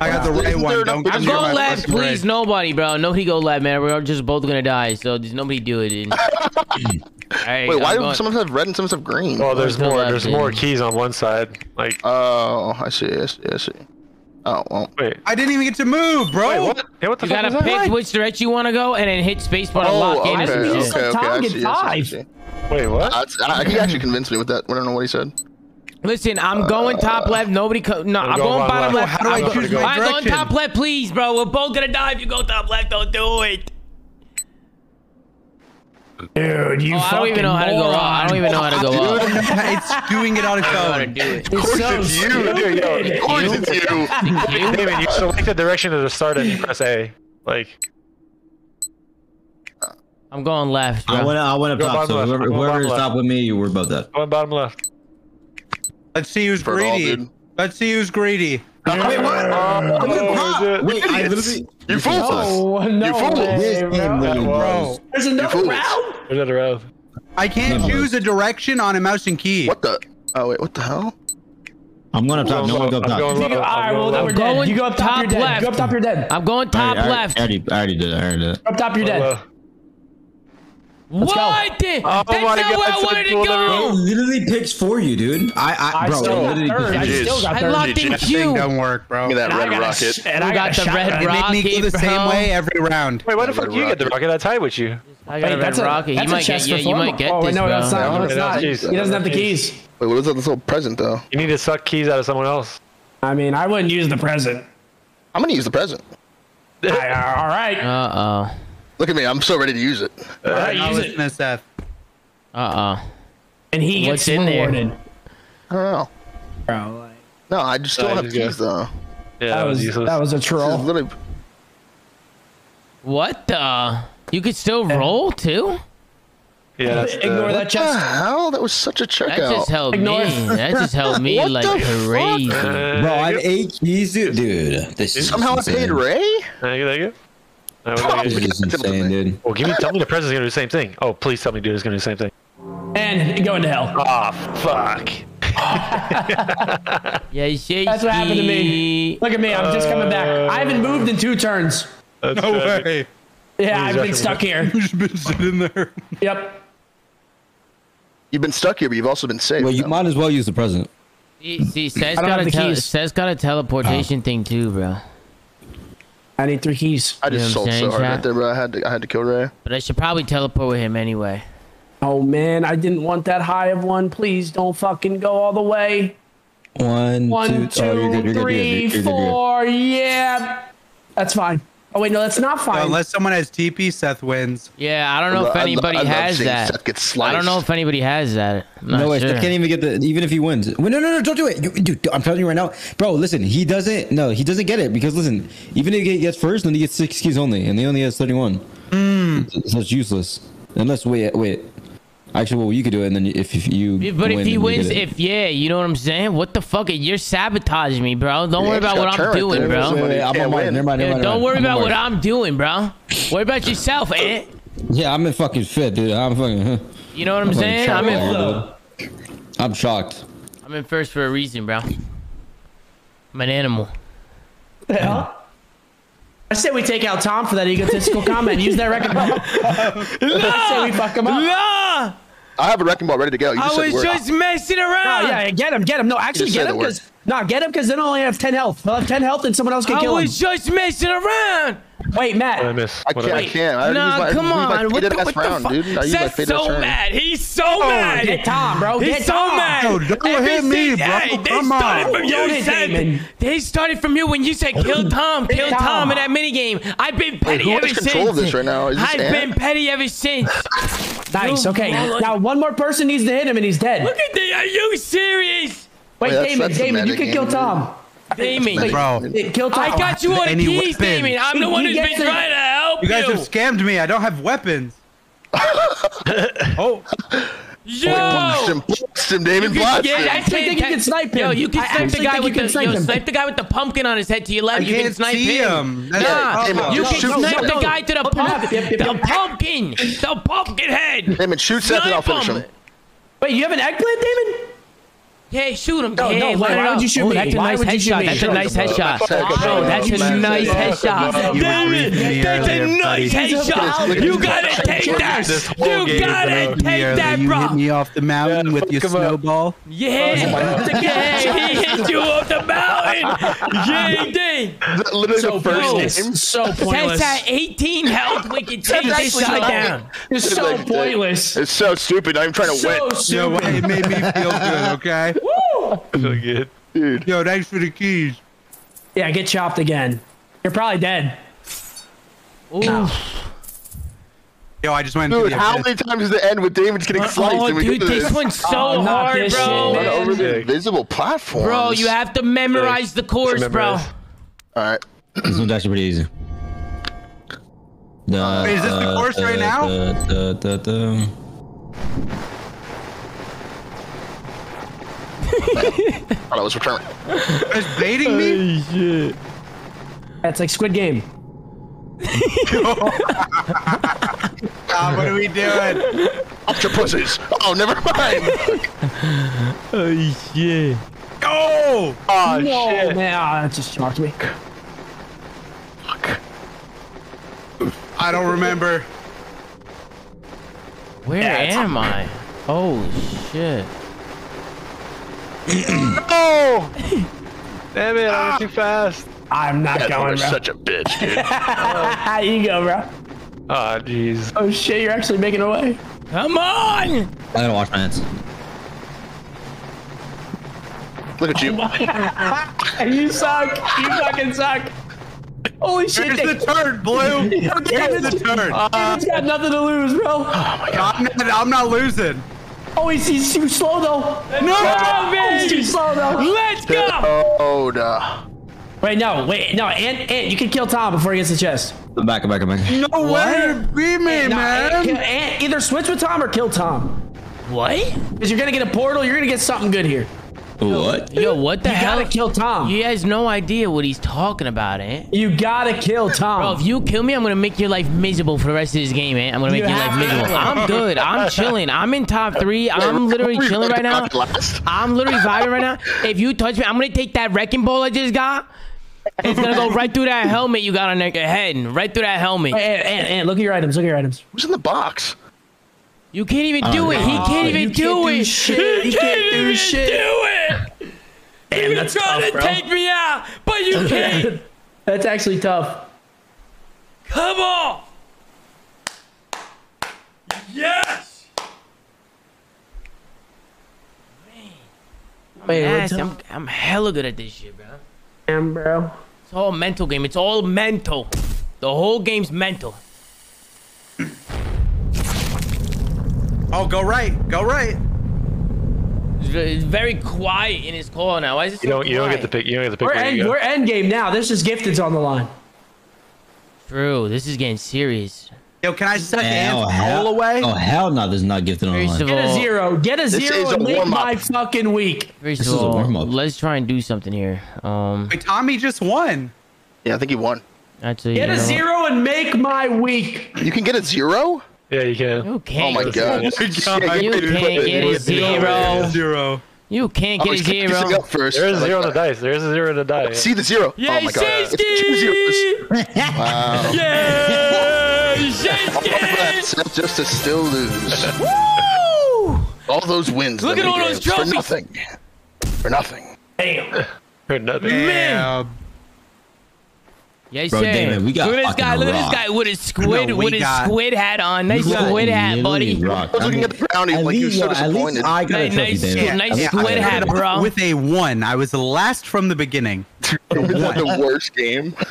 I got the right Isn't one. Don't enough I'm give me You're going left, please. bridge. Nobody, bro. Nobody go left, man. We're just both gonna die. So there's nobody do it. dude. *laughs* Alright, Wait, why I'm do going- some of them have red and some of them have green? Oh, there's Go more. left, There's more keys on one side. Like, Oh, I see. I see. I see. Oh, well. wait. I didn't even get to move, bro. Wait, what? Hey, what the You fuck gotta was that? pick which direction you want to go, and then hit spacebar to Oh, lock in. okay, That's what you okay, just said, okay, Tom, I get see, I see, I five. see. Wait, what? That's- I, he actually convinced me with that. I don't know what he said. Listen, I'm going top left. Nobody, co- no, I'm, I'm going, going bottom left. left. How do I I'm, choose my I'm going top left, please, bro. We're both gonna die if you go top left. Don't do it. Dude, you Oh, I don't even know how to go up. I don't even know how to go up. it's doing it on its I don't know how own. do it. It's so it's you, stupid. dude, yo, Of course it's you. David, you select the direction to the start and you press A. Like, I'm going left, bro. I went. I went up top. So left, whoever, go whoever bottom left. stopped with me, you were above that. going bottom left. Let's see who's For it all, greedy. Let's see who's greedy. Wait, what? Oh, shit. Wait, I Idiots. literally. You fooled us. Oh, no You fool. way, This bro. game literally Bro, was. There's another round? There's another row. I can't Yeah, choose a direction on a mouse and key. What the? Oh, wait, what the hell? I'm going up top. No one go up top. going You low. go, all right, I'm well, going then we're going dead. You go up top, top you're dead. left. Go up top, you're dead. I'm going top I left. I already, I already did. it, I already did. it. Up top, you're dead. Low. Let's go. what? That's Oh my not God, where I so wanted to cool, It literally picks for you, dude. I, I, I bro, still it got literally third. I still got I third. locked in That thing Q. don't work, bro. Give me that And red got rocket. sh- and We I got the red rocket. They make me go Rocket, the same bro. way every round. Wait, why the fuck red you get the rocket. rocket? I tied with you. I got Wait, a red that's a, rocket. You that's might a chest get, yeah, you might get oh, this, no, bro. No, it's that's not. He doesn't have the keys. Wait, what is that? This little present, though. You need to suck keys out of someone else. I mean, I wouldn't use the present. I'm gonna use the present. All right. uh, all right. Uh Look at me. I'm so ready to use it. all right, Now use listen it. to Seth. oh. Uh oh. And he gets What's in there? rewarded. I don't know. Bro, like, No, I just don't Nah, have just keys, though. Yeah, that was useless. that was a This is troll. literally. What the? You could still roll too? yeah, that's the- Ignore that What the hell? That was such a That just checkout. helped Ignore me. That just helped me *laughs* What like the crazy. Uh, Bro, I have eight keys, dude. Dude, this is Somehow I paid Ray? you. Thank you, thank you. What do I This get? is insane, dude. Well, give me, tell me the present's gonna do the same thing. Oh, please tell me, dude, is gonna do the same thing. And go into hell. Ah, fuck. *laughs* Yeah, shit. That's what happened to me. Look at me. I'm just coming back. I haven't moved in two turns. That's No tragic. way. Yeah, I've been stuck here. You've just been sitting there. Yep. You've been stuck here, but you've also been safe. Well, you though. might as well use the present. See, see Seth's I got a the tele- Seth's got a teleportation thing too, bro. I need three keys. I just You know sold so saying, hard right there, bro. I had to, I had to kill Ray. But I should probably teleport with him anyway. Oh man, I didn't want that high of one. Please don't fucking go all the way. One, One, two, oh, you're good, you're good, you're good, three, you're good, you're good. four. Yeah, that's fine. Oh wait, no, that's not fine. Unless someone has TP, Seth wins. Yeah, I don't know if I lo- anybody I love has seeing that. Seth get I don't know if anybody has that. I'm not No way, sure. Steph can't even get the. Even if he wins, Wait, no, no, no, don't do it, you, dude. I'm telling you right now, bro. Listen, he doesn't. No, he doesn't get it because listen, even if he gets first, then he gets six keys only, and he only has 31. Hmm. So it's useless. Unless wait, wait. Actually, well, you could do it, and then if, if you. Yeah, But if he wins, if yeah, you know what I'm saying? What the fuck? You're sabotaging me, bro. Don't Yeah, worry about what I'm doing, there. bro. Wait, Wait, wait, I'm on Mars. Never mind, never mind. don't worry. I'm about what I'm doing, bro. Worry about yourself, Ant. Yeah, I'm in fucking fit, dude. I'm fucking. Huh. You know what I'm fucking saying? shocked I'm in. now. I'm shocked. I'm in first for a reason, bro. I'm an animal. the hell? I say we take out Tom for that egotistical comment use that record. I *laughs* say we fuck him up. Nah, I have a wrecking ball ready to go. You I just said was just messing Oh around. yeah, get him, get him. No, actually get him because no, get him because then I only have ten health. I'll have ten health and someone else can I kill him. I was just messing around. Wait, Matt. What I miss? I can't. I miss? can't. I Nah, my, come on. my What faded the, ass what the round, fuck? dude. I use my Seth's faded so round. mad. He's so oh, mad. Get Tom, bro. He's Get so Tom. mad. No, don't Ever hit me, since- bro. Hey, they Come started on. from you, Don't hit Seth. Damon. They started from you when you said kill Tom, kill Tom. Tom. in that minigame. I've been petty who ever since. control this right now? Is this I've Ant? been petty ever since. *laughs* Nice. Okay. Now one more person needs to hit him, and he's dead. Look at the. Are you serious? Wait, Wait, Damon. Damon, you can kill Tom. Damon. Wait, Bro, Kill I got you on a Any keys, weapon. Damon. I'm the one who's been trying to help you you. guys have scammed me. I don't have weapons. *laughs* oh, Yo. Blast him, blast him, David. You Blast can- him. yeah, I actually think you can snipe him. Yo, you can snipe the guy with the snipe yo, snipe the guy with the pumpkin on his head to your left. I you can snipe see him. him. Nah, Damon, the you can shoot snipe him. the guy to the pumpkin. Yep, yep, The pumpkin. The pumpkin head. Damon, shoot Seth and I'll finish him. him. Wait, you have an eggplant, Damon? Yeah, shoot him. No, yeah, no, line why it would you shoot oh, me? That's a Why nice would you shoot headshot. That's a nice headshot. Bro, that's a nice headshot. Damn it. That's a nice headshot. You gotta take that. You gotta take Earlier, that, you hit me off the mountain with your fuck him up. snowball. Yeah, yeah, he hit you off the mountain. *laughs* Yeah, he did. Literally So the first pointless. So Seth's pointless. at 18 health. We can take this actually shot down. It's so pointless. It's so stupid. I'm trying to win. Yo, stupid. it made me feel good, okay? I feel good. Dude. Yo, thanks for the keys. Yeah, get chopped again. You're probably dead. Ooh. Yo, I just went into Dude, the how abyss. many times is the end with Damon's getting sliced Oh, and we dude, get this this? one's so Oh, hard, bro. shit, man. over the Yeah. invisible platforms. Bro, you have to memorize the course, bro. All right. This one's actually pretty easy. Da, Wait, is this the da, course da, right uh, now? da, da, da, da. Oh, that was return. It's baiting me? Oh, shit. That's like Squid Game. Ah, what are we doing? Octopuses. Oh, never mind. Oh! Shit. Go! Oh, No, shit. man, ah, that just shocked me. Fuck. I don't remember. Where am I? Oh shit. Oh! Damn it, I went too fast. I'm not That's going, bro. such a bitch, dude. *laughs* How you go, bro? Oh, jeez. Oh shit, you're actually making away. Come on! I gotta wash my hands. Look at you. *laughs* you suck. You fucking suck. Holy shit. Where's *laughs* the turn, Blue? Where's the turn? David's got nothing to lose, bro. Oh I'm not, I'm not losing. Oh, he's, he's too slow though. No! Oh, he's too slow though. Let's go! Oh, duh. Wait, no, wait, no, Ant, Ant, you can kill Tom before he gets the chest. I'm back, I'm back, I'm back. No way! Beat me, No, Ant, kill- man! Ant, either switch with Tom or kill Tom. What? Because you're gonna get a portal, you're gonna get something good here. What? Yo, what the You hell? gotta kill Tom. You has no idea what he's talking about, eh? You gotta kill Tom. Bro, if you kill me, I'm gonna make your life miserable for the rest of this game, man. I'm gonna make You your life miserable. I'm good. I'm chilling. I'm in top three. *laughs* I'm literally chilling right now. I'm literally vibing right now. If you touch me, I'm gonna take that wrecking ball I just got. It's gonna go right through that helmet you got on your head, right through that helmet. Ant, Ant, Ant, look at your items, look at your items. What's in the box? You can't even do oh, it. He Oh, can't even you do can't do it. shit. *laughs* He You can't can't do even shit. do it. Damn, You're that's trying tough, to bro. take me out, but you can't. *laughs* That's actually tough. Come on. Yes. Wait, Yes, what's I'm. I'm hella good at this shit, bro. Damn, bro. It's all mental game. It's all mental. The whole game's mental. Oh, go right. Go right. It's very quiet in his call now. Why is it so You don't, you don't get the pick. You don't get the pick We're end, you go. we're end game now. This is gifted's on the line. Bro, this is getting serious. Yo, can I suck Ant's hell, soul away? oh, hell no, this is not gifted First online. of Get a zero. Get a is zero a and make warm-up. my fucking week. first This of is a all, warm-up. let's try and do something here. Um, Wait, Tommy just won. Yeah, I think he won. actually, Get a know zero and make my week. You can get a zero? Yeah, you can. You Oh can't. my get- god. my Yeah, God. You can can't get a zero. Zero. You can't Oh, get a zero. first. There is I a like zero on the dice. There is a zero on the die. See the zero. Yeah, oh my god. It's two zeros. *laughs* Wow. Yeah, All that just to still lose. Woo! All those wins. Look at all those games, For nothing. For nothing. *laughs* Damn. Or nothing. Damn. Yes, Bro, sir. Damon, we got look at this guy. Look at this guy with his squid No, with his squid hat on. Nice squid hat, buddy. rocked. I was looking mean, at the brownie At like he was least, so yo, at least disappointed. I got a Nice- trophy, nice- David. nice At least squid I got a hat, bro. With a one, I was the last from the beginning. *laughs* The worst game. *laughs*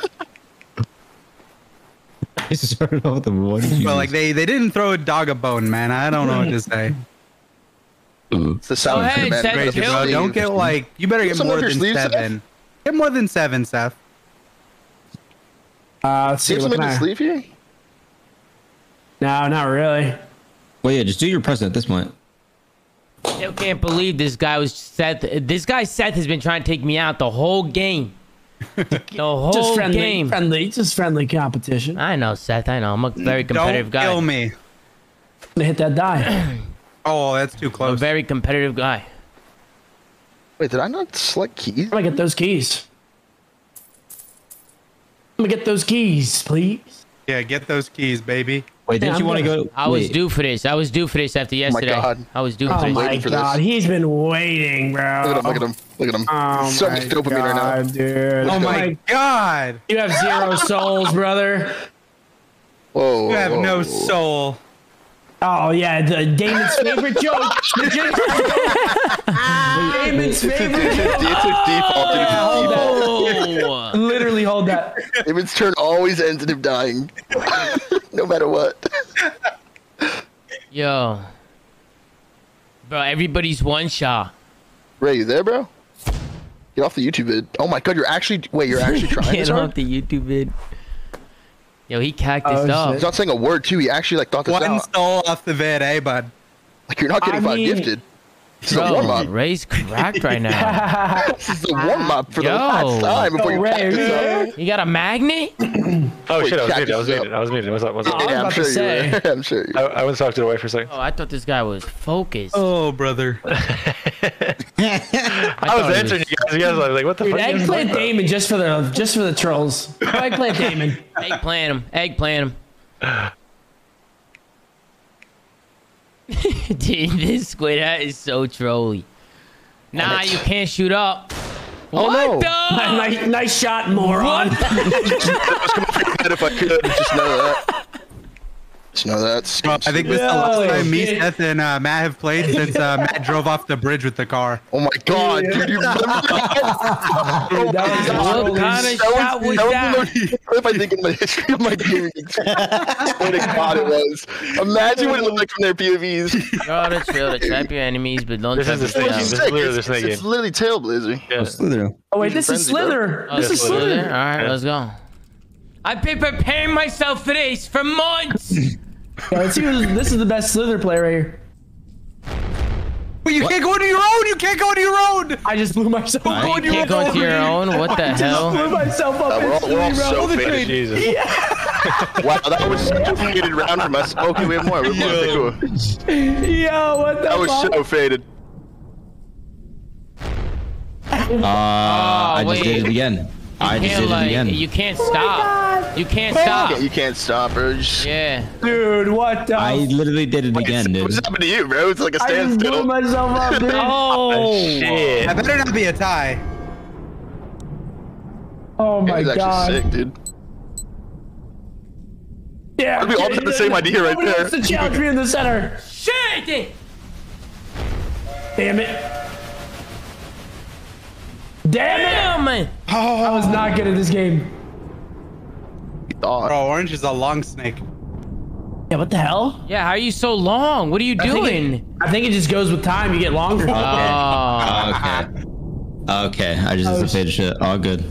I started off with the one. But like they they didn't throw a dog a bone, man. I don't know what to say. It's the sound ahead, man. Seth, Crazy, Bro, don't get like you better get more than seven. Get more than seven, Seth. Uh, let's See see. if What somebody can can sleep here? No, not really. Well, yeah, just do your present at this point. Still can't believe this guy was Seth. This guy Seth has been trying to take me out the whole game. *laughs* The whole Just friendly, game. friendly, just friendly competition. I know, Seth. I know. I'm a very competitive Don't guy. kill me. Gonna hit that die. *clears throat* Oh, that's too I'm a close. very competitive guy. Wait, did I not select keys? I'm gonna get those keys. I'm gonna get those keys, please. Yeah, get those keys, baby. Wait, didn't Yeah, you I'm want to gonna- go? I was due for this. I was due for this after yesterday. Oh my God. I was due Oh for this. Oh my waiting this. god, he's been waiting, bro. Look at him, look at him, look at him. Oh so my much dopamine right now. god, dude. Oh my Like, god. You have zero souls, brother. Whoa. You have whoa, no whoa. soul. Oh yeah, the Damon's *laughs* favorite joke. The Damon's favorite It's joke. a, it's a default. Dude. It's a default. Oh, Literally hold that. David's turn always ends in him dying. *laughs* no matter what. yo, bro. Everybody's one shot. Ray, you there, bro? Get off the YouTube vid. Oh my god, you're actually wait, you're actually *laughs* trying Get this off hard? the YouTube vid. Yo, he cactused Oh, up. He's not saying a word too. He actually like thought this One out. soul off the vid, eh, bud? Like you're not getting I five mean- gifted. This is a warm up. Ray's cracked right now. *laughs* This is a warm up for the Yo. last time before Yo, you Ray, pack this up. You got a magnet? *clears throat* Oh shit, I was muted. I was muted. I was muted. What's up? What's Oh, up? I was Yeah, I'm about to sure say. you. *laughs* I'm sure you. I, I went and talked it away for a second. Oh, I thought this guy was focused. Oh, brother. *laughs* I thought was it answering you guys. You guys were like, what the Dude, fuck? you guys eggplant Damon just for the just for the trolls. Eggplant Damon. Eggplant him. Eggplant him. *laughs* Dude, this squid hat is so trolly. Nah, you can't shoot up. Oh, what no. the? *laughs* nice, nice shot, moron. That *laughs* if I could, just know that. Just know that. Well, I think this is the last time me, shit. Seth, and uh, Matt have played since uh, Matt drove off the bridge with the car. Oh my god, dude, you remember that? *laughs* Dude, that was God. What kind of That shot was that that? the most if I think in the history of my *laughs* gaming experience. Swear to God, it was. Imagine what it looked like from their POVs. Bro, that's real. To trap your enemies, but don't This trap is the yourself. This is Sick. literally the It's, snake it's game. literally Tailblazer. Yeah. Slytherin. Oh wait, this is Slither. Oh, This is that's what it Slither. All right, let's go. I've been preparing myself for this for months. *laughs* Yeah, let's see who's, this is the best Slither player right here. But you can't go into your own. You can't go into your own. I just blew myself Go up. into Can't go *laughs* into your own. own. What the Blew hell? myself up. Uh, we're all, we're all so bro. faded. Jesus. *laughs* Wow, that was such a faded round from us. Okay, we have more. We have more. Okay, cool. Yo, what the That was fuck? so faded. Uh, I just wait. did it again. I just Can't did it again. you can't oh stop. You can't Yeah, stop. you can't stop, bro. Just, Yeah. Dude, what the? I literally did it again, What's dude. happened to you, bro? It's like a I just blew standstill. myself up, *laughs* dude. Oh. Ah, shit. I better not be a tie. Oh my He's actually god. sick, dude. Yeah. We all have the same idea right Nobody there. wants to challenge me in the center. Shit. Damn it. Damn it. Damn man. I was not good at this game. Bro, orange is a long snake. Yeah, what the hell? Yeah, how are you so long? What are you I think, doing? it, I think it just goes with time. You get longer. Oh. *laughs* Okay. Okay, I just Oh, dissipated shit. All good.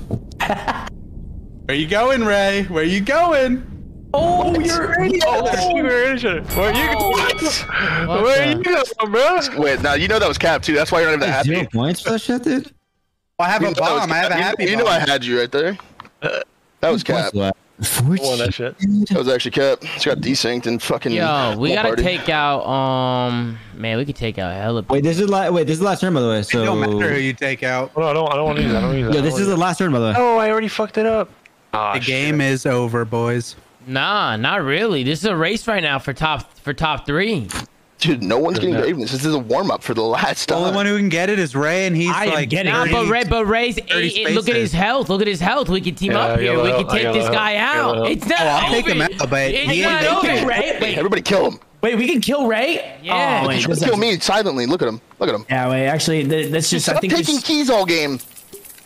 Where you going, Ray? Where you going? oh, you're an oh. idiot. Where you going? What Where the- you going, bro? Wait, now you know that was cap too. That's why you're not even that Zero happy. points for that shit, dude. Well, I have You a know that was bomb. I have a cap. You- happy You know I had you right there. That was cap. What's that? That shit. That was actually cap. It's got desynced and fucking. Yo, we gotta party. take out. Um, man, we could take out hella. Wait, this is la- wait, this is the last turn by the way. It don't matter who you take out. Oh, no, I don't. I don't want to use that. I don't use that. yeah, I this don't is the last turn by the way. Oh, I already fucked it up. Ah, The game is over, boys. Nah, not really. This is a race right now for top for top three. Dude, no one's getting no- Ravens. This is a warm up for the last The only one who can get it is Ray, and he's I am like getting Nah, but Ray, but Ray's 30 eight, look at his health. Look at his health. We can team Yeah, up here. We help, can take this help, guy out. It's not Oh, I'll over. take him out, but it's he ain't not making over. it. Ray? Wait, Everybody kill him. wait, we can kill Ray? Oh, yeah. Oh, wait, Just kill is- me silently. Look at him. Look at him. Yeah, wait. Actually, th- that's just. I think. taking Just, keys all game.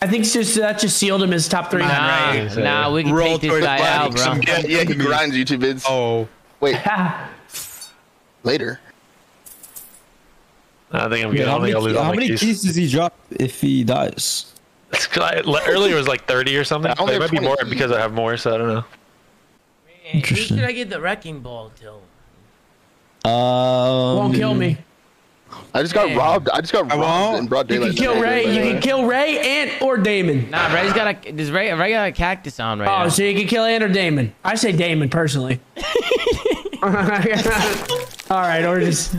I think it's just that just sealed him as top three. Nah, Right. nah, we can Roll take this guy out, bro. Yeah, yeah, he grinds YouTube vids. Oh, Wait, *laughs* later. I think I'm Yeah, good. I how don't many, think I'll lose all how many keys. keys does he drop if he dies? It's *laughs* 'cause I- Earlier it was like 30 or something. I only But it might be more because I have more, so I don't know. Man, who Interesting. should I get the wrecking ball to? Um, Won't kill me. I just got Man. robbed. I just got I robbed won't. in broad You can kill Ray. by You can kill Ray and or Damon. Nah, Ray's got a. Does Ray, Ray got a cactus on right Oh, now? so you can kill and or Damon. I say Damon personally. *laughs* *laughs* all right, or just.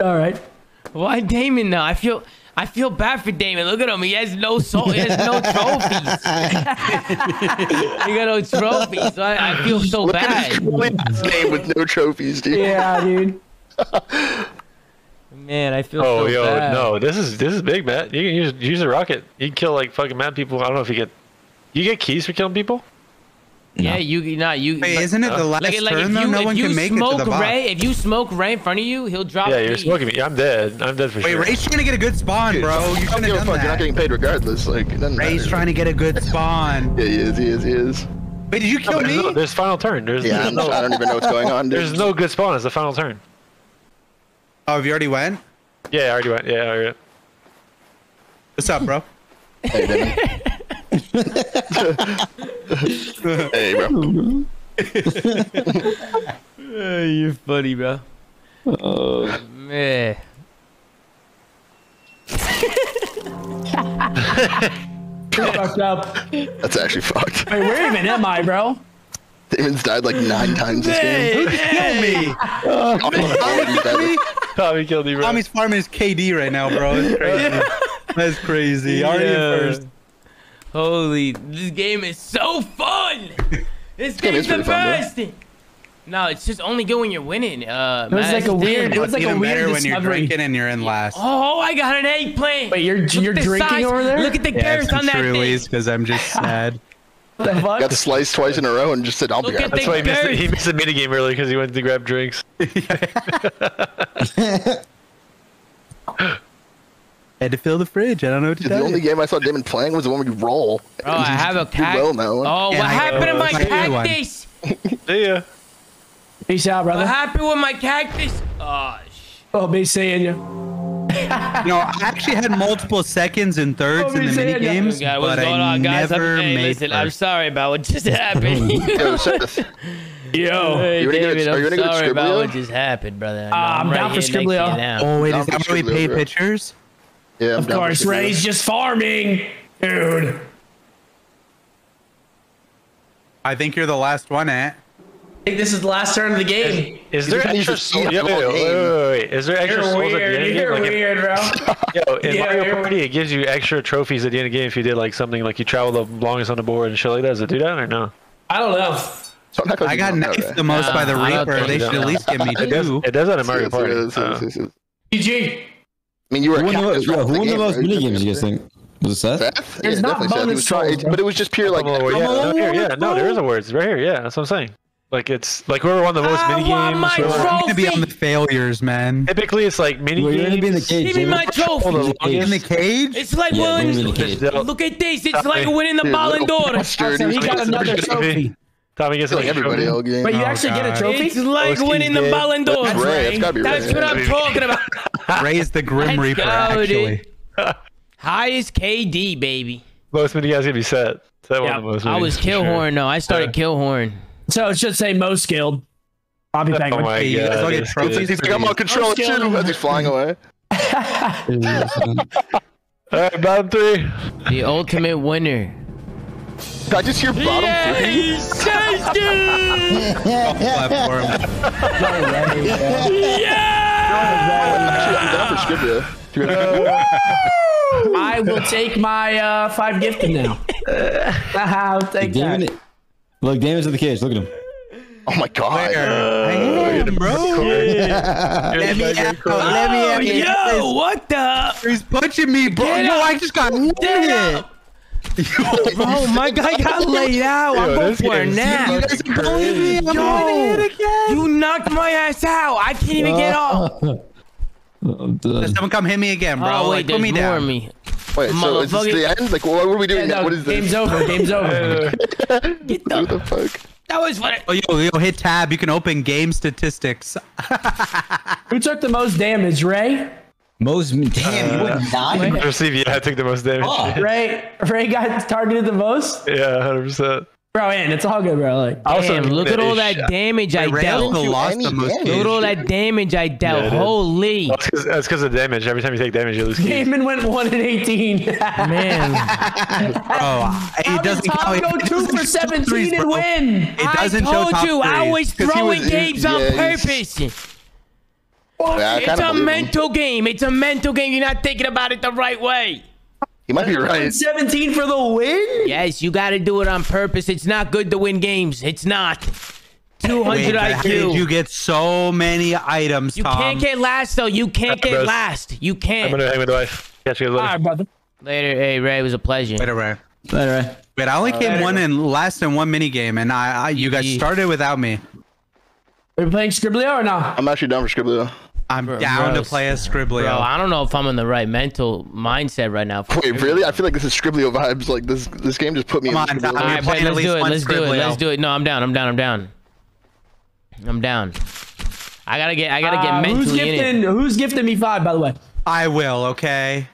All right. Why Damon now? I feel. I feel bad for Damon. Look at him. He has no soul. He has no trophies. *laughs* he got no trophies. So I, I feel so Look at his bad. last name with no trophies, dude. Yeah, dude. *laughs* Man, I feel Oh, so yo, bad. no, this is this is big, Matt. You can use use a rocket. You can kill like fucking mad people. I don't know if you get. You get keys for killing people? Yeah, you not you. wait, but- isn't it uh, the last like, like turn if though? you, No if one you can make it to smoke the box. Ray, if you smoke Ray in front of you, he'll drop. Yeah, you're keys. smoking me. I'm dead. I'm dead for Wait, sure. Ray's trying to get a good spawn, bro. You shouldn't give a have fuck. done You're not getting paid regardless. Like, Ray's matter. trying to get a good spawn. Yeah, he is. He is. He is. Wait, did you kill no, me? there's final turn. There's, Yeah, there's I'm, no, I don't even know what's going on. Dude. there's no good spawn. It's the final turn. Oh, have you already went? Yeah, I already went. Yeah, I already went. What's up, bro? Hey, Damon. *laughs* hey, bro. you're funny, bro. Man. Fucked up. That's actually fucked. Wait, where even am I, bro? Damon's died like nine times this game. Kill me. Already dead. Tommy killed you, bro. Tommy's farming his KD right now, bro. It's crazy. That's crazy. Already in Yeah. first. Holy, this game is so fun. *laughs* This game is the pretty fun, best. No, it's just only good when you're winning. Uh, It was man, like a weird- it was It's like a even weird better when you're drinking and you're in last. Oh, I got an eggplant. Wait, you're Look you're drinking size. over there? Look at the Yeah, carrots on that thing. Trulies because I'm just *laughs* sad. What the fuck? Got sliced twice in a row and just said, "I'll be Look right back." That's why he missed, the, he Carrots. missed the minigame earlier because he went to grab drinks. *laughs* Had to fill the fridge. I don't know what to Dude, the only you. game I saw Damon playing was the one where you roll. Bro, I have a cactus. well now. Oh, Yeah, what I- happened to my I do one. cactus? *laughs* See ya. Peace out, brother. What brother. happened with my cactus? Oh, sh- Oh, be seeing you. *laughs* You know, I actually had multiple seconds and thirds Oh, in the mini games, God, what's but going I on, guys? never I'm, hey, made listen, I'm first. sorry about what just happened. *laughs* Yo, Seth, Yo. Hey, You any good at- David, are you I'm any good at sorry about Scribblio? what just happened, brother. Uh, I'm right down for here next to you Scribblio. now. Oh wait, Down is for that where we Scribbler, pay bro. pictures? Yeah, I'm Of course, Scribbler. Ray's just farming. Dude. I think you're the last one at. I think this is the last turn of the game. Is there depends extra if souls? you Yo, wait, wait, wait, wait. Is there extra You're souls at the end of the game? You're Like, if- weird, bro. *laughs* Yo, in Yeah, Mario you're- Party, it gives you extra trophies at the end of the game if you did like something like you travel the longest on the board and shit like that. Does it do that or no? I don't know. Don't act like I got knifed Ray. the most by the Nah, I don't Reaper. think They should at least give me *laughs* It does. two. It does that in Mario Party. is, Uh. GG. I mean, you were Who won the, yeah, who off won the game, most right? mini games? You guys think? Was it Seth? Seth? There's yeah, not definitely Seth. He bonus was trying, but it was just pure like. well, yeah, Come no, here, on, yeah, no, there bro. is a words right here. Yeah, that's what I'm saying. Like it's like whoever won the most I mini games. trophy. I'm gonna be on the failures, man. Typically, it's like mini Well, you're gonna be in the cage. Give me my trophy. Hold on, In the cage? It's like Yeah, winning. you're in the cage. Look at this. It's like winning the Dude, Ballon little d'Or. *laughs* bastard. So he got another *laughs* trophy. Tommy gets killing like everybody all game. Wait, you Oh, actually get a trophy? It's like Most winning the keys, Ballon d'Or. That's Ray. It's gotta be That's Ray. what I'm talking about. *laughs* Raise the Grim Let's Reaper, go, actually. Highest KD, baby. Most mini guys gonna be set. Set Yeah, one of the most. I was for sure. Killhorn, though. I started Killhorn. So it should say most skilled. Bobby Oh Penguin. my Hey, god. all get this trophies? He's like, I'm on control skilled. too as he's flying away. All right, bottom three. The ultimate winner. Did I just hear bottom three? *laughs* Platform. Actually, I'm down for Scribbler. Do you guys- I will take my uh, five gifted now. I'll take Damon, that. look, Damon's in the cage. Look at him. Oh my god. I am, bro. Let me out. Let me Oh, out. yo, what the? He's punching me, bro. Get Yo, up. I just got one Get hit. Oh, up. *laughs* Bro, my guy got laid out. I'm going for a game's nap. You guys me. I'm Yo. gonna hit again. You knocked my ass out. I can't even get up. I'm *laughs* done. Someone come hit me again, bro. Oh, like, wait, put me there's more down. me. Wait, so is this the end? Like, what, what are we doing? Yeah, now? no, what is this? game's over. Game's over. *laughs* Get What the, the fuck? that was funny. Oh, yo, yo, hit tab. You can open game statistics. Who took the most damage, Ray? Most damn, you went uh, nine. *laughs* Receive, yeah, I took the most damage. Oh. *laughs* Ray, Ray got targeted the most. Yeah, hundred percent. Bro, and it's all good, bro. Like, Also, Damn, look at all finish. that damage I Ray dealt. lost the most damage. Look at all that damage I dealt. Yeah. Holy. That's because that's because of damage. Every time you take damage, you lose. keys. Damon went one and eighteen. *laughs* Man. Oh, How it did doesn't Tom go two for show seventeen and win? It doesn't I show told top you I threes. was 'Cause he throwing was- games on yeah, he's- purpose. Yeah, I It's kinda a believe him. mental game. It's a mental game. You're not thinking about it the right way. He might be right. Seventeen for the win. Yes, you got to do it on purpose. It's not good to win games. It's not. 200 Wait, but how did IQ. you get so many items, You Tom? can't get last though. You can't That's get best. last. You can't. I'm can't. gonna hang with the wife. Catch you All later. right, brother. Later, hey Ray, it was a pleasure. Wait, Ray. Later, Ray. wait. I only came one in last in one mini game, and I, I you guys GG. started without me. Are we playing Scribblio or no? I'm actually down for Scribbler. I'm down bro, to play a Scribblio. Bro, I don't know if I'm in the right mental mindset right now. Wait, really? I feel like this is Scribblio vibes. Like this, this game just put me Come in on, Scribblio. Tom. Right, playing at let's least do it. one Let's do it. Let's do it. No, I'm down. I'm down. I'm down. I'm down. I gotta get. I gotta get Uh, mentally who's in it. gifting? Who's gifting me five? By the way. I will. Okay.